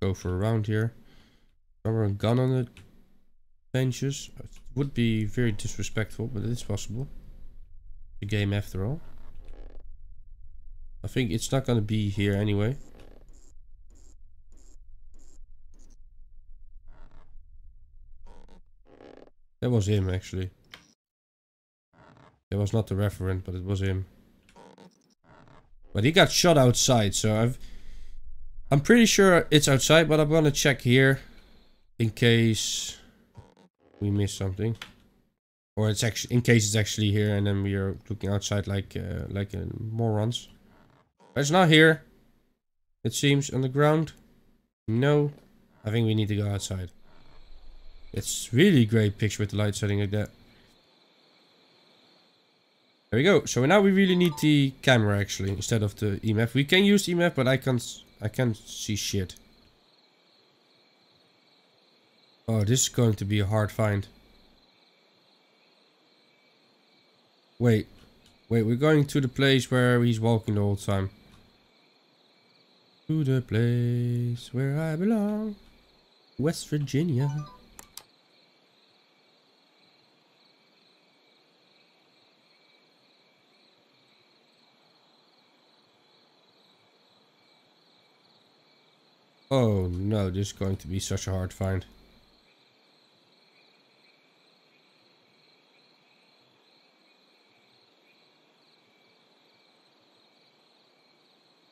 go for a round here. Remember a gun on the It would be very disrespectful, but it is possible. The game after all. I think it's not gonna be here anyway. That was him actually. It was not the reverend, but it was him. But he got shot outside, so I've... I'm pretty sure it's outside, but I'm gonna check here. In case we miss something. Or it's actually in case it's actually here and then we are looking outside like uh, like uh, morons. But it's not here. It seems on the ground. No. I think we need to go outside. It's really great picture with the light setting like that. There we go. So now we really need the camera actually instead of the EMF. We can use EMF, but I can't I can't see shit. Oh, this is going to be a hard find. Wait. Wait, we're going to the place where he's walking the whole time. To the place where I belong. West Virginia. Oh no, this is going to be such a hard find.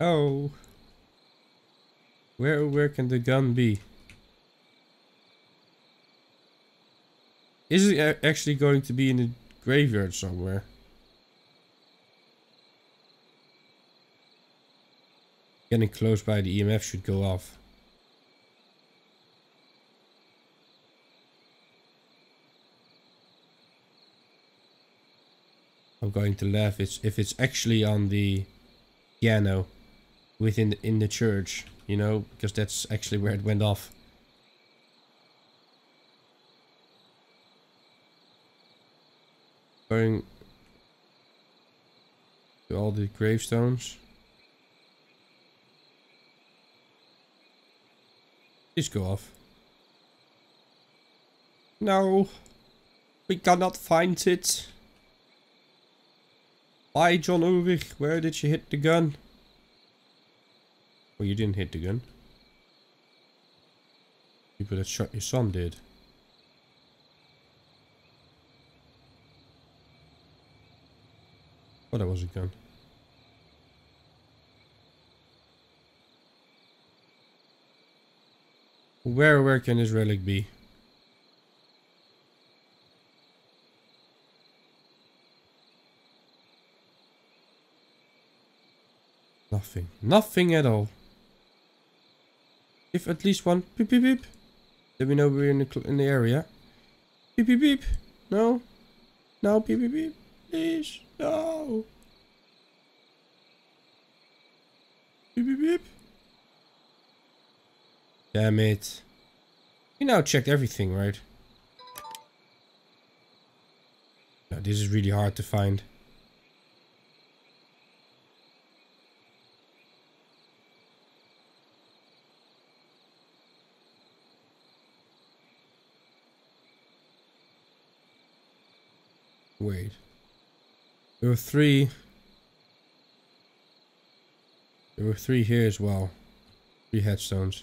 Oh. Where where can the gun be? Is it actually going to be in the graveyard somewhere? Getting close by the EMF should go off. I'm going to laugh it's if it's actually on the piano within in the church, you know, because that's actually where it went off. Going to all the gravestones. Please go off. No. We cannot find it. Why, John Ulrich? Where did you hit the gun? Well, you didn't hit the gun. You People that shot your son did. Oh, that was a gun. Where, where can this relic be? Nothing. Nothing at all. If at least one beep beep beep. Then we know we're in the, in the area. Beep beep beep. No. No beep beep beep. Please. No. Beep beep beep. Damn it. You now checked everything, right? No, this is really hard to find. Wait. There were three. There were three here as well. Three headstones.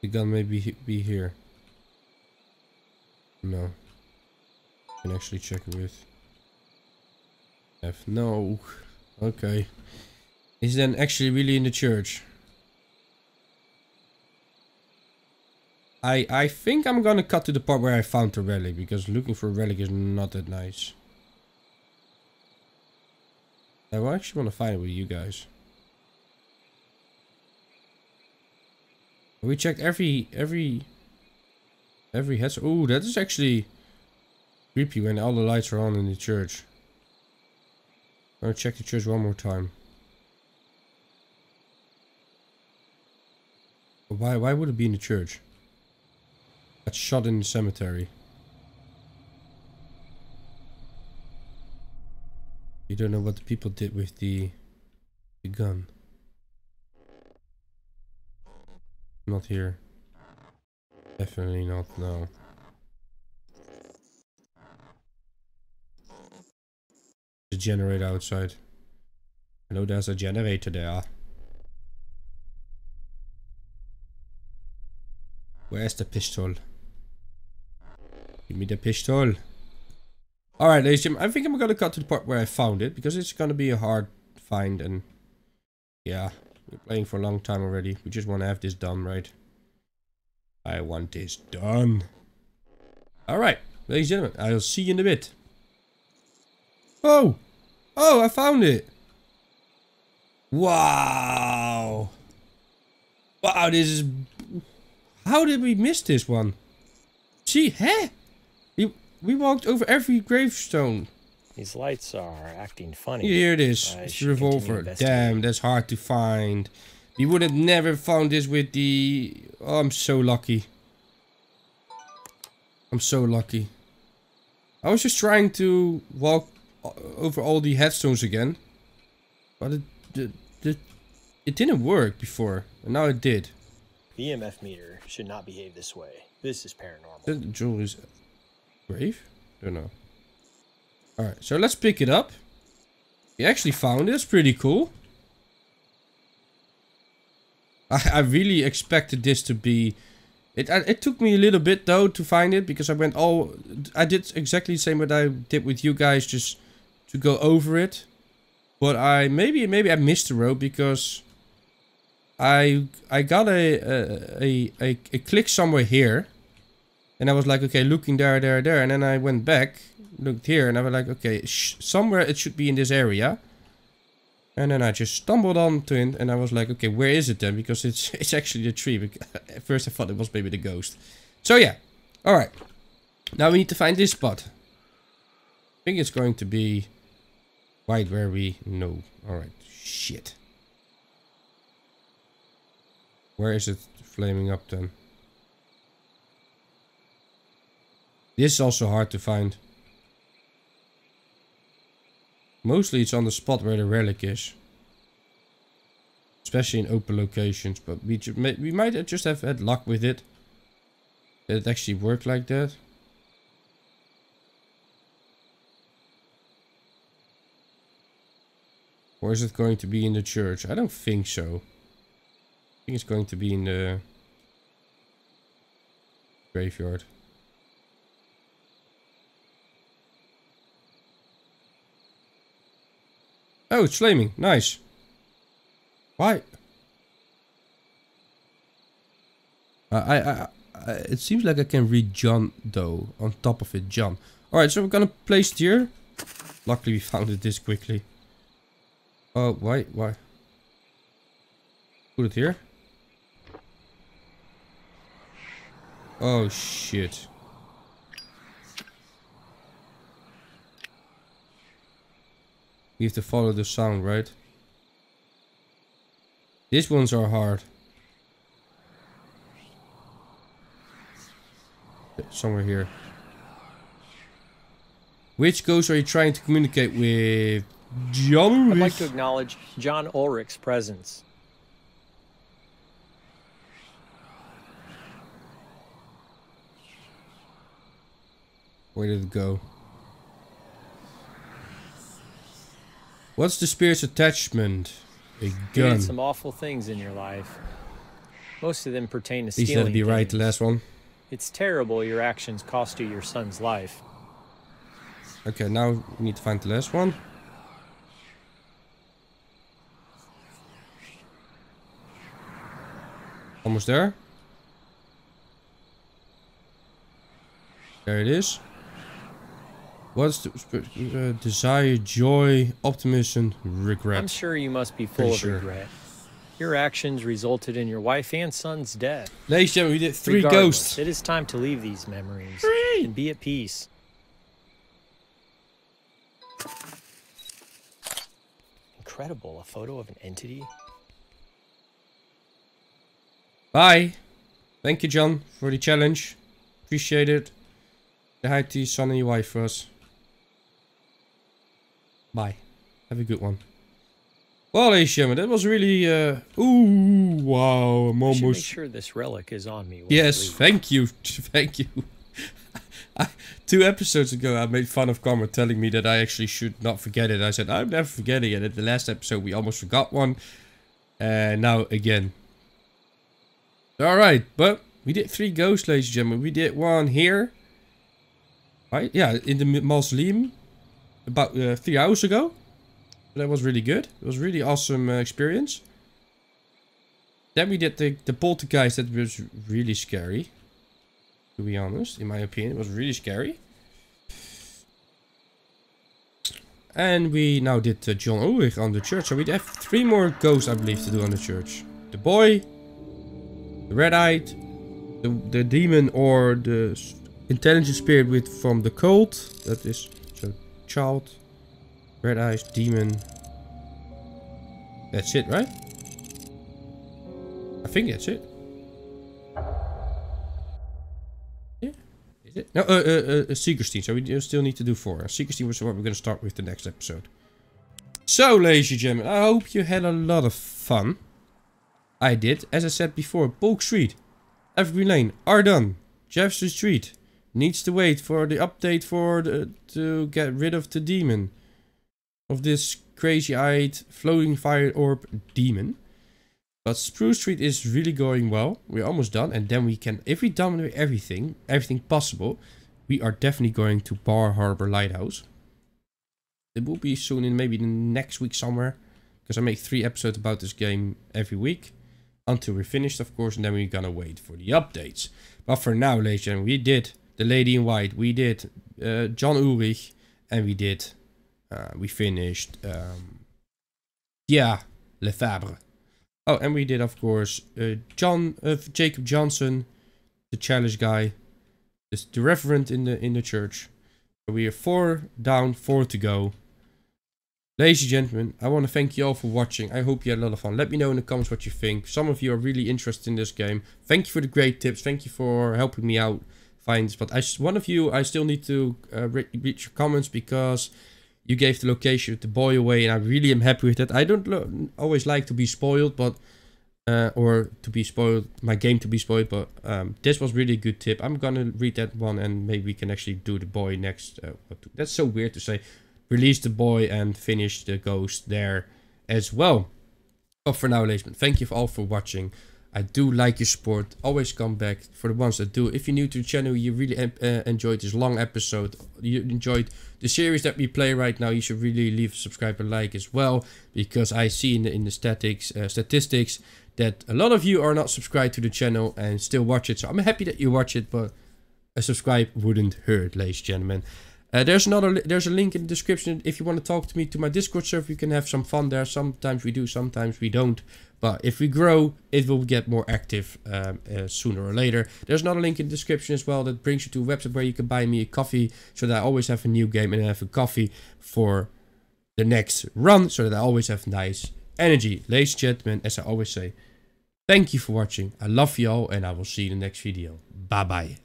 The gun may be, be here. No. Can actually check with. F. No. Okay. Is then actually really in the church? I I think I'm gonna cut to the part where I found the relic because looking for a relic is not that nice. I actually want to find it with you guys. We checked every every every head. Oh, that is actually creepy when all the lights are on in the church. I'm gonna check the church one more time. Why why would it be in the church? That's shot in the cemetery. You don't know what the people did with the the gun. Not here. Definitely not, no. The generator outside. I know there's a generator there. Where's the pistol? Give me the pistol. Alright, ladies and gentlemen, I think I'm gonna cut to the part where I found it, because it's gonna be a hard find, and... Yeah, we're playing for a long time already. We just want to have this done, right? I want this done. Alright, ladies and gentlemen, I'll see you in a bit. Oh! Oh, I found it! Wow! Wow, this is... How did we miss this one? See, huh? We, walked over every gravestone. These lights are acting funny. Here it is. I It's revolver. Damn, that's hard to find. We would have never found this with the... Oh, I'm so lucky. I'm so lucky. I was just trying to walk over all the headstones again. But it, it, it, it didn't work before. And now it did. The EMF meter should not behave this way. This is paranormal. The Ulrich's grave? Don't know. Alright, so let's pick it up. We actually found it. That's pretty cool. I, I really expected this to be... It, uh, it took me a little bit though to find it because I went all... I did exactly the same what I did with you guys just to go over it. But I maybe maybe I missed the road because I I got a a, a, a, a click somewhere here. And I was like, okay, looking there, there, there. And then I went back, looked here, and I was like, okay, somewhere it should be in this area. And then I just stumbled onto it, and I was like, okay, where is it then? Because it's it's actually the tree. At first I thought it was maybe the ghost. So yeah, all right. Now we need to find this spot. I think it's going to be right where we know. Alright, shit. Where is it flaming up then? This is also hard to find. Mostly it's on the spot where the relic is. Especially in open locations, but we, we might just have had luck with it. That it actually worked like that. Or is it going to be in the church? I don't think so. I think it's going to be in the graveyard. Oh, it's flaming. Nice. Why? I, uh, I, I, I, it seems like I can read John though. On top of it, John. Alright, so we're gonna place it here. Luckily we found it this quickly. Oh, why, why? Put it here. Oh, shit. You have to follow the sound, right? These ones are hard. Somewhere here. Which ghost are you trying to communicate with? John I'd like to acknowledge John Ulrich's presence. Where did it go? What's the spirit's attachment? A gun. You did some awful things in your life. Most of them pertain to stealing. it be right, the last one. It's terrible your actions cost you your son's life. Okay, now we need to find the last one. Almost there. There it is. What's the uh, desire, joy, optimism, regret? I'm sure you must be Pretty full of sure. regret. Your actions resulted in your wife and son's death. Ladies and gentlemen, we did three Regardless, ghosts. It is time to leave these memories Three. and be at peace. Incredible, a photo of an entity? Bye. Thank you, John, for the challenge. Appreciate it. Say hi to your son and your wife for us. Bye. Have a good one. Well, ladies and that was really, uh... Ooh, wow, I'm I should make almost... sure this relic is on me. Yes, thank you. Thank you. I, two episodes ago, I made fun of Karma telling me that I actually should not forget it. I said, I'm never forgetting it. At the last episode, we almost forgot one. And now, again. Alright, but we did three ghosts, ladies and gentlemen. We did one here. Right? Yeah, in the mausoleum. About uh, three hours ago. That was really good. It was really awesome uh, experience. Then we did the, the poltergeist that was really scary. To be honest, in my opinion, it was really scary. And we now did uh, John Ulrich on the church. So we have three more ghosts, I believe, to do on the church. The boy, the red-eyed, the, the demon or the intelligent spirit with from the cult. That is, child, red eyes, demon. That's it, right? I think that's it. Yeah. Is it? No, uh, uh, uh, uh. So we still need to do four. Siegerstein was what we're going to start with the next episode. So, ladies and gentlemen, I hope you had a lot of fun. I did. As I said before, Polk Street, Evergreen Lane are done. Jefferson Street needs to wait for the update for the, to get rid of the demon. Of this crazy-eyed floating fire orb demon. But Spruce Street is really going well. We're almost done. And then we can, if we dominate everything, everything possible, we are definitely going to Bar Harbor Lighthouse. It will be soon in maybe the next week somewhere. Because I make three episodes about this game every week. Until we're finished, of course. And then we're gonna wait for the updates. But for now, ladies and we did The Lady in White. We did uh, John Ulrich. And we did, uh, we finished, um, yeah, Lefebvre. Oh, and we did, of course, uh, John, uh, Jacob Johnson, the challenge guy, the, the reverend in the in the church. We are four down, four to go. Ladies and gentlemen, I want to thank you all for watching. I hope you had a lot of fun. Let me know in the comments what you think. Some of you are really interested in this game. Thank you for the great tips. Thank you for helping me out find this. But I, one of you, I still need to uh, read your comments because you gave the location of the boy away. And I really am happy with that. I don't always like to be spoiled, but... Uh, or to be spoiled, my game to be spoiled, but um, this was really a good tip. I'm gonna read that one and maybe we can actually do the boy next. Uh, that's so weird to say release the boy and finish the ghost there as well. But for now, ladies thank you all for watching. I do like your support. Always come back for the ones that do. If you're new to the channel, you really uh, enjoyed this long episode. You enjoyed the series that we play right now. You should really leave a subscribe and like as well. Because I see in the, in the statics, uh, statistics that a lot of you are not subscribed to the channel and still watch it. So I'm happy that you watch it, but a subscribe wouldn't hurt, ladies and gentlemen. Uh, there's another there's a link in the description if you want to talk to me to my Discord server. You can have some fun there. Sometimes we do, sometimes we don't. But if we grow, it will get more active um, uh, sooner or later. There's another link in the description as well that brings you to a website where you can buy me a coffee so that I always have a new game and I have a coffee for the next run so that I always have nice energy. Ladies and gentlemen, as I always say, thank you for watching. I love you all and I will see you in the next video. Bye bye.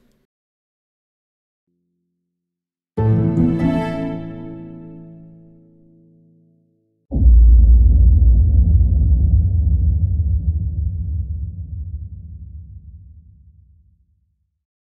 Thank you.